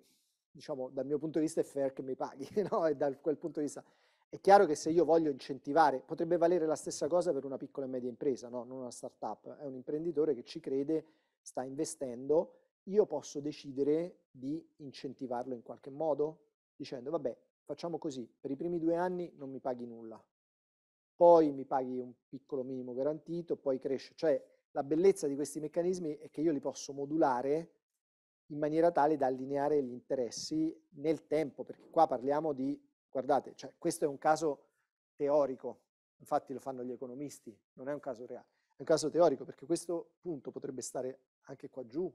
diciamo, dal mio punto di vista è fair che mi paghi, no? E da quel punto di vista è chiaro che se io voglio incentivare, potrebbe valere la stessa cosa per una piccola e media impresa, no? Non una startup, è un imprenditore che ci crede sta investendo, io posso decidere di incentivarlo in qualche modo dicendo vabbè facciamo così, per i primi due anni non mi paghi nulla, poi mi paghi un piccolo minimo garantito, poi cresce. Cioè la bellezza di questi meccanismi è che io li posso modulare in maniera tale da allineare gli interessi nel tempo, perché qua parliamo di, guardate, cioè questo è un caso teorico, infatti lo fanno gli economisti, non è un caso reale, è un caso teorico perché questo punto potrebbe stare anche qua giù.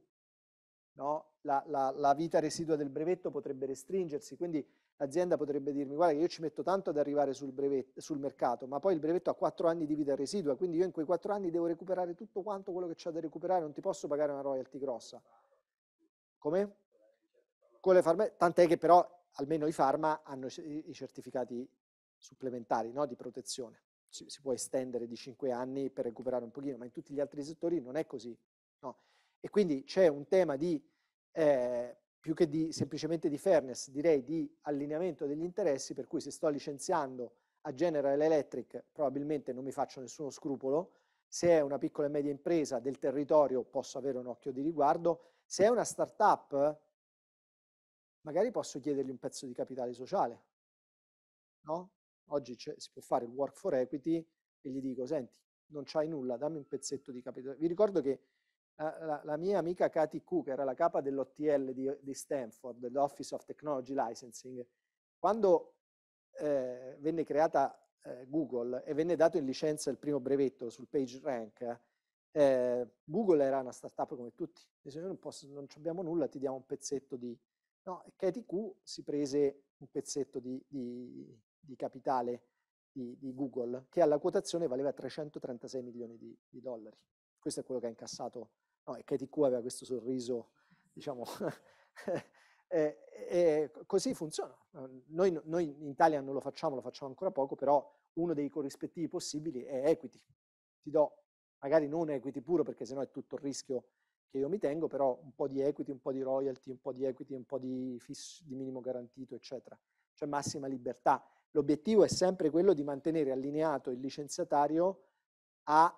No? La, la, la, vita residua del brevetto potrebbe restringersi, quindi l'azienda potrebbe dirmi guarda io ci metto tanto ad arrivare sul, brevetto, sul mercato, ma poi il brevetto ha quattro anni di vita residua, quindi io in quei quattro anni devo recuperare tutto quanto quello che c'è da recuperare, non ti posso pagare una royalty grossa. Come? Con le farma, tant'è che però almeno i farma hanno i certificati supplementari no? di protezione. Si, si può estendere di cinque anni per recuperare un pochino, ma in tutti gli altri settori non è così. No? E quindi c'è un tema di, eh, più che di, semplicemente di fairness, direi di allineamento degli interessi, per cui se sto licenziando a General Electric probabilmente non mi faccio nessuno scrupolo, se è una piccola e media impresa del territorio posso avere un occhio di riguardo, se è una startup magari posso chiedergli un pezzo di capitale sociale. No? Oggi si può fare il work for equity e gli dico, senti, non c'hai nulla, dammi un pezzetto di capitale. Vi ricordo che la, la, la, mia amica Katy Ku, che era la capa dell'OTL di, di Stanford, dell'Office of Technology Licensing, quando eh, venne creata eh, Google e venne dato in licenza il primo brevetto sul PageRank, eh, Google era una startup come tutti. Dice, non, posso, non abbiamo nulla, ti diamo un pezzetto di... No, e Katy Ku si prese un pezzetto di, di, di capitale di, di, Google, che alla quotazione valeva 336 milioni di dollari. Questo è quello che ha incassato No, e Katie Q aveva questo sorriso, diciamo, e, e così funziona. Noi, noi, in Italia non lo facciamo, lo facciamo ancora poco, però uno dei corrispettivi possibili è equity. Ti do magari non equity puro perché sennò è tutto il rischio che io mi tengo, però un po' di equity, un po' di royalty, un po' di equity, un po' di, fisso, di minimo garantito, eccetera. Cioè massima libertà. L'obiettivo è sempre quello di mantenere allineato il licenziatario a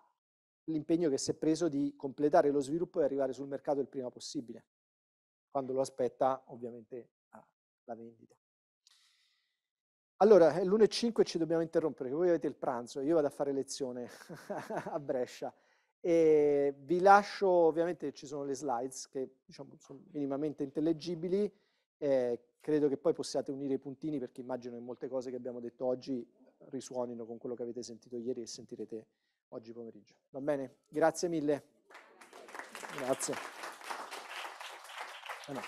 l'impegno che si è preso di completare lo sviluppo e arrivare sul mercato il prima possibile, quando lo aspetta ovviamente la vendita. Allora, è l'1.05 ci dobbiamo interrompere, voi avete il pranzo, io vado a fare lezione a Brescia. E vi lascio, ovviamente ci sono le slides che diciamo, sono minimamente intellegibili, eh, credo che poi possiate unire i puntini perché immagino che molte cose che abbiamo detto oggi risuonino con quello che avete sentito ieri e sentirete oggi pomeriggio. Va bene? Grazie mille. Grazie. Ah no,